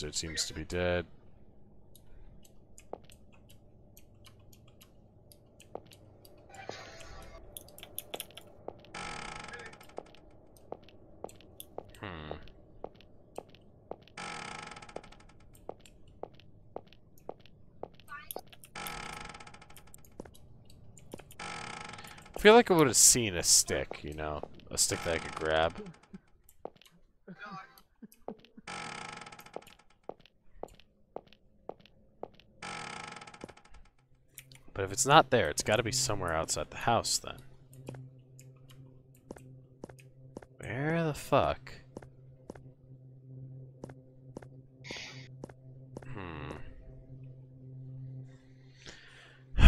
Lizard seems to be dead. Hmm. I feel like I would have seen a stick, you know, a stick that I could grab. If it's not there, it's got to be somewhere outside the house then. Where the fuck? Hmm.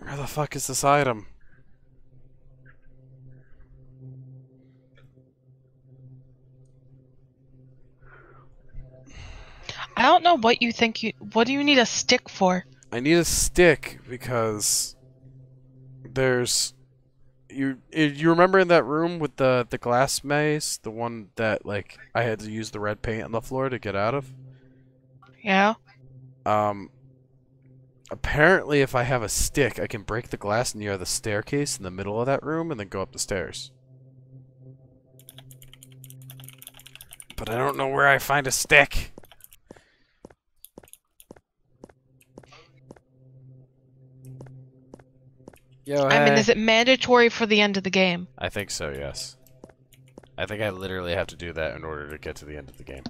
Where the fuck is this item? I don't know what you think you. What do you need a stick for? I need a stick because there's you eh, you remember in that room with the the glass maze, the one that like I had to use the red paint on the floor to get out of? Yeah. Um. Apparently, if I have a stick, I can break the glass near the staircase in the middle of that room and then go up the stairs. But I don't know where I find a stick. Yo, I mean, is it mandatory for the end of the game? I think so, yes. I think I literally have to do that in order to get to the end of the game.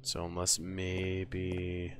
So unless maybe...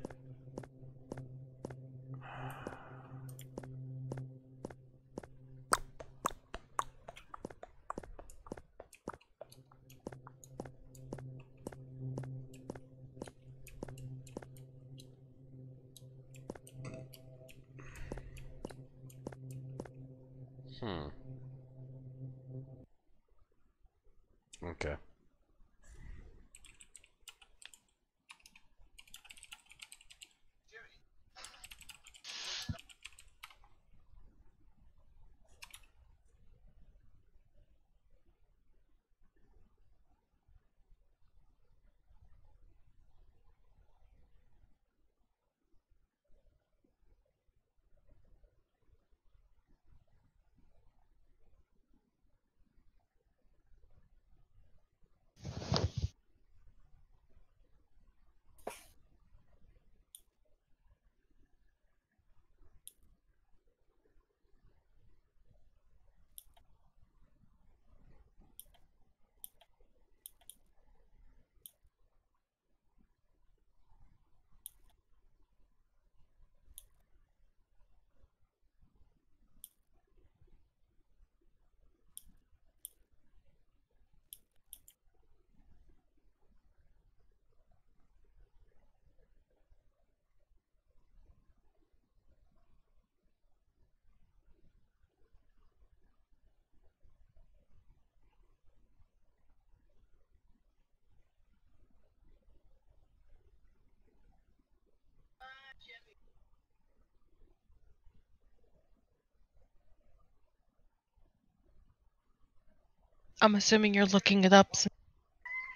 I'm assuming you're looking it up since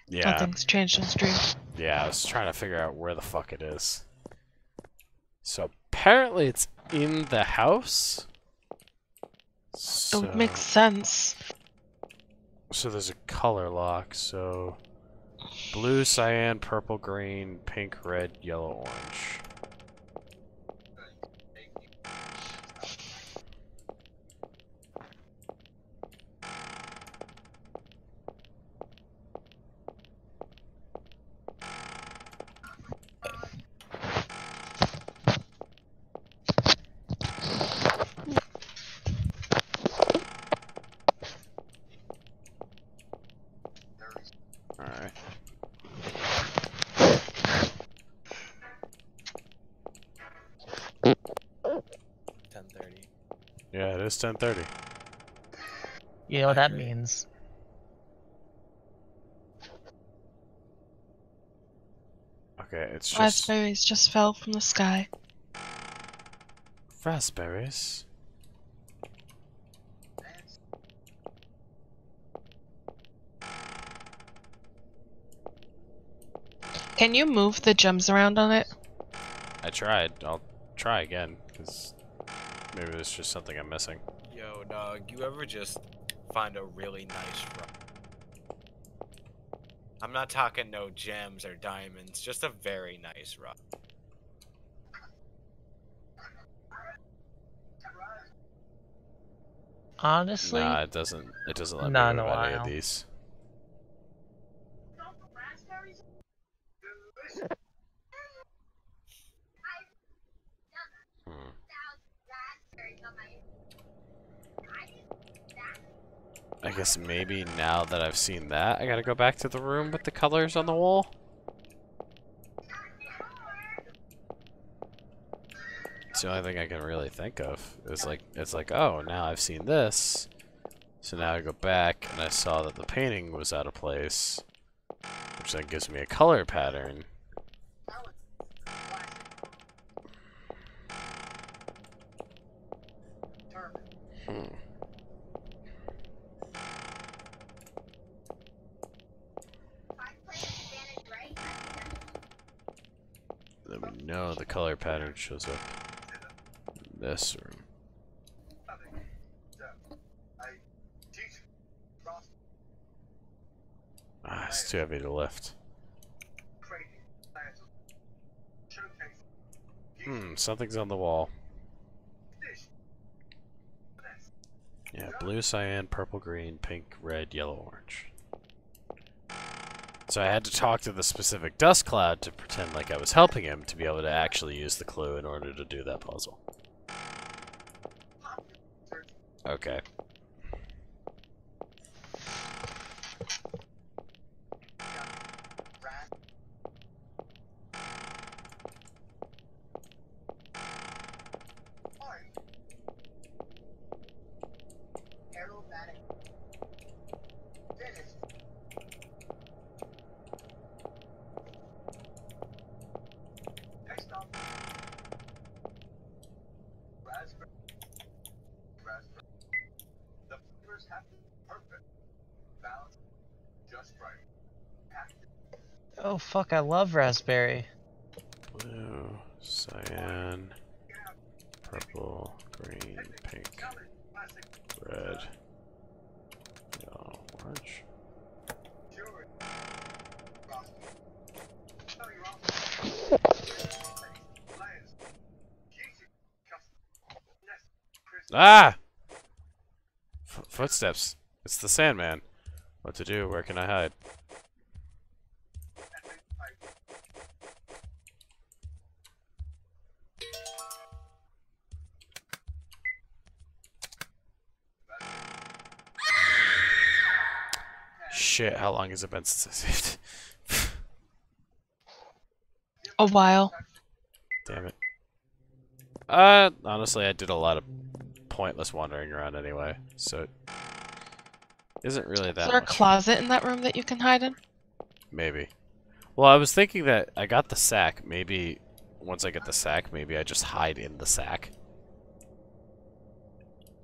Yeah. nothing's changed on stream. Yeah, I was trying to figure out where the fuck it is. So apparently it's in the house. It So, would make sense. so there's a color lock. So blue, cyan, purple, green, pink, red, yellow, orange. Yeah, it is 10:30. You know what that means? Okay, it's just Raspberries just fell from the sky. raspberries. Can you move the gems around on it? I tried. I'll try again because maybe there's just something I'm missing. Yo, dog, you ever just find a really nice rock? I'm not talking no gems or diamonds, just a very nice rock. Honestly, Nah, it doesn't. It doesn't let Not me in a move any of these. I guess maybe now that I've seen that, I gotta go back to the room with the colors on the wall. It's the only thing I can really think of. It's like, it's like, oh, now I've seen this. So now I go back and I saw that the painting was out of place, which then gives me a color pattern. Hmm. Know the color pattern shows up in this room. Ah, it's too heavy to lift. Hmm, something's on the wall. Yeah, blue, cyan, purple, green, pink, red, yellow, orange. So I had to talk to the specific dust cloud to pretend like I was helping him to be able to actually use the clue in order to do that puzzle. Okay. Next up, raspberry. Raspberry. The flavors have to be perfect. Balanced, just right. Have to Oh fuck, I love raspberry. Blue, cyan, purple, green, pink, red, yellow, orange. Ah! F footsteps. It's the Sandman. What to do? Where can I hide? How long has it been since I saved? A while. Damn it. Uh, honestly, I did a lot of pointless wandering around anyway, so it isn't really Is that there a closet in that room that you can hide in? Maybe. Well, I was thinking that I got the sack. Maybe once I get the sack, maybe I just hide in the sack.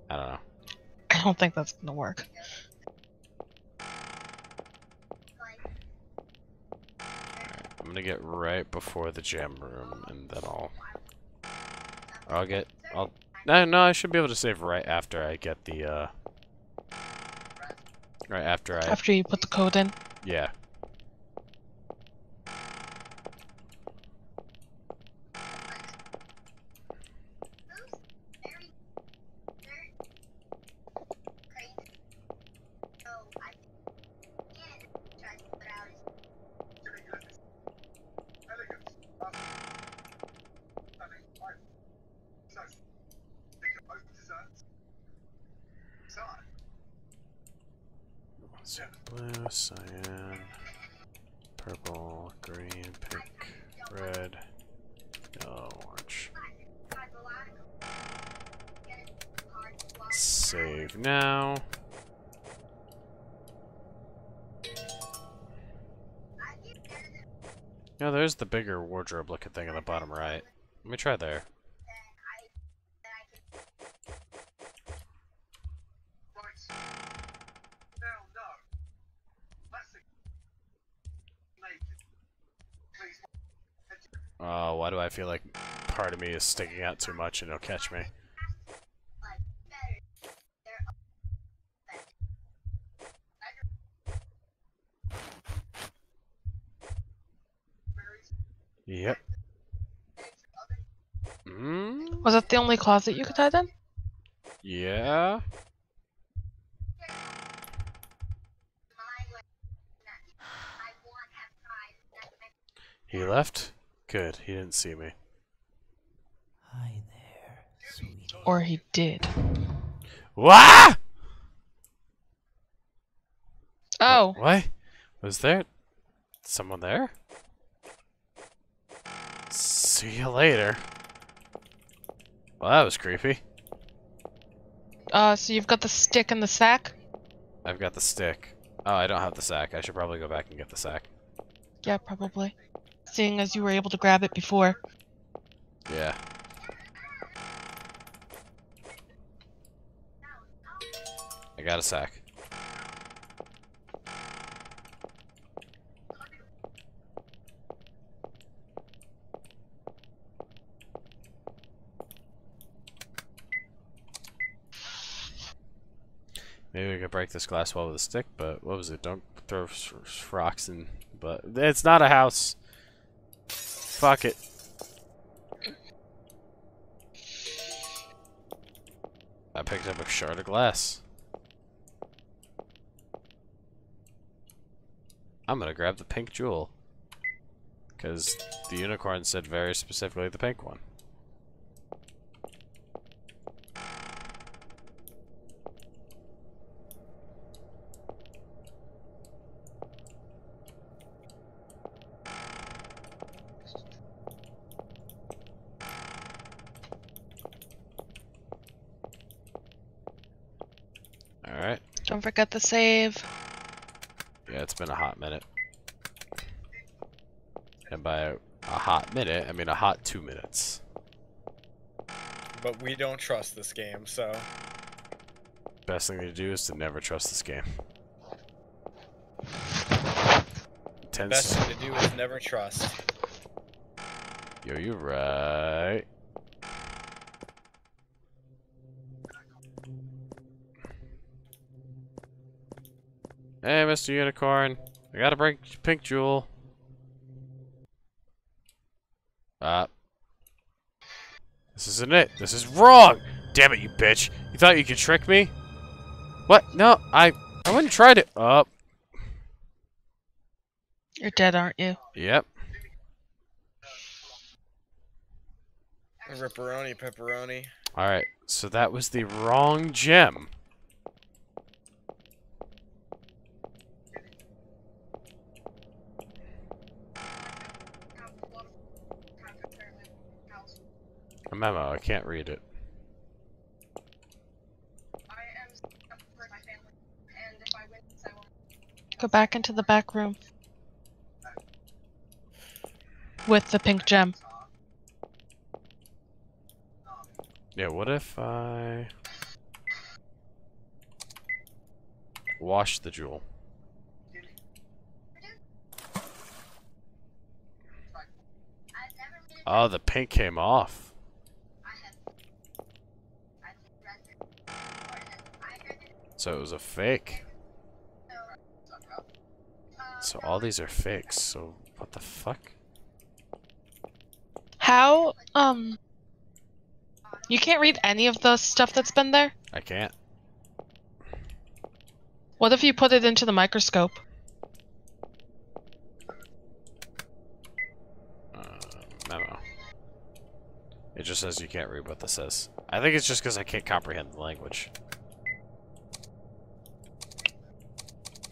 I don't know. I don't think that's gonna work. Gonna get right before the jam room, and then I'll. I'll get. I'll. No, no, I should be able to save right after I get the. uh... Right after I. After you put the code in. Yeah. Elegance. Awesome. Stunning. Fine. So, think of both desserts. Side. So blue, cyan, purple, green, pink, red, yellow, orange. Save now. Yeah, there's the bigger wardrobe looking thing on the bottom right. Let me try there. Oh, why do I feel like part of me is sticking out too much and it'll catch me? berries, Yep. eggs, oven. Mm, Was that the only closet you could hide in? yeah. He left? Good, he didn't see me. Hi there, sweetie. Or he did. Wah! Oh, What? Was there someone there? See you later. Well, that was creepy. uh, so you've got the stick and the sack? I've got the stick. Oh, I don't have the sack. I should probably go back and get the sack. Yeah, probably. Seeing as you were able to grab it before. Yeah. I got a sack. Maybe we could break this glass wall with a stick, but what was it? Don't throw rocks in. But it's not a house. Fuck it. I picked up a shard of glass. I'm gonna grab the pink jewel. Because the unicorn said very specifically the pink one. Alright. Don't the save. Yeah, it's been a hot minute. And by a, a hot minute, I mean a hot two minutes. But we don't trust this game, so Best thing to do is to never trust this game. Best thing to do is never trust. Yo, you're right. Hey, Mr. Unicorn. I gotta bring Pink Jewel. Ah. This isn't it. This is wrong! Damn it, you bitch. You thought you could trick me? What? No, I I wouldn't try to. Up. You're dead, aren't you? yep. Ripperoni, pepperoni. Alright, so that was the wrong gem. A memo, I can't read it. Go back into the back room. With the pink gem. Yeah, what if I wash the jewel? Oh, the pink came off. So it was a fake. So all these are fakes. So what the fuck? How, um... You can't read any of the stuff that's been there? I can't. What if you put it into the microscope? Uh, memo. It just says you can't read what this says. I think it's just because I can't comprehend the language.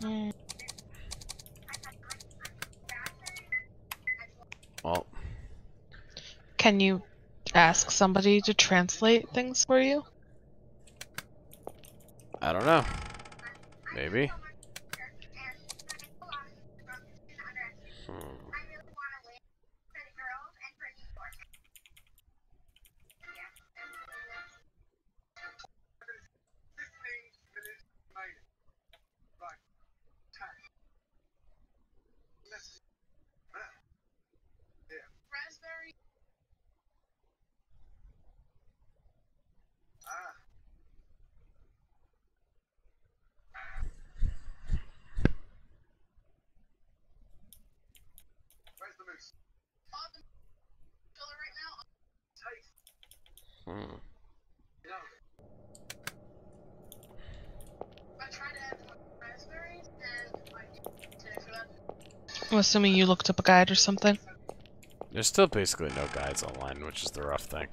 Hmm. Well, Can you ask somebody to translate things for you? I don't know. Maybe. Hmm. Hmm. I'm assuming you looked up a guide or something. There's still basically no guides online, which is the rough thing.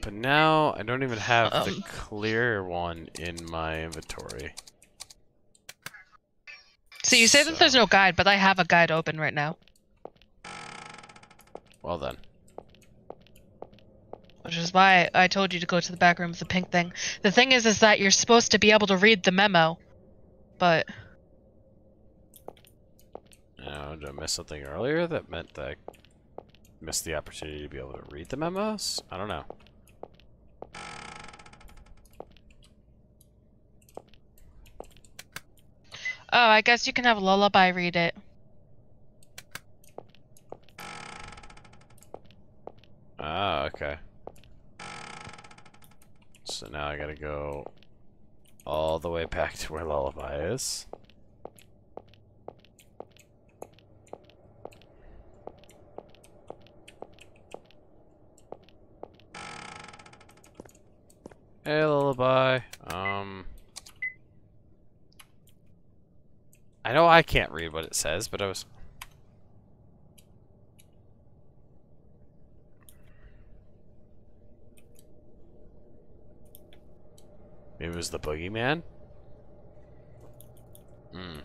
But now I don't even have the Um. clear one in my inventory. So you say that there's no guide, but I have a guide open right now. Well then. Which is why I told you to go to the back room with the pink thing. The thing is, is that you're supposed to be able to read the memo, but now, did I miss something earlier that meant that I missed the opportunity to be able to read the memos? I don't know. Oh, I guess you can have Lullaby read it. Ah, okay. So now I gotta go all the way back to where Lullaby is. Hey, Lullaby. Um... I know I can't read what it says, but I was... Maybe it was the boogeyman? Hmm.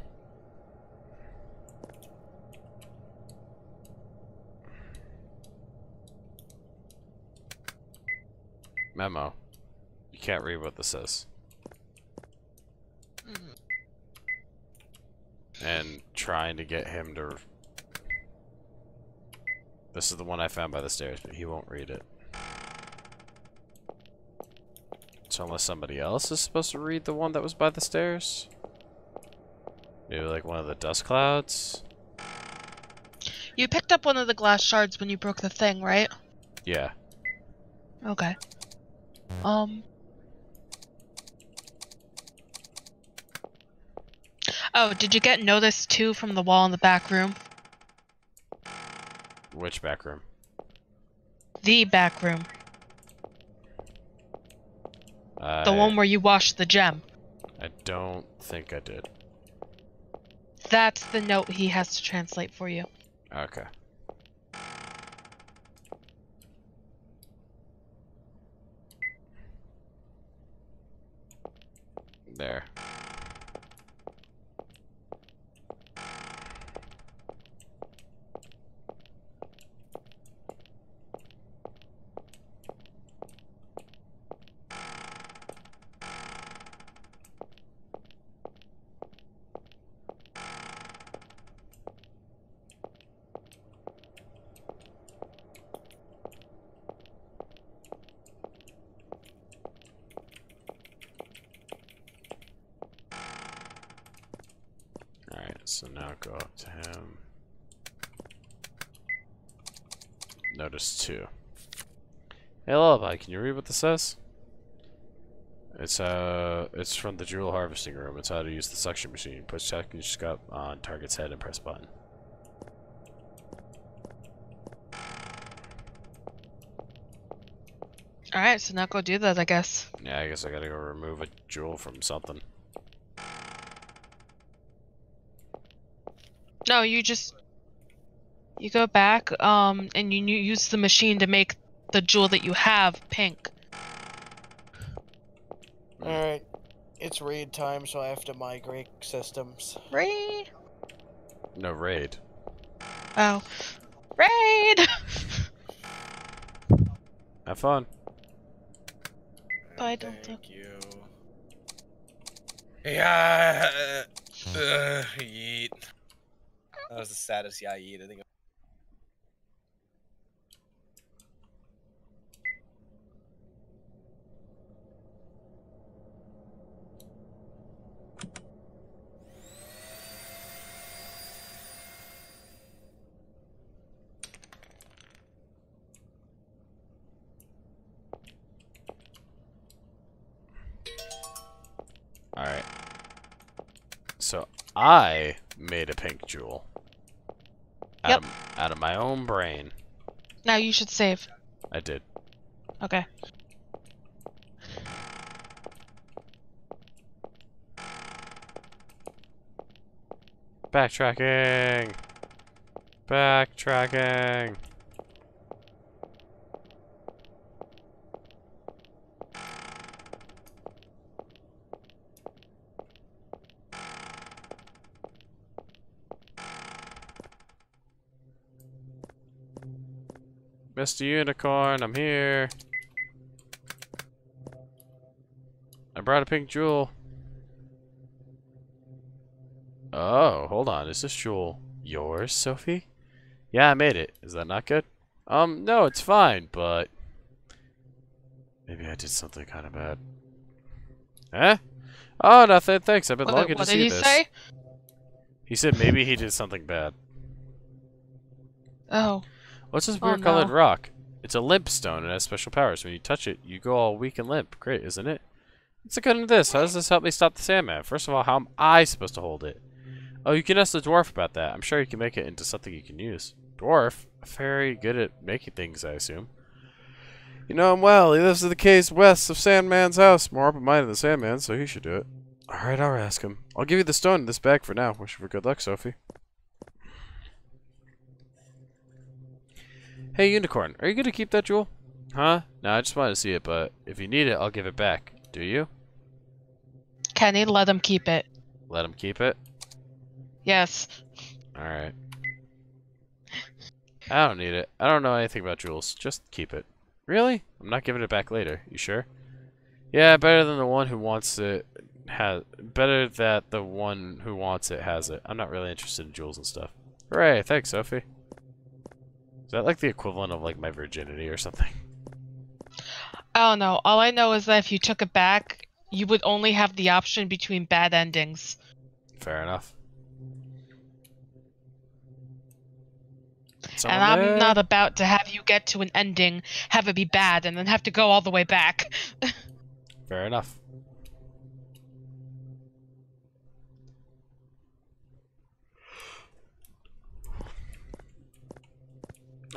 Memo. Can't read what this is. And trying to get him to... This is the one I found by the stairs, but he won't read it. So unless somebody else is supposed to read the one that was by the stairs? Maybe like one of the dust clouds? You picked up one of the glass shards when you broke the thing, right? Yeah. Okay. Um. Oh, did you get notice too from the wall in the back room? Which back room? The back room. I, The one where you washed the gem. I don't think I did. That's the note he has to translate for you. Okay. There. Alright, so now go up to him. Notice two. Hey Lullaby, can you read what this says? It's uh it's from the jewel harvesting room. It's how to use the suction machine. Push cup on target's head and press button. Alright, so now go do that, I guess. Yeah, I guess I gotta go remove a jewel from something. No, you just. You go back, um, and you, you use the machine to make the jewel that you have pink. Alright. It's raid time, so I have to migrate systems. Raid! No raid. Oh. Raid! Have fun. I don't think. Thank you. Yeah. Uh, yeet. That was the saddest yeah yeet I think. Alright. So I made a pink jewel. Out, Yep. of, out of my own brain. Now you should save. I did. Okay. Backtracking! Backtracking! Mr. Unicorn, I'm here. I brought a pink jewel. Oh, hold on. Is this jewel yours, Sophie? Yeah, I made it. Is that not good? Um, no, it's fine, but... Maybe I did something kind of bad. Eh? Oh, nothing. Thanks. I've been What, longing what to did see he this. say? He said maybe he did something bad. Oh. What's this Oh, weird colored rock? It's a limp stone and has special powers. When you touch it, you go all weak and limp. Great, isn't it? What's the good in this? How does this help me stop the Sandman? First of all, how am I supposed to hold it? Oh, you can ask the dwarf about that. I'm sure he can make it into something you can use. Dwarf? Very good at making things, I assume. You know him well. He lives in the caves west of Sandman's house. More open-minded than the Sandman, so he should do it. Alright, I'll ask him. I'll give you the stone in this bag for now. Wish you for good luck, Sophie. Hey, Unicorn, are you going to keep that jewel? Huh? No, I just wanted to see it, but if you need it, I'll give it back. Do you? Kenny, let him keep it. Let him keep it? Yes. Alright. I don't need it. I don't know anything about jewels. Just keep it. Really? I'm not giving it back later. You sure? Yeah, better than the one who wants it has better that the one who wants it has it. I'm not really interested in jewels and stuff. Hooray, thanks, Sophie. Is that like the equivalent of like my virginity or something? I don't know. All I know is that if you took it back, you would only have the option between bad endings. Fair enough. and I'm not about to have you get to an ending, have it be bad, and then have to go all the way back. Fair enough.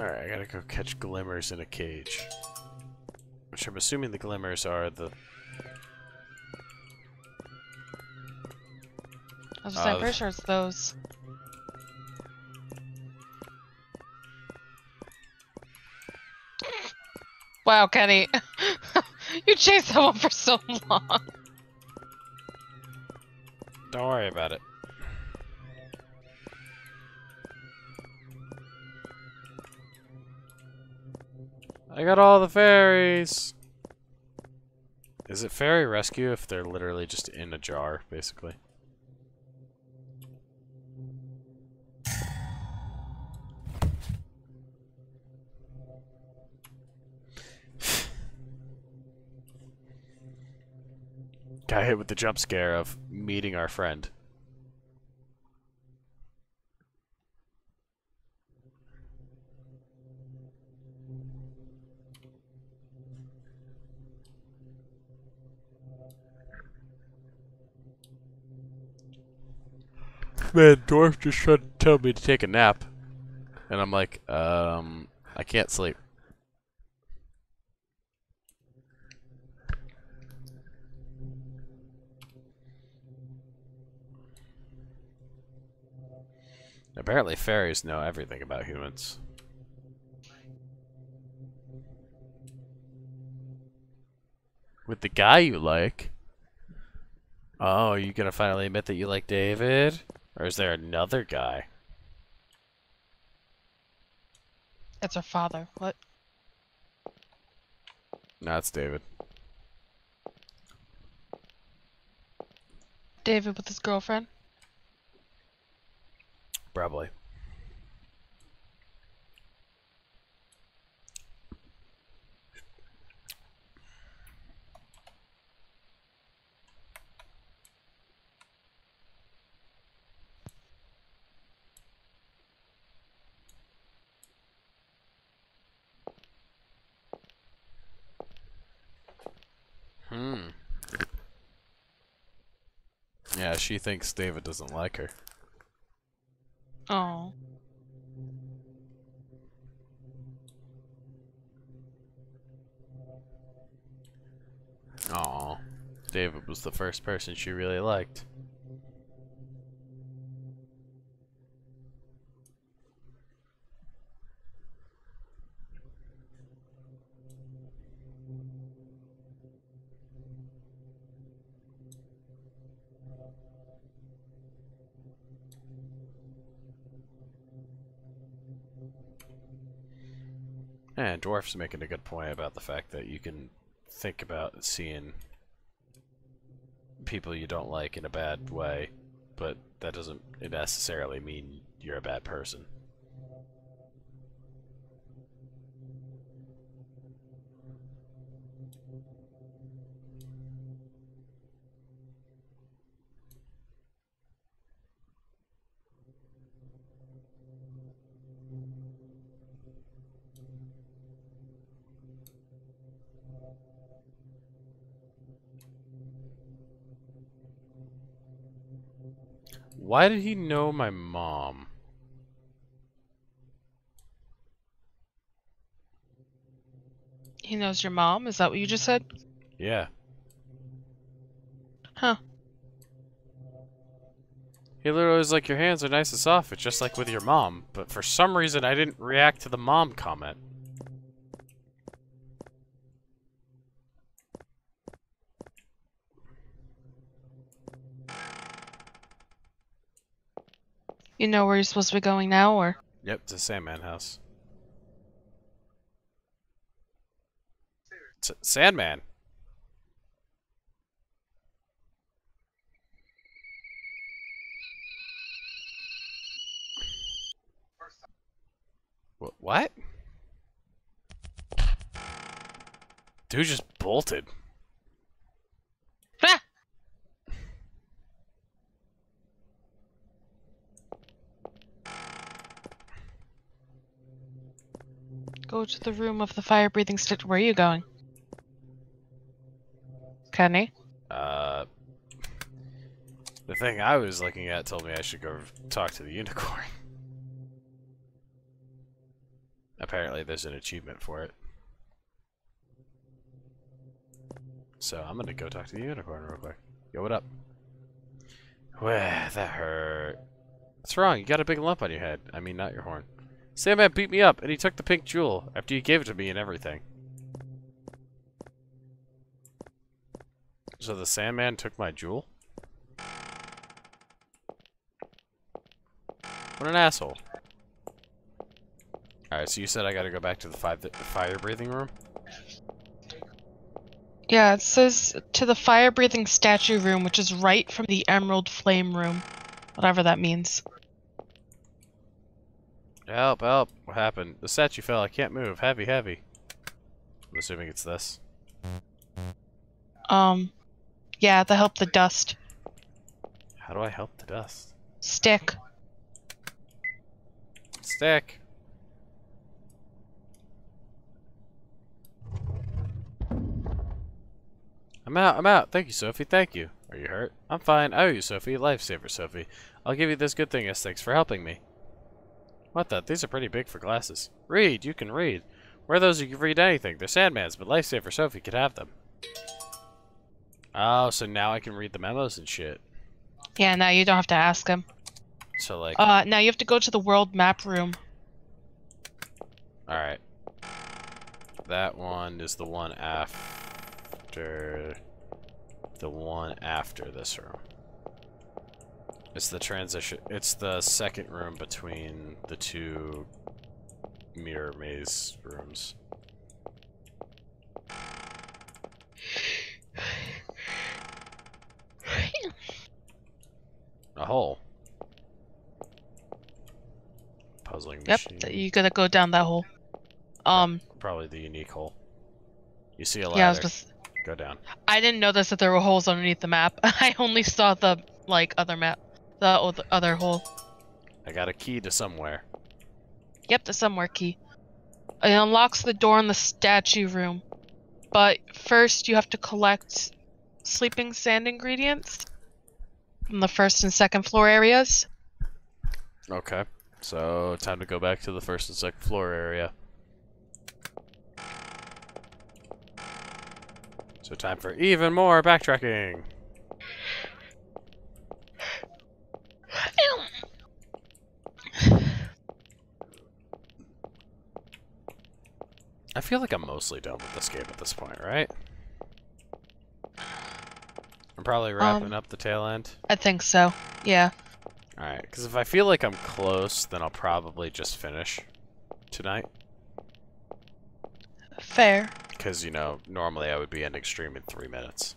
Alright, I gotta go catch glimmers in a cage. Which I'm assuming the glimmers are the. I was just saying, Uh, pretty sure it's those. Wow, Kenny. you chased that one for so long. Don't worry about it. I got all the fairies! Is it fairy rescue if they're literally just in a jar, basically? Got hit with the jump scare of meeting our friend. Man, dwarf just tried to tell me to take a nap. And I'm like, um, I can't sleep. Apparently fairies know everything about humans. With the guy you like? Oh, you gonna finally admit that you like David? Or is there another guy? It's her father. What? No, it's David. David with his girlfriend? Probably. Hmm. Yeah, she thinks David doesn't like her. Oh. Aw. David was the first person she really liked. And Dwarf's making a good point about the fact that you can think about seeing people you don't like in a bad way, but that doesn't necessarily mean you're a bad person. Why did he know my mom? He knows your mom. Is that what you just said? Yeah. Huh. He literally was like, your hands are nice and soft. It's just like with your mom. But for some reason, I didn't react to the mom comment. You know where you're supposed to be going now, or? Yep, it's Sandman house. Sandman. What? Dude just bolted. Ah! Go to the room of the fire-breathing stick. Where are you going? Kenny? Uh, the thing I was looking at told me I should go talk to the unicorn. Apparently, there's an achievement for it. So I'm gonna go talk to the unicorn real quick. Yo, what up? Wah, that hurt. What's wrong? You got a big lump on your head. I mean, not your horn. Sandman beat me up, and he took the pink jewel after you gave it to me and everything. So the Sandman took my jewel? What an asshole. Alright, so you said I gotta go back to the, fi the fire breathing room? Yeah, it says to the fire-breathing statue room, which is right from the emerald flame room. Whatever that means. Help, help. What happened? The statue fell. I can't move. Heavy, heavy. I'm assuming it's this. Um, yeah, to help the dust. How do I help the dust? Stick. Stick. I'm out, I'm out. Thank you, Sophie. Thank you. Are you hurt? I'm fine. I owe you, Sophie. Lifesaver, Sophie. I'll give you this good thing as thanks for helping me. What the? These are pretty big for glasses. Read. You can read. Wear those you can read anything. They're Sandman's, but Lifesaver Sophie could have them. Oh, so now I can read the memos and shit. Yeah, now you don't have to ask him. So, like, Uh, now you have to go to the world map room. Alright. That one is the one after... The one after this room. It's the transition... It's the second room between the two mirror maze rooms. A hole. Puzzling Yep, machine. th- you gotta go down that hole. Um, Probably the unique hole. You see a ladder. yeah, I was just. Go down. I didn't notice that there were holes underneath the map. I only saw the like other map, the other hole. I got a key to somewhere. Yep, the somewhere key. It unlocks the door in the statue room, but first you have to collect sleeping sand ingredients from the first and second floor areas. Okay. So, time to go back to the first and second floor area. So, time for even more backtracking. I feel like I'm mostly done with this game at this point, right? I'm probably wrapping Um, up the tail end. I think so. Yeah. Alright, because if I feel like I'm close, then I'll probably just finish tonight. Fair. Because, you know, normally I would be ending stream in three minutes.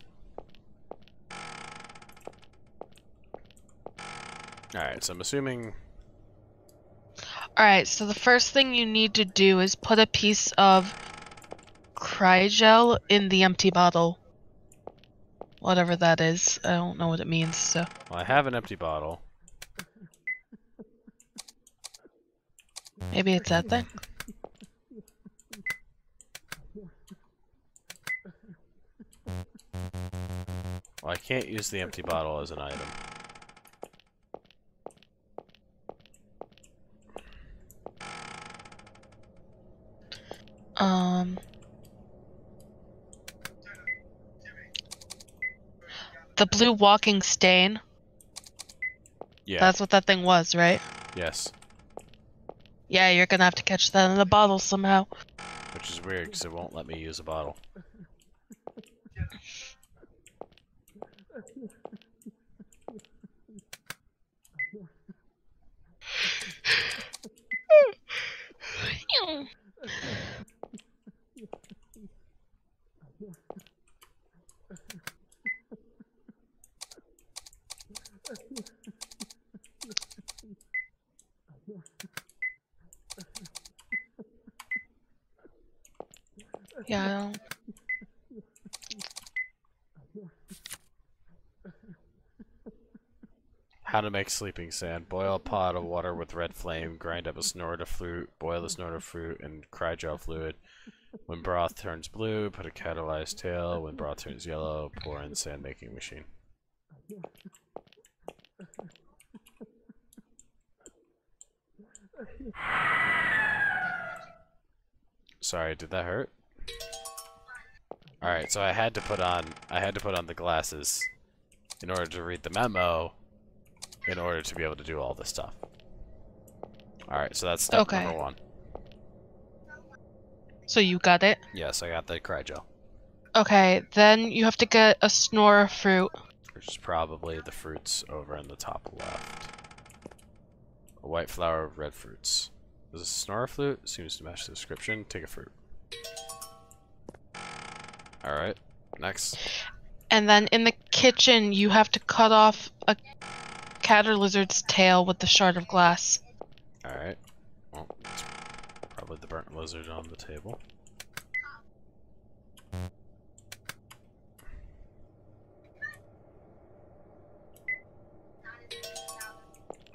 Alright, so I'm assuming... Alright, so the first thing you need to do is put a piece of crygel in the empty bottle. Whatever that is. I don't know what it means, so. Well, I have an empty bottle. Maybe it's that thing. Well, I can't use the empty bottle as an item. Um. The blue walking stain. Yeah. That's what that thing was, right? yes. Yeah, you're gonna have to catch that in a bottle somehow. Which is weird because it won't let me use a bottle. Yeah. I don't- To make sleeping sand. Boil a pot of water with red flame, grind up a snort of fruit, boil the snort of fruit and crygel fluid. When broth turns blue, put a catalyzed tail. When broth turns yellow, pour in sand making machine. Sorry, did that hurt? Alright, so I had to put on I had to put on the glasses in order to read the memo in order to be able to do all this stuff. Alright, so that's step Okay. number one. So you got it? Yes, I got the crygel, Okay, then you have to get a snore fruit. which is probably the fruits over in the top left. A white flower, of red fruits. Is this a snore flute? Seems to match the description. Take a fruit. Alright, next. And then in the kitchen, you have to cut off a cat or lizard's tail with the shard of glass. Alright. Well, it's probably the burnt lizard on the table.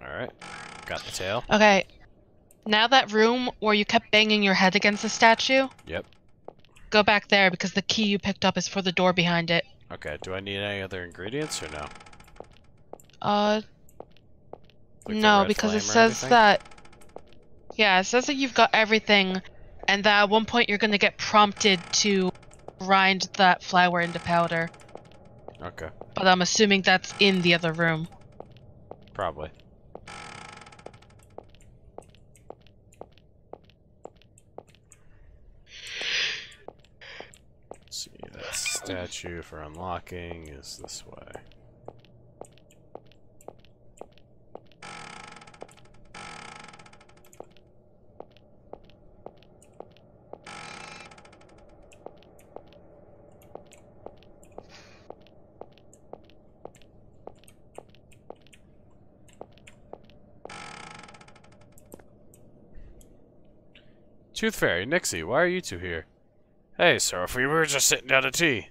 Alright. Got the tail. Okay. Now that room where you kept banging your head against the statue, Yep. go back there because the key you picked up is for the door behind it. Okay, do I need any other ingredients or no? Uh, Like no, because it says that. Yeah, it says that you've got everything, and that at one point you're gonna get prompted to grind that flour into powder. Okay, But I'm assuming that's in the other room. probably. Let's see, that statue for unlocking is this way. Tooth Fairy, Nixie, why are you two here? Hey, Sophie, we were just sitting down to tea.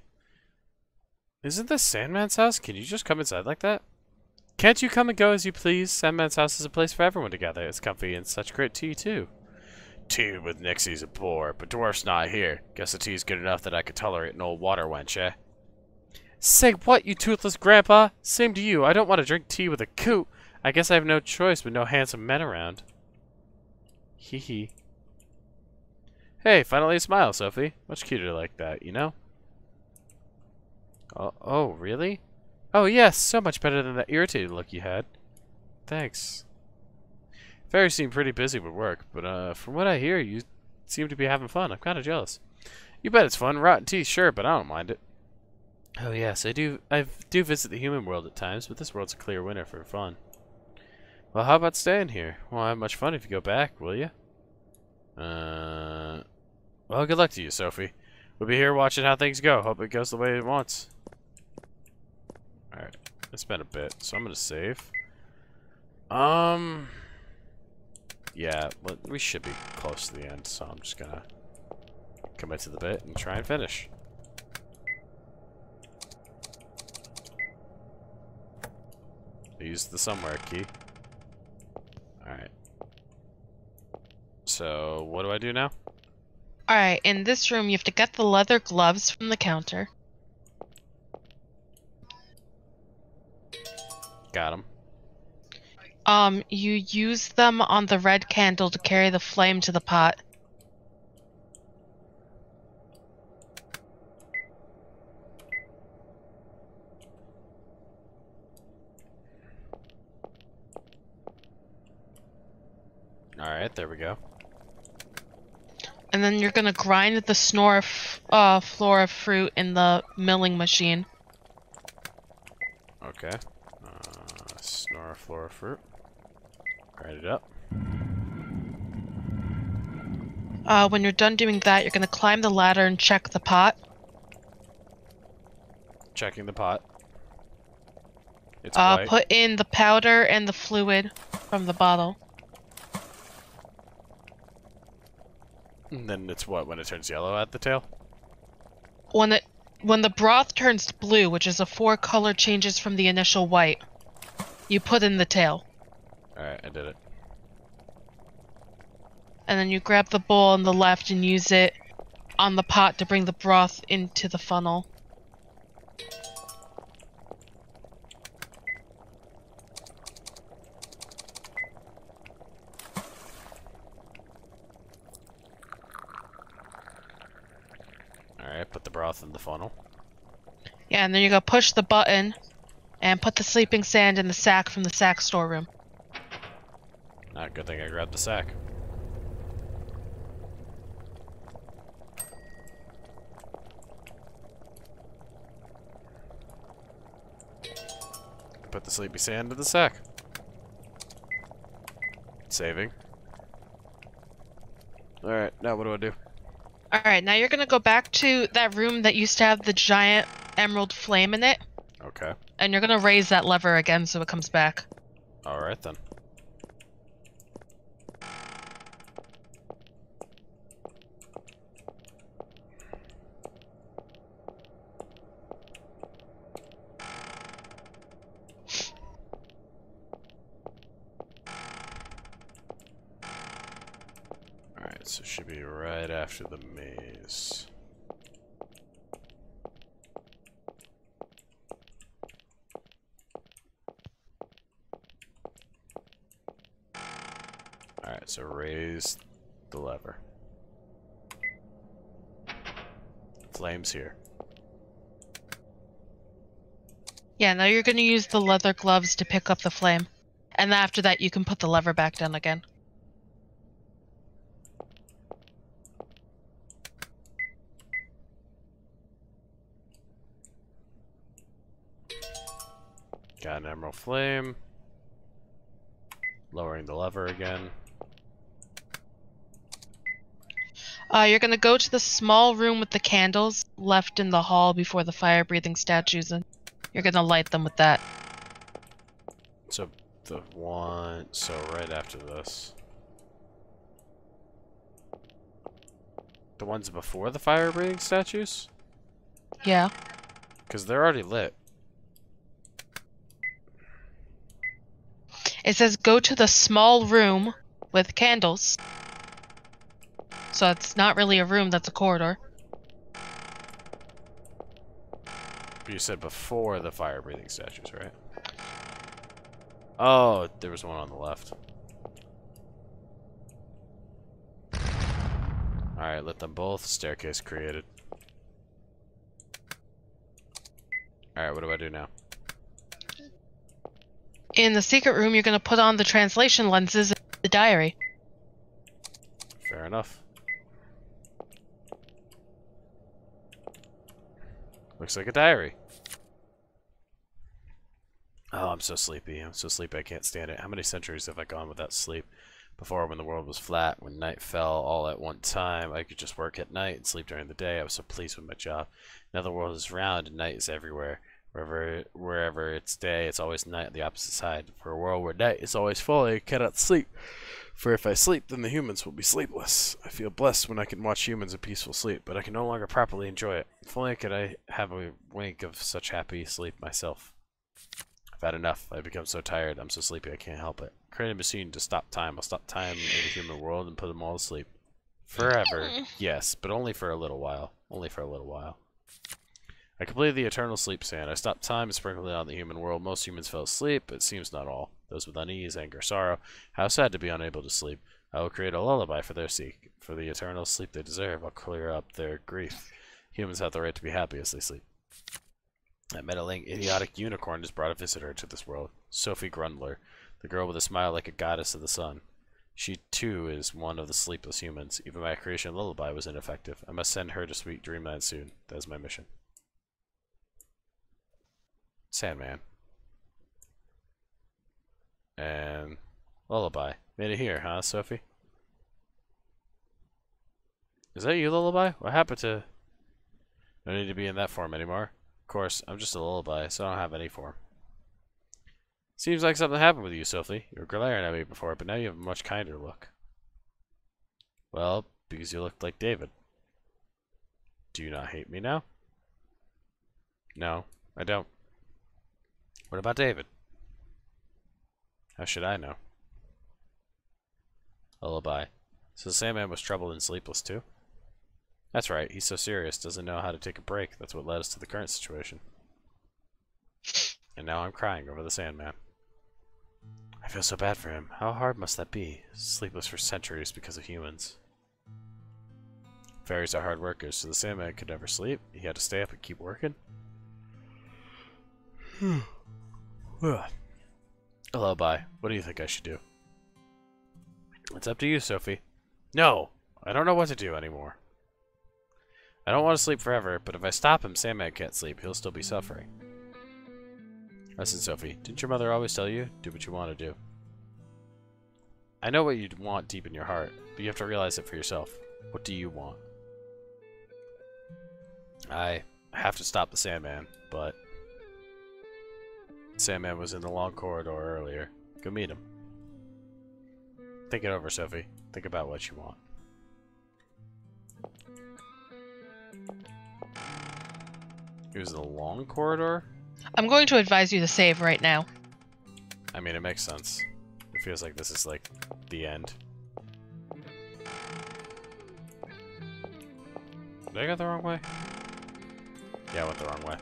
Isn't this Sandman's house? Can you just come inside like that? Can't you come and go as you please? Sandman's house is a place for everyone to gather. It's comfy and such great tea, too. Tea with Nixie's a bore, but Dwarf's not here. Guess the tea's good enough that I could tolerate an old water wench, eh? Say what, you toothless grandpa? Same to you. I don't want to drink tea with a coot. I guess I have no choice with no handsome men around. Hee hee. Hey, finally a smile, Sophie. Much cuter like that, you know? Oh, oh, really? Oh, yes, so much better than that irritated look you had. Thanks. Fairy seemed pretty busy with work, but uh, from what I hear, you seem to be having fun. I'm kind of jealous. You bet it's fun. Rotten teeth, sure, but I don't mind it. Oh yes, I do. I do visit the human world at times, but this world's a clear winner for fun. Well, how about staying here? Won't have much fun if you go back, will you? Uh, well, good luck to you, Sophie. We'll be here watching how things go. Hope it goes the way it wants. Alright, it's been a bit, so I'm gonna save. Um, yeah, we should be close to the end, so I'm just gonna commit to the bit and try and finish. Use the somewhere key. Alright. So, what do I do now? Alright, in this room, you have to get the leather gloves from the counter. Got them. Um, you use them on the red candle to carry the flame to the pot. Alright, there we go. And then you're gonna grind the snore f- uh, flora fruit in the milling machine. Okay. Uh, Snoraflora fruit. Grind it up. Uh, when you're done doing that, you're gonna climb the ladder and check the pot. Checking the pot. It's Uh, white. put in the powder and the fluid from the bottle. And then it's what when it turns yellow at the tail? When it when the broth turns blue, which is a four color changes from the initial white, you put in the tail. Alright, I did it. And then you grab the bowl on the left and use it on the pot to bring the broth into the funnel. Put the in the funnel. Yeah, and then you go push the button and put the sleeping sand in the sack from the sack storeroom. Not a good thing I grabbed the sack. Put the sleepy sand in the sack. Saving. Alright, now what do I do? Alright, now you're gonna go back to that room that used to have the giant emerald flame in it, Okay. and you're gonna raise that lever again so it comes back. Alright then. Alright, so it should be right after the maze. Alright, so raise the lever. Flames here. Yeah, now you're gonna use the leather gloves to pick up the flame. And after that, you can put the lever back down again. Got an emerald flame. Lowering the lever again. Uh, you're gonna go to the small room with the candles left in the hall before the fire-breathing statues, and you're gonna light them with that. So the one, so right after this. The ones before the fire breathing statues? Yeah. Because they're already lit. It says go to the small room with candles. So it's not really a room, that's a corridor. You said before the fire breathing statues, right? Oh, there was one on the left. Alright, let them both. Staircase created. Alright, what do I do now? In the secret room, you're gonna put on the translation lenses the diary. Fair enough. Looks like a diary. Oh, I'm so sleepy. I'm so sleepy I can't stand it. How many centuries have I gone without sleep? Before, when the world was flat, when night fell all at one time, I could just work at night and sleep during the day. I was so pleased with my job. Now the world is round and night is everywhere. Wherever, wherever it's day, it's always night on the opposite side. For a world where night is always full, I cannot sleep. For if I sleep, then the humans will be sleepless. I feel blessed when I can watch humans in peaceful sleep, but I can no longer properly enjoy it. If only could I have a wink of such happy sleep myself. I've had enough. I've become so tired. I'm so sleepy I can't help it. Create a machine to stop time. I'll stop time in the human world and put them all to sleep. Forever. Yes, but only for a little while. Only for a little while. I completed the eternal sleep sand. I stopped time and sprinkled it on the human world. Most humans fell asleep, but it seems not all. Those with unease, anger, sorrow. How sad to be unable to sleep. I will create a lullaby for their sake. For the eternal sleep they deserve, I'll clear up their grief. Humans have the right to be happy as they sleep. That meddling, idiotic unicorn has brought a visitor to this world. Sophie Grundler, the girl with a smile like a goddess of the sun. She too is one of the sleepless humans. Even my creation lullaby was ineffective. I must send her to sweet dreamland soon. That is my mission. Sandman. And lullaby. Made it here, huh, Sophie? Is that you, lullaby? What happened to? No need to be in that form anymore. Of course, I'm just a lullaby, so I don't have any form. Seems like something happened with you, Sophie. You were glaring at me before, but now you have a much kinder look. Well, because you looked like David. Do you not hate me now? No, I don't. What about David? How should I know? Lullaby. So the Sandman was troubled and sleepless too? That's right, he's so serious, doesn't know how to take a break. That's what led us to the current situation. And now I'm crying over the Sandman. I feel so bad for him. How hard must that be? Sleepless for centuries because of humans. Fairies are hard workers, so the Sandman could never sleep. He had to stay up and keep working. Lullaby. What do you think I should do? It's up to you, Sophie. No! I don't know what to do anymore. I don't want to sleep forever, but if I stop him, Sandman can't sleep. He'll still be suffering. Listen, Sophie, didn't your mother always tell you, do what you want to do? I know what you want deep in your heart, but you have to realize it for yourself. What do you want? I have to stop the Sandman, but... Sandman was in the long corridor earlier. Go meet him. Think it over, Sophie. Think about what you want. It was the long corridor? I'm going to advise you to save right now. I mean, it makes sense. It feels like this is like the end. Did I go the wrong way? Yeah, I went the wrong way.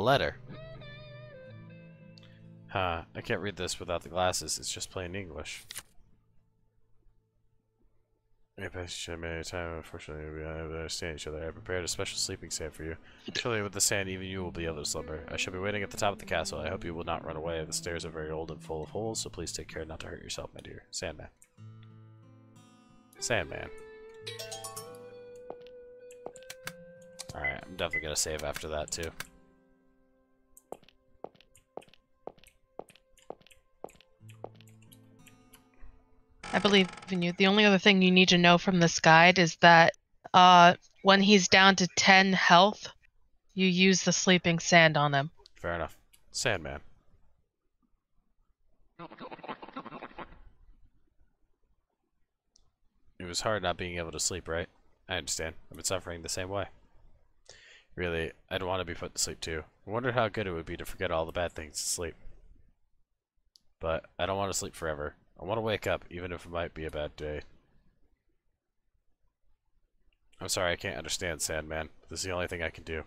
Letter. Huh, I can't read this without the glasses, it's just plain English. I passed other many a time, unfortunately we to understand each other. I prepared a special sleeping sand for you. Surely with the sand even you will be able to slumber. I shall be waiting at the top of the castle. I hope you will not run away. The stairs are very old and full of holes, so please take care not to hurt yourself, my dear. Sandman. Sandman. Alright, I'm definitely gonna save after that too. I believe in you. The only other thing you need to know from this guide is that uh, when he's down to 10 health, you use the sleeping sand on him. Fair enough. Sandman. It was hard not being able to sleep, right? I understand. I've been suffering the same way. Really, I'd want to be put to sleep too. I wondered how good it would be to forget all the bad things to sleep. But I don't want to sleep forever. I want to wake up, even if it might be a bad day. I'm sorry, I can't understand, Sandman. This is the only thing I can do.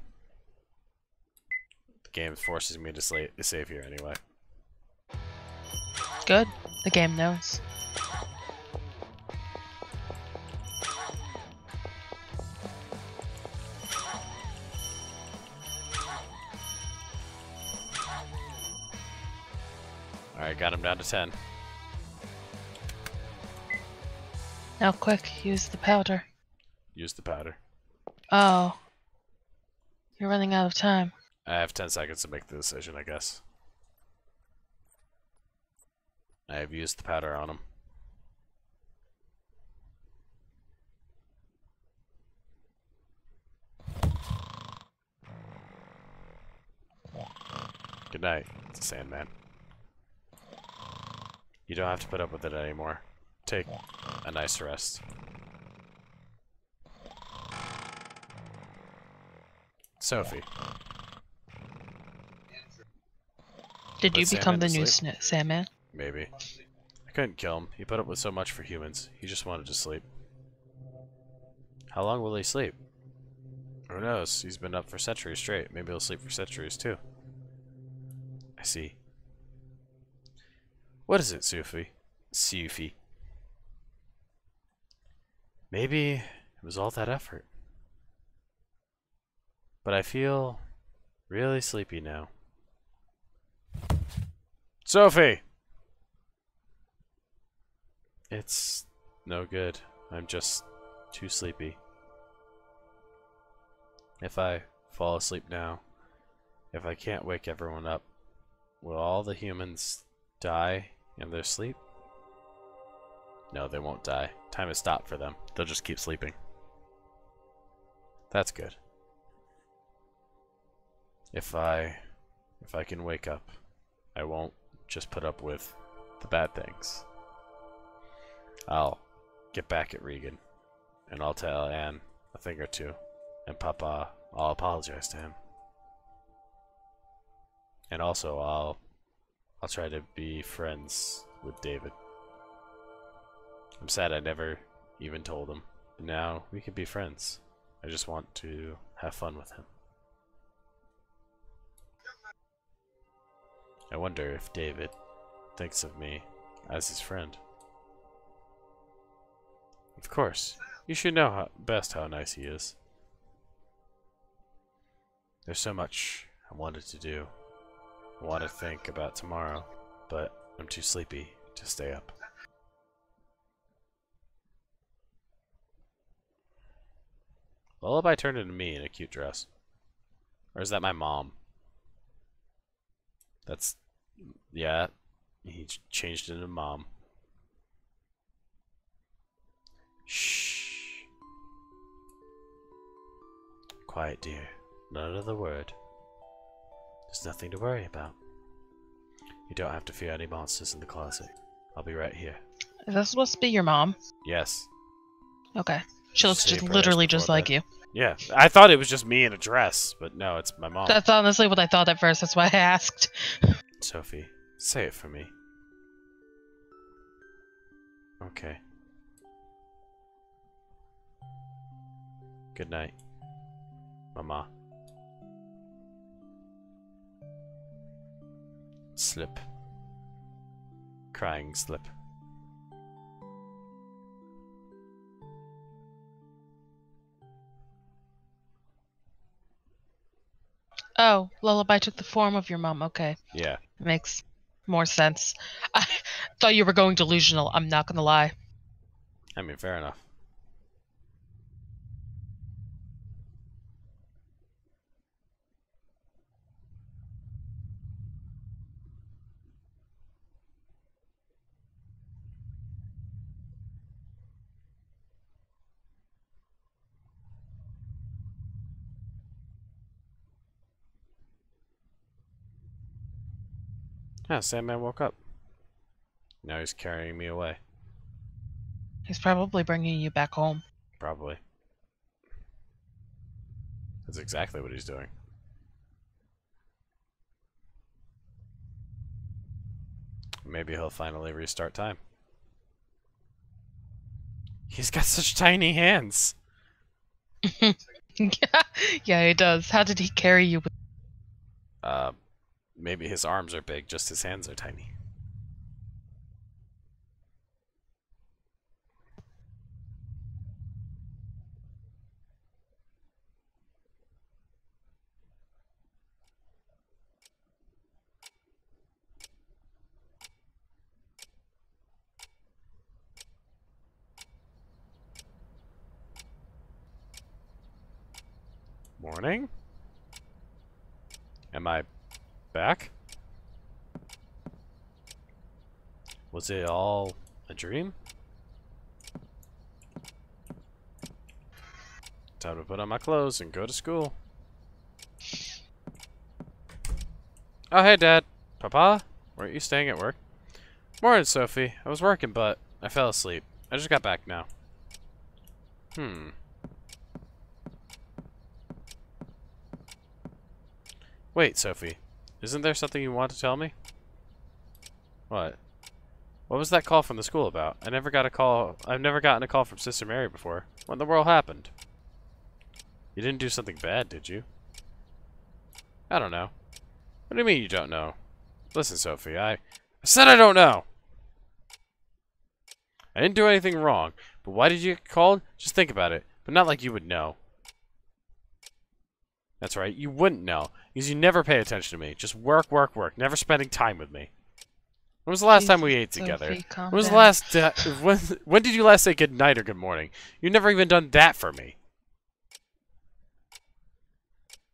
The game forces me to, save here anyway. Good. The game knows. Alright, got him down to 10. Now, quick, use the powder. Use the powder. Oh. You're running out of time. I have 10 seconds to make the decision, I guess. I have used the powder on him. Good night, Sandman. You don't have to put up with it anymore. Take a nice rest. Sophie. Did you become the new sleep? Sandman? Maybe. I couldn't kill him. He put up with so much for humans. He just wanted to sleep. How long will he sleep? Who knows? He's been up for centuries straight. Maybe he'll sleep for centuries too. I see. What is it, Sophie? Sophie. Maybe it was all that effort. But I feel really sleepy now. Sophie! It's no good. I'm just too sleepy. If I fall asleep now, if I can't wake everyone up, will all the humans die in their sleep? No, they won't die. Time has stopped for them. They'll just keep sleeping. That's good. If I if I can wake up, I won't just put up with the bad things. I'll get back at Regan and I'll tell Anne a thing or two. And Papa, I'll apologize to him. And also I'll I'll try to be friends with David. I'm sad I never even told him. Now we could be friends. I just want to have fun with him. I wonder if David thinks of me as his friend. Of course, you should know how, best how nice he is. There's so much I wanted to do. I want to think about tomorrow, but I'm too sleepy to stay up. Lullaby turned into me in a cute dress. Or is that my mom? That's... Yeah. He changed into mom. Shh. Quiet, dear. Not another word. There's nothing to worry about. You don't have to fear any monsters in the closet. I'll be right here. Is that supposed to be your mom? Yes. Okay. She looks just literally just like bed. you. Yeah. I thought it was just me in a dress, but no, it's my mom. That's honestly what I thought at first. That's why I asked. Sophie, say it for me. Okay. Good night, Mama. Slip. Crying slip. Oh, Lullaby took the form of your mom. Okay. Yeah. Makes more sense. I thought you were going delusional. I'm not gonna lie. I mean, fair enough. Ah, Sandman woke up. Now he's carrying me away. He's probably bringing you back home. Probably. That's exactly what he's doing. Maybe he'll finally restart time. He's got such tiny hands. yeah, he does. How did he carry you? Uh, maybe his arms are big, just his hands are tiny. Morning? Am I back? Was it all a dream? Time to put on my clothes and go to school. Oh, hey, Dad. Papa? Weren't you staying at work? Morning, Sophie. I was working, but I fell asleep. I just got back now. Hmm. Wait, Sophie. Isn't there something you want to tell me? What? What was that call from the school about? I never got a call. I've never gotten a call from Sister Mary before. What in the world happened? You didn't do something bad, did you? I don't know. What do you mean you don't know? Listen, Sophie, I, I said I don't know! I didn't do anything wrong, but why did you get called? Just think about it, but not like you would know. That's right, you wouldn't know, because you never pay attention to me. Just work, work, work, never spending time with me. When was the last time we ate together? When was the last da- when when did you last say good night or good morning? You've never even done that for me.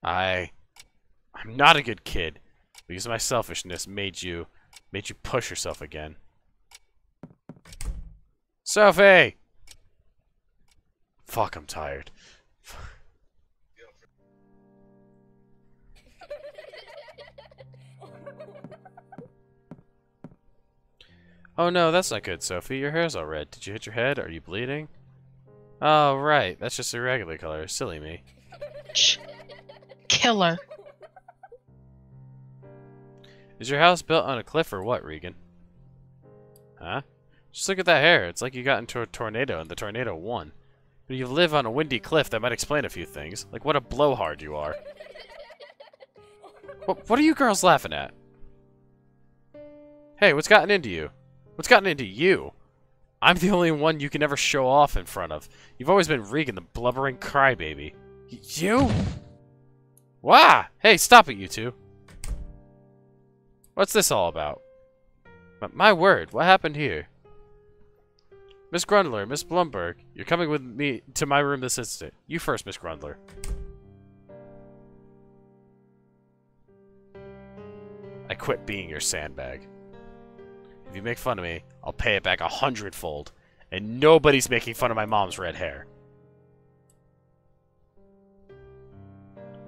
I I'm not a good kid because my selfishness made you made you push yourself again. Sophie. Fuck, I'm tired. Oh no, that's not good, Sophie. Your hair's all red. Did you hit your head? Are you bleeding? Oh, right. That's just a regular color. Silly me. Shh. Killer. Is your house built on a cliff or what, Regan? Huh? Just look at that hair. It's like you got into a tornado and the tornado won. But you live on a windy cliff, that might explain a few things. Like what a blowhard you are. What, what are you girls laughing at? Hey, what's gotten into you? What's gotten into you? I'm the only one you can ever show off in front of. You've always been Regan, the blubbering crybaby. You? Wah! Hey, stop it, you two. What's this all about? M- my word, what happened here? Miss Grundler, Miss Blumberg, you're coming with me to my room this instant. You first, Miss Grundler. I quit being your sandbag. If you make fun of me, I'll pay it back a hundredfold. And nobody's making fun of my mom's red hair.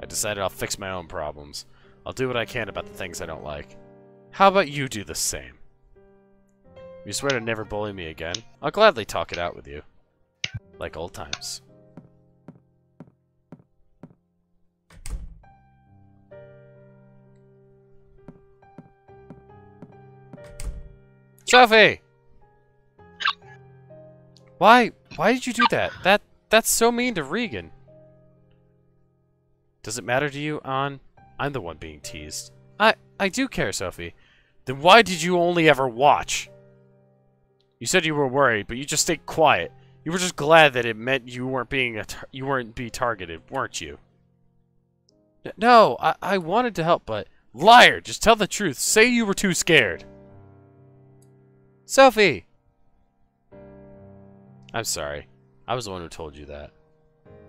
I decided I'll fix my own problems. I'll do what I can about the things I don't like. How about you do the same? You swear to never bully me again? I'll gladly talk it out with you. Like old times. Sophie! Why? Why did you do that? That that's so mean to Regan. Does it matter to you, Anne? I'm the one being teased. I I do care, Sophie. Then why did you only ever watch? You said you were worried, but you just stayed quiet. You were just glad that it meant you weren't being a you weren't be targeted, weren't you? No, I I wanted to help, but liar, just tell the truth. Say you were too scared. Sophie. I'm sorry. I was the one who told you that.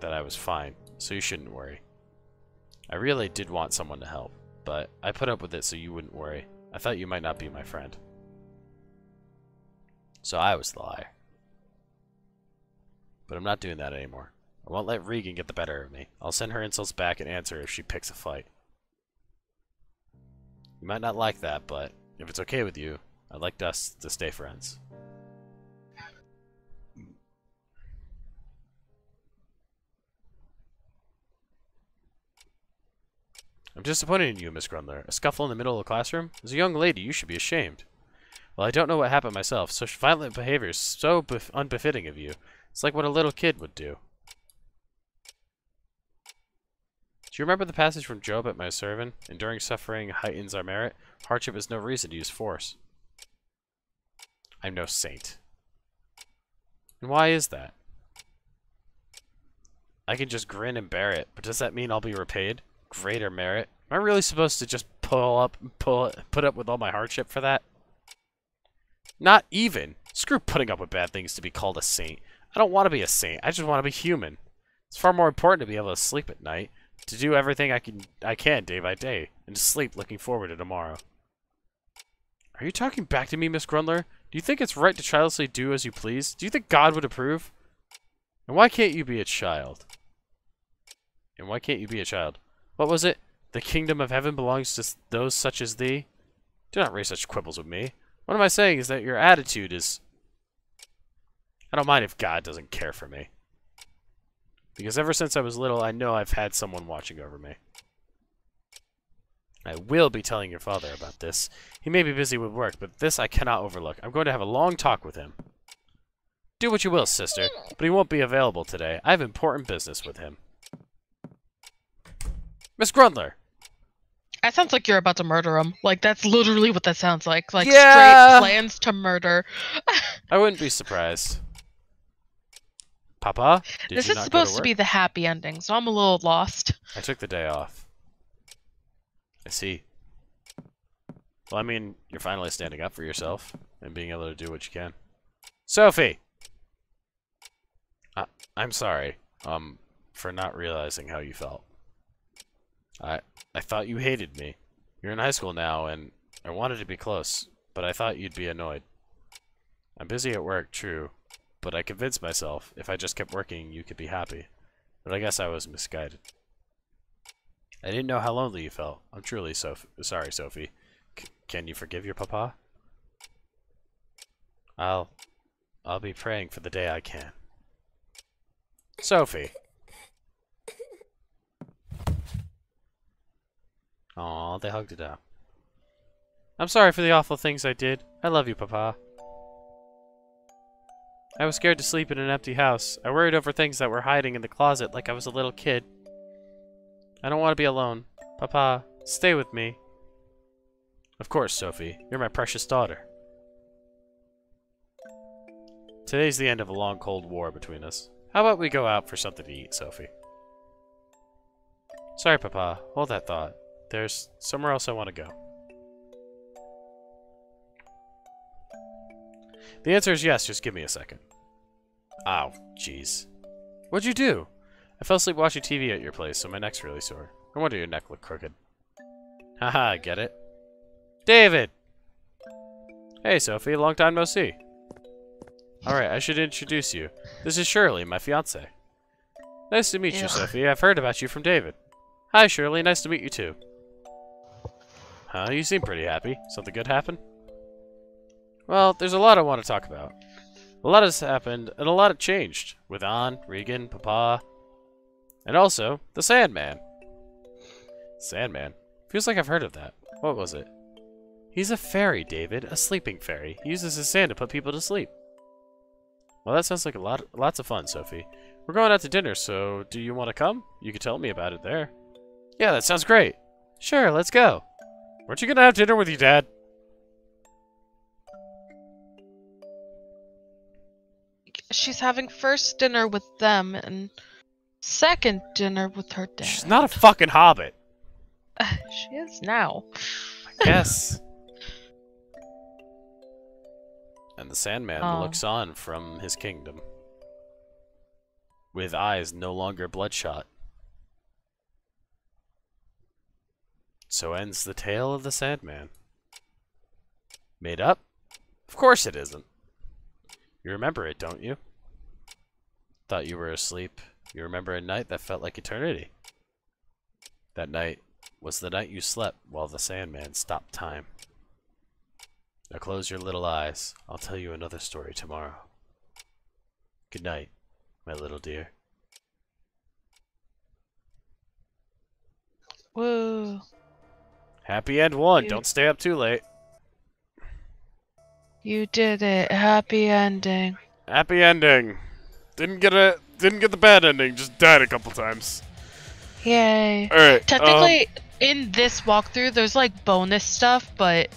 That I was fine, so you shouldn't worry. I really did want someone to help, but I put up with it so you wouldn't worry. I thought you might not be my friend. So I was the liar. But I'm not doing that anymore. I won't let Regan get the better of me. I'll send her insults back and answer if she picks a fight. You might not like that, but if it's okay with you, I'd like us to stay friends. I'm disappointed in you, Miss Grundler. A scuffle in the middle of the classroom? As a young lady, you should be ashamed. Well, I don't know what happened myself. Such violent behavior is so bef- unbefitting of you. It's like what a little kid would do. Do you remember the passage from Job at my servant? Enduring suffering heightens our merit. Hardship is no reason to use force. I'm no saint. And why is that? I can just grin and bear it, but does that mean I'll be repaid? Greater merit? Am I really supposed to just pull up, pull, put up with all my hardship for that? Not even. Screw putting up with bad things to be called a saint. I don't want to be a saint. I just want to be human. It's far more important to be able to sleep at night, to do everything I can I can day by day, and to sleep looking forward to tomorrow. Are you talking back to me, Miss Grundler? Do you think it's right to childishly do as you please? Do you think God would approve? And why can't you be a child? And why can't you be a child? What was it? The kingdom of heaven belongs to those such as thee? Do not raise such quibbles with me. What am I saying is that your attitude is... I don't mind if God doesn't care for me. Because ever since I was little, I know I've had someone watching over me. I will be telling your father about this. He may be busy with work, but this I cannot overlook. I'm going to have a long talk with him. Do what you will, sister, but he won't be available today. I have important business with him. Miss Grundler! That sounds like you're about to murder him. Like that's literally what that sounds like. Like Yeah. straight plans to murder. I wouldn't be surprised. Papa, this is supposed to, work? be the happy ending, so I'm a little lost. I took the day off. I see. Well, I mean, you're finally standing up for yourself and being able to do what you can. Sophie! I, I'm sorry, um, for not realizing how you felt. I, I thought you hated me. You're in high school now, and I wanted to be close, but I thought you'd be annoyed. I'm busy at work, true, but I convinced myself if I just kept working, you could be happy. But I guess I was misguided. I didn't know how lonely you felt. I'm truly so sorry, Sophie. C can you forgive your papa? I'll, I'll be praying for the day I can. Sophie. Aw, they hugged it out. I'm sorry for the awful things I did. I love you, Papa. I was scared to sleep in an empty house. I worried over things that were hiding in the closet like I was a little kid. I don't want to be alone. Papa, stay with me. Of course, Sophie. You're my precious daughter. Today's the end of a long cold war between us. How about we go out for something to eat, Sophie? Sorry, Papa. Hold that thought. There's somewhere else I want to go. The answer is yes, just give me a second. Ow, jeez. What'd you do? I fell asleep watching TV at your place, so my neck's really sore. No wonder your neck looked crooked. Haha, I get it? David! Hey, Sophie, long time no see. Alright, I should introduce you. This is Shirley, my fiance. Nice to meet Ew. you, Sophie. I've heard about you from David. Hi, Shirley. Nice to meet you, too. Huh? You seem pretty happy. Something good happened? Well, there's a lot I want to talk about. A lot has happened, and a lot has changed. With Anne, Regan, Papa, and also the Sandman. Sandman? Feels like I've heard of that. What was it? He's a fairy, David. A sleeping fairy. He uses his sand to put people to sleep. Well, that sounds like a lot, lots of fun, Sophie. We're going out to dinner, so do you want to come? You could tell me about it there. Yeah, that sounds great. Sure, let's go. Weren't you gonna have dinner with your dad? She's having first dinner with them and second dinner with her dad. She's not a fucking hobbit. Uh, she is now. I guess. and the Sandman Oh. looks on from his kingdom. With eyes no longer bloodshot. So ends the tale of the Sandman. Made up? Of course it isn't. You remember it, don't you? Thought you were asleep. You remember a night that felt like eternity. That night was the night you slept while the Sandman stopped time. Now close your little eyes. I'll tell you another story tomorrow. Good night, my little dear. Woo. Happy end one. You- Don't stay up too late. You did it. Happy ending. Happy ending. Didn't get a didn't get the bad ending. Just died a couple times. Yay. All right. um, Technically, in this walkthrough, there's like bonus stuff, but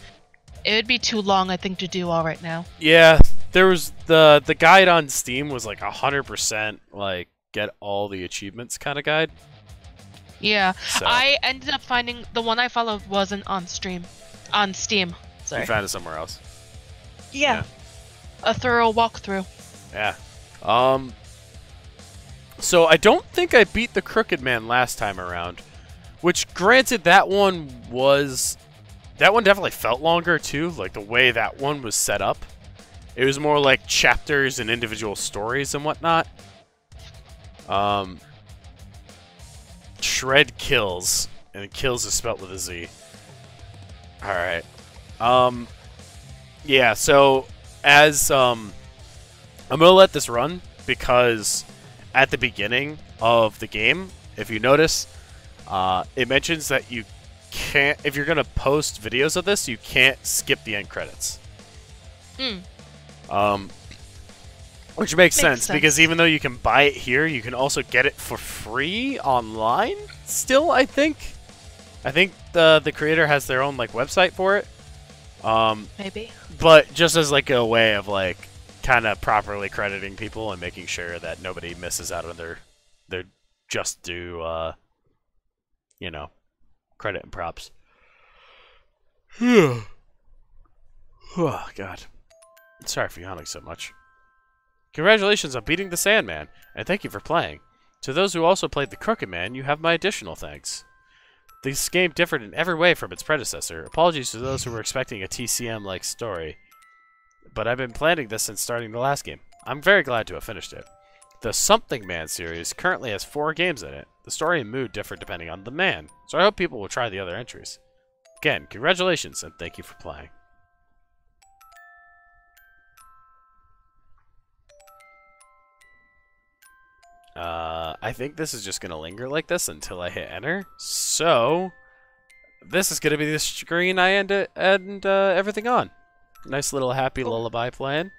it would be too long, I think, to do all right now. yeah, there was the the guide on Steam was like a hundred percent like get all the achievements kind of guide. Yeah. So I ended up finding the one I followed wasn't on stream, on Steam. you Sorry. found it somewhere else. Yeah. A thorough walkthrough. Yeah. Um. So I don't think I beat the Crooked Man last time around, which granted that one was that one definitely felt longer too, like the way that one was set up. It was more like chapters and individual stories and whatnot. Um. Shred kills, and kills is spelt with a Z. All right. Um. Yeah. So as um. I'm gonna let this run because at the beginning of the game, if you notice, uh, it mentions that you can't, if you're gonna post videos of this, you can't skip the end credits. Hmm. Um, which makes, Makes sense, sense. because even though you can buy it here, you can also get it for free online. Still, I think. I think the the creator has their own like website for it. Um, Maybe. but just as like a way of like kind of properly crediting people and making sure that nobody misses out on their their just due, uh, you know, credit and props. oh God, sorry for yawning so much. Congratulations on beating the Sandman, and thank you for playing. To those who also played the Crooked Man, you have my additional thanks. This game differed in every way from its predecessor. Apologies to those who were expecting a TCM-like story, but I've been planning this since starting the last game. I'm very glad to have finished it. The Something Man series currently has four games in it. The story and mood differ depending on the man, so I hope people will try the other entries. Again, congratulations and thank you for playing. Uh, I think this is just going to linger like this until I hit enter. So, this is going to be the screen I end, end uh, everything on. Nice little happy lullaby playing.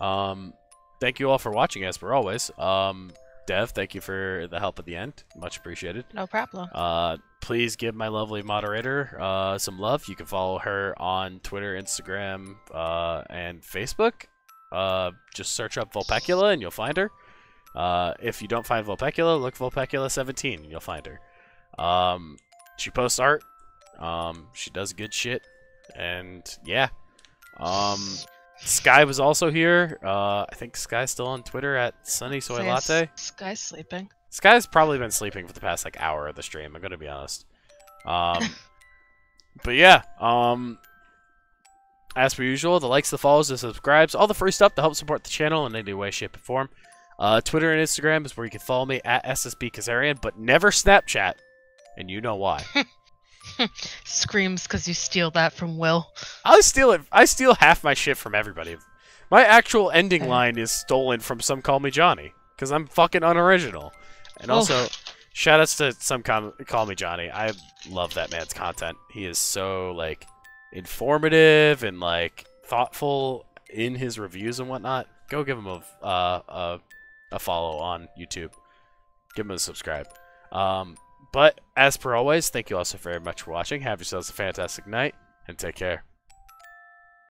Um, thank you all for watching, as per always. Um, Dev, thank you for the help at the end. Much appreciated. No problem. Uh, please give my lovely moderator uh, some love. You can follow her on Twitter, Instagram, uh, and Facebook. Uh, just search up Vulpecula and you'll find her. Uh, if you don't find Vulpecula, look Vulpecula17 and you'll find her. Um, she posts art. Um, she does good shit. And yeah. Um, Sky was also here. Uh, I think Sky's still on Twitter at Sunny Soy Sky's- Latte. Sky's sleeping. Sky's probably been sleeping for the past like hour of the stream. I'm gonna be honest. Um, but yeah. Um, as per usual, the likes, the follows, the subscribes, all the free stuff to help support the channel in any way, shape, or form. Uh, Twitter and Instagram is where you can follow me at SSB Kazarian, but never Snapchat, and you know why. Screams because you steal that from Will. I steal it. I steal half my shit from everybody. My actual ending Okay. line is stolen from some Call Me Johnny because I'm fucking unoriginal. And also, shout outs to some com- Call Me Johnny. I love that man's content. He is so like informative and like thoughtful in his reviews and whatnot. Go give him a uh, a, a follow on YouTube. Give him a subscribe. Um, but as per always, thank you all so very much for watching. Have yourselves a fantastic night and take care.